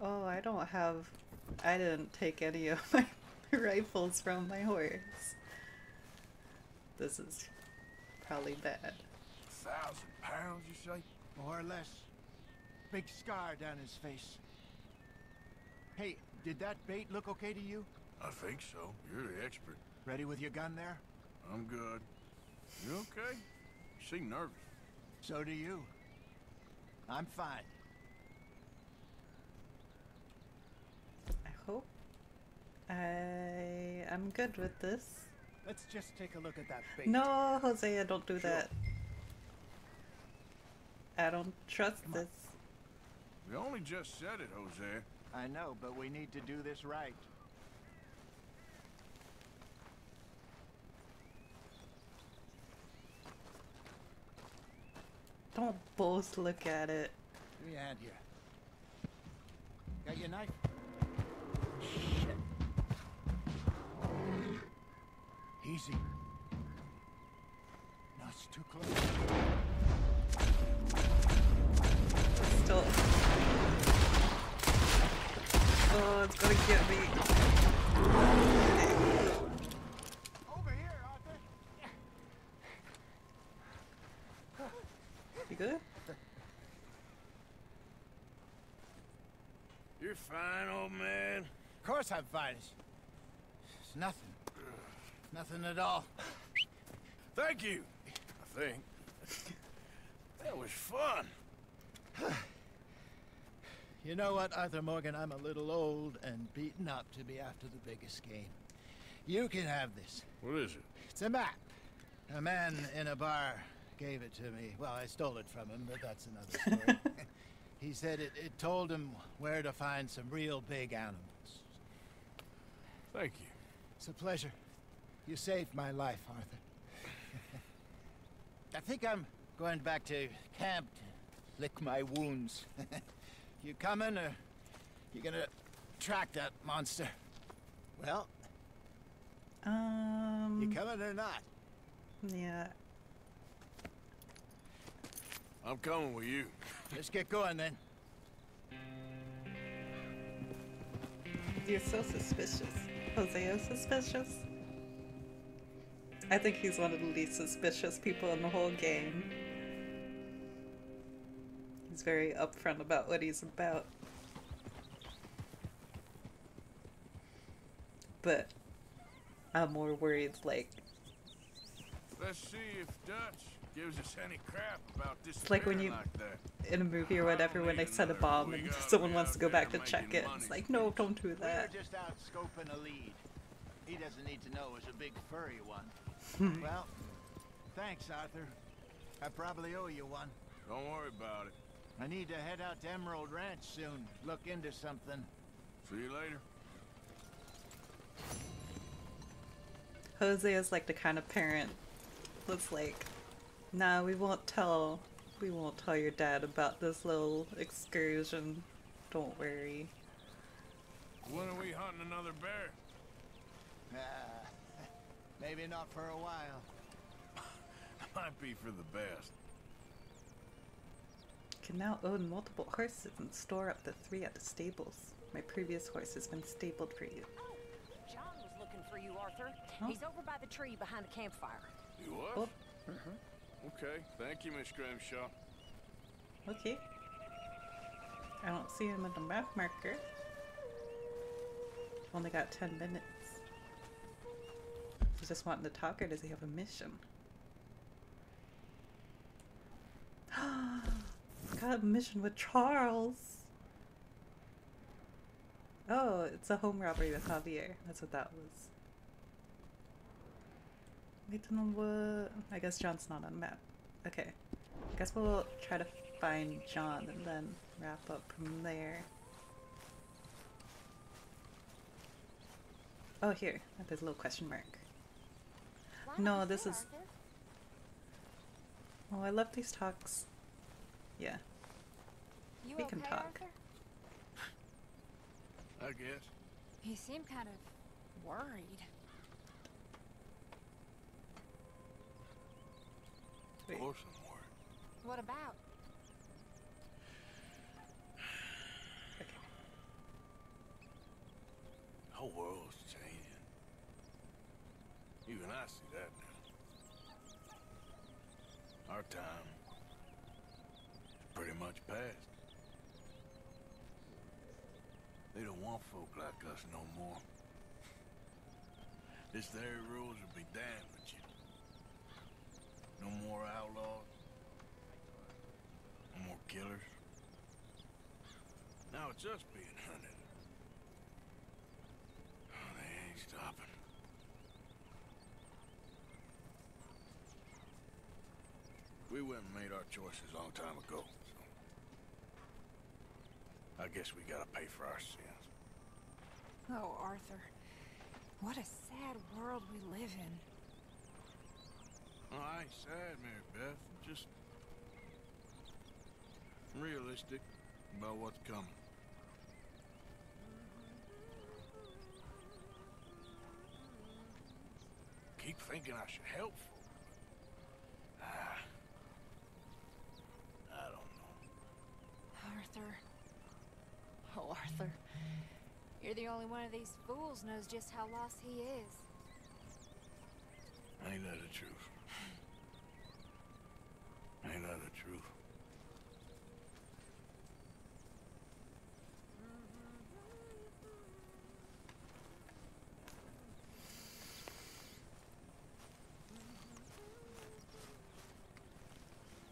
Oh, I don't have I didn't take any of my rifles from my horse. This is probably bad. Thousand pounds, you say? More or less. Big scar down his face. Hey, did that bait look okay to you? I think so. You're the expert. Ready with your gun there? I'm good. You okay? You seem nervous. So do you. I'm fine. Hope I am good with this. Let's just take a look at that bait. No, Hosea, don't do that. I don't trust this. We only just said it, Hosea. I know, but we need to do this right. Don't both look at it. Give me a hand here. Got your knife? Shit. Easy. No, it's too close. Still. Oh, it's gonna get me. Over here, Arthur. You good? You're fine, old man. Of course I'm fine. It's, it's nothing. Nothing at all. Thank you. I think. That was fun. You know what, Arthur Morgan? I'm a little old and beaten up to be after the biggest game. You can have this. What is it? It's a map. A man in a bar gave it to me. Well, I stole it from him, but that's another story. he said it, it told him where to find some real big animals. Thank you. It's a pleasure. You saved my life, Arthur. I think I'm going back to camp to lick my wounds. you coming, or you gonna track that monster? Well, Um. you coming or not? Yeah. I'm coming with you. Let's get going then. You're so suspicious. Hosea's suspicious. I think he's one of the least suspicious people in the whole game. He's very upfront about what he's about. But I'm more worried, like, Let's see if Dutch gives us any crap about this. it's like when you, like in a movie or whatever, when they set a bomb and someone wants to go back to check it. It's like, no, don't do that. We were just out scoping a lead. He doesn't need to know it's a big furry one. Hmm. well, thanks, Arthur. I probably owe you one. Don't worry about it. I need to head out to Emerald Ranch soon. Look into something. See you later. Hosea is like the kind of parent that's like, nah, we won't tell, we won't tell your dad about this little excursion. Don't worry. When are we hunting another bear? Uh, maybe not for a while. Might be for the best. Can now own multiple horses and store up to three at the stables. My previous horse has been stabled for you. John was looking for you, Arthur. Oh. He's over by the tree behind the campfire. You what? Oh. Okay. Thank you, Miss Grimshaw. Okay. I don't see him in the map marker. Only got 10 minutes. He's just wanting to talk, or does he have a mission? got a mission with Charles. Oh, it's a home robbery with Javier. That's what that was. Wait to know what. I guess John's not on the map. Okay. I guess we'll try to find John and then wrap up from there. Oh, here. There's a little question mark. No, this is. Oh, I love these talks. Yeah. You We can okay, talk. Arthur? I guess. You seem kind of worried. Of course I'm worried. What about? The whole world's changing. Even I see that now. Our time is pretty much past. They don't want folk like us no more. This there rules would be damned with you. No more outlaws. No more killers. Now it's us being hunted. Oh, they ain't stopping. We went and made our choices a long time ago, so... I guess we gotta pay for our sins. Oh, Arthur. What a sad world we live in. Oh, I ain't sad, Mary Beth. Just... realistic about what's coming. Keep thinking I should help folk. Ah. I don't know. Arthur. Oh, Arthur. You're the only one of these fools knows just how lost he is. Ain't that the truth? Ain't that the truth?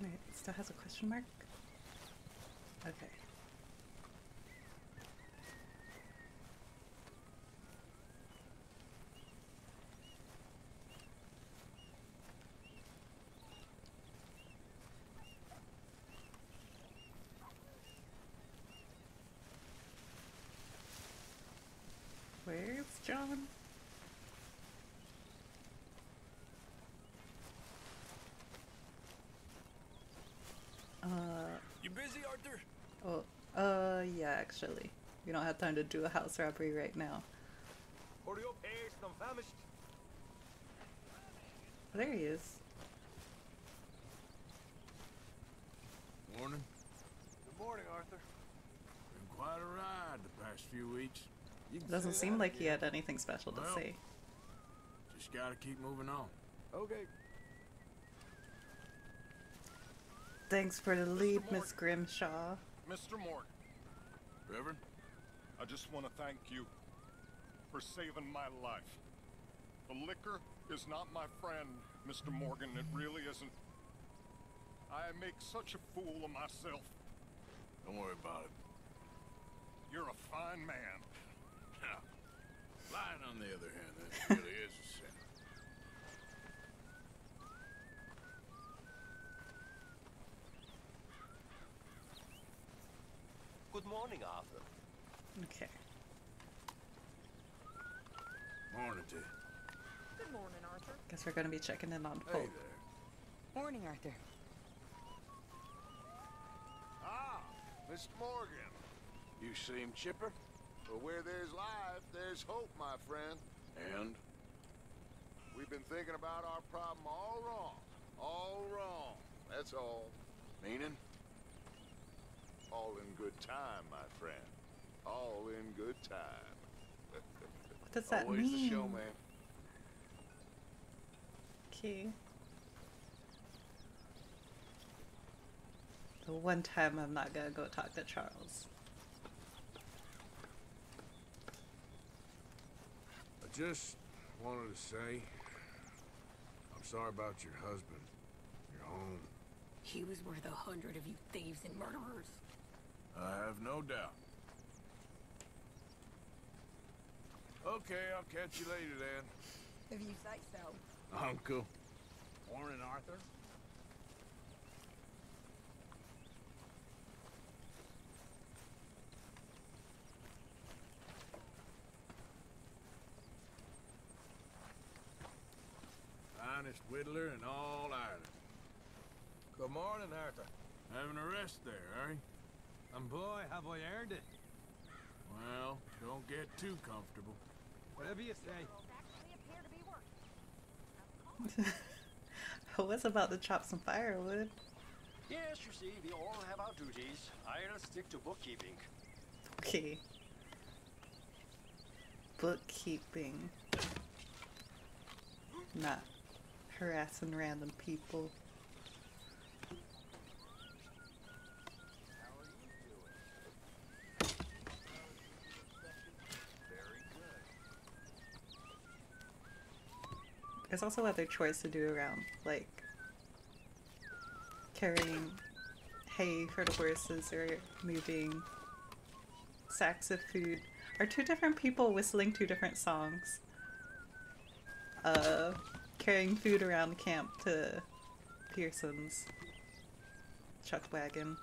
Wait, it still has a question mark? Okay. Where's John? Uh, You busy, Arthur? oh, uh, yeah, actually. We don't have time to do a house robbery right now. Hurry up, haste, I'm famished. There he is. Morning. Good morning, Arthur. Been quite a ride the past few weeks. You can Doesn't seem that like he had anything special to say. Just gotta keep moving on. Okay. Thanks for the lead, Miss Grimshaw. Mr. Morgan, Reverend? I just want to thank you for saving my life. The liquor is not my friend, Mr. Morgan. It really isn't. I make such a fool of myself. Don't worry about it. You're a fine man. Lying on the other hand, that really is a sin. Good morning, Arthur. Okay. Morning to you. Good morning, Arthur. Guess we're gonna be checking in on Hey Pope. there. Morning, Arthur. Ah, Mr. Morgan. You seem chipper. But where there's life, there's hope, my friend. And? We've been thinking about our problem all wrong. All wrong. That's all. Meaning? All in good time, my friend. All in good time. What does that Always mean? the showman. Okay. The one time I'm not gonna go talk to Charles. I just wanted to say I'm sorry about your husband, your home. He was worth a hundred of you thieves and murderers. I have no doubt. Okay, I'll catch you later then. If you say so. Uncle. Morning, Arthur. Finest whittler in all Ireland. Good morning, Arthur. Having a rest there, are you? And boy, have I earned it. Well, don't get too comfortable. Whatever you say. I was about to chop some firewood. Yes, you see, we all have our duties. I'll stick to bookkeeping. Okay. bookkeeping. Not harassing random people. There's also other chores to do around, like carrying hay for the horses or moving sacks of food. Are two different people whistling two different songs? Uh, carrying food around camp to Pearson's chuck wagon.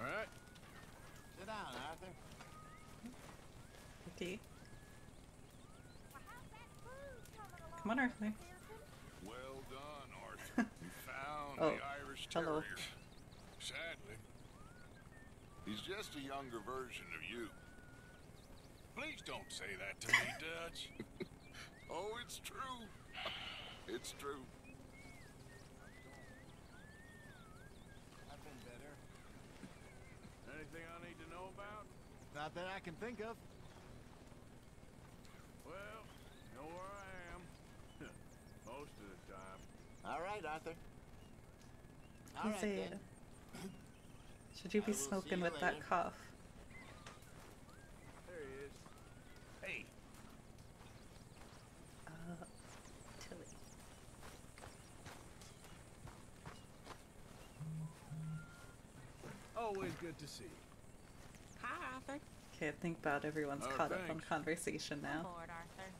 All right. Sit down, Arthur. Okay. Come on, Arthur. Well done, Arthur. You found Oh, the hello. Sadly, he's just a younger version of you. Please don't say that to me, Dutch. oh, it's true. It's true. I've been better. Anything I need to know about? Not that I can think of. Well, you know where I am. Most of the time. All right, Arthur. All right, Say, then. should you be smoking you with that cough? There he is. Hey. Uh, Tilly. Always good to see you. Hi, Arthur. Okay, I think about everyone's Oh, caught up on conversation now. Lord, Arthur.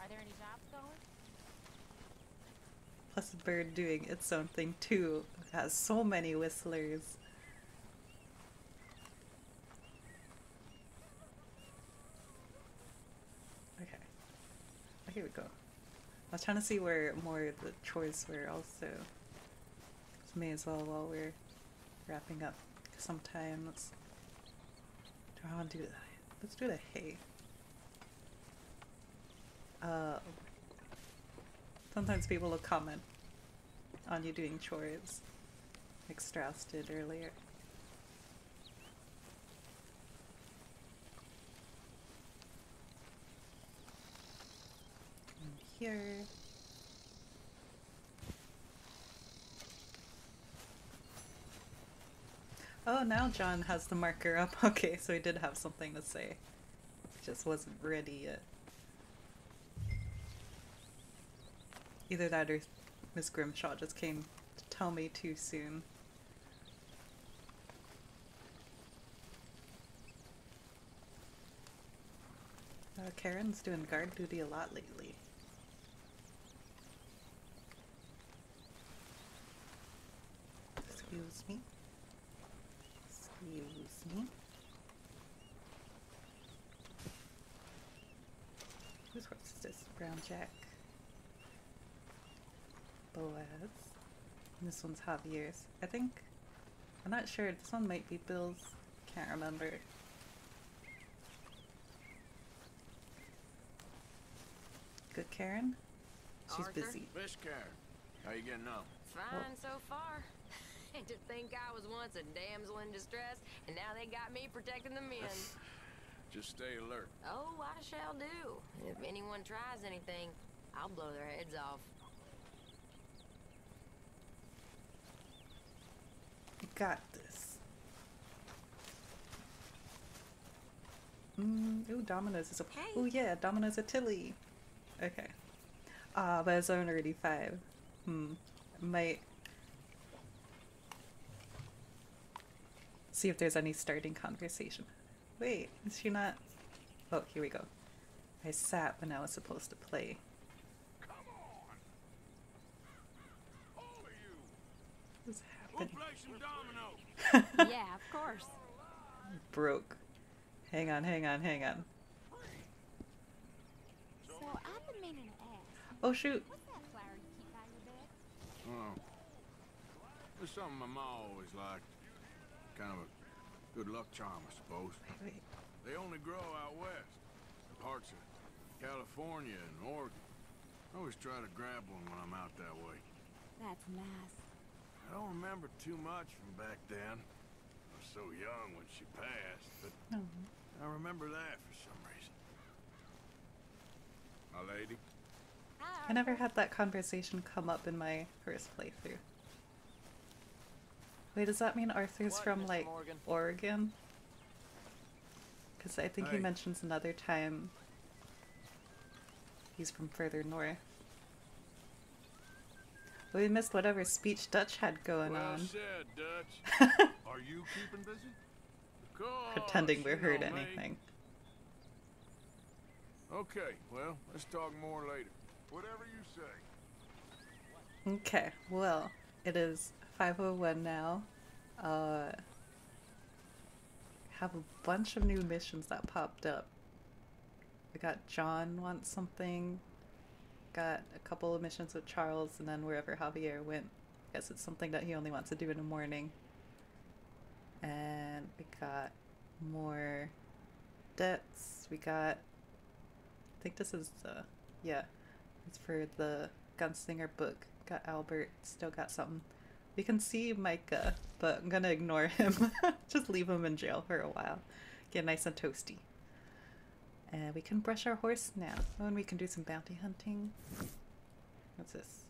Are there any jobs going? Bird doing its own thing too has so many whistlers. Okay. Oh, here we go. I was trying to see where more the chores were also. So may as well while we're wrapping up. Sometimes. Do I want to do that? Let's do the hay. Uh, sometimes people will comment on you doing chores, like Strauss did earlier. Here. Oh, now John has the marker up. Okay, so he did have something to say. Just wasn't ready yet. Either that or Miss Grimshaw just came to tell me too soon. Uh, Karen's doing guard duty a lot lately. Excuse me. Excuse me. Whose horse is this? Brown Jack. Boaz. And this one's Javier's. I think. I'm not sure. This one might be Bill's. Can't remember. Good, Karen? She's Arthur? busy. Miss Karen, how you getting on? Fine so far. And to think I was once a damsel in distress, and now they got me protecting the men. Just stay alert. oh, I shall do. If anyone tries anything, I'll blow their heads off. Got this. Mm, ooh, Domino's is a. Oh yeah, Domino's a Tilly. Okay. Ah, but it's already five. Hmm. Might see if there's any starting conversation. Wait, is she not? Oh, here we go. I sat when I was supposed to play. Come on. What's happening? yeah, of course. Broke. Hang on, hang on, hang on. So I've been meaning to ask. Oh shoot. What's that flower you keep by your bed? Oh. It's something my ma always liked. Kind of a good luck charm, I suppose. Wait. They only grow out west. Parts of California and Oregon. I always try to grab one when I'm out that way. That's nice. I don't remember too much from back then. I was so young when she passed, but mm-hmm. I remember that for some reason. My lady? I never had that conversation come up in my first playthrough. Wait, does that mean Arthur's What, from Mr. like Morgan? Oregon? Because I think he mentions another time he's from further north. We missed whatever speech Dutch had going well on, said, Dutch. Are you keeping busy? Course, pretending we heard know anything. Okay, well, let's talk more later. Whatever you say. Okay, well, it is 501 now. Uh, have a bunch of new missions that popped up. We got John wants something. Got a couple of missions with Charles, and then wherever Javier went, I guess it's something that he only wants to do in the morning. And we got more debts. We got. I think this is the. Yeah. It's for the Gunslinger book. Got Albert. Still got something. We can see Micah, but I'm gonna ignore him. Just leave him in jail for a while. Get nice and toasty. And we can brush our horse now. Oh, and we can do some bounty hunting. What's this?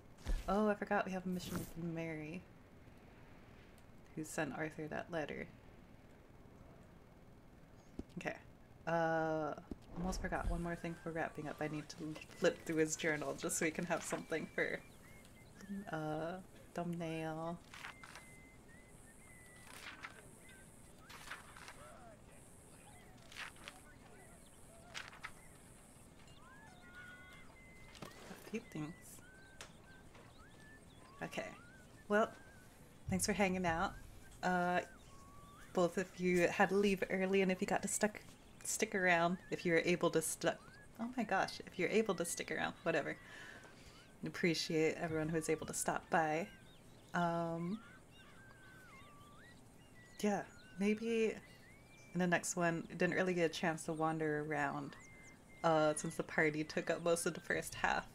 Oh, I forgot we have a mission with Mary. Who sent Arthur that letter. Okay. Uh, almost forgot one more thing for wrapping up. I need to flip through his journal just so we can have something for uh, thumbnail. A things. Okay. Well, thanks for hanging out. Uh, both of you had to leave early, and if you got to stuck stick around, if you're able to stuck, oh my gosh, if you're able to stick around, whatever. Appreciate everyone who was able to stop by. Um, yeah, maybe in the next one, didn't really get a chance to wander around, uh, since the party took up most of the first half.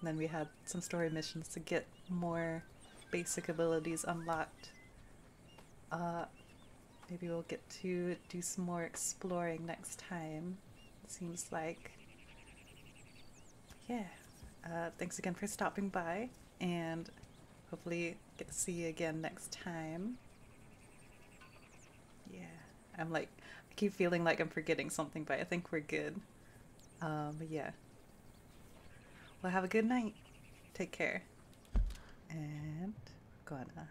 And then we had some story missions to get more basic abilities unlocked. Uh, maybe we'll get to do some more exploring next time. Seems like. Yeah. Uh, thanks again for stopping by, and hopefully get to see you again next time. Yeah. I'm like, I keep feeling like I'm forgetting something, but I think we're good. Um, yeah. Well, have a good night. Take care. And gonna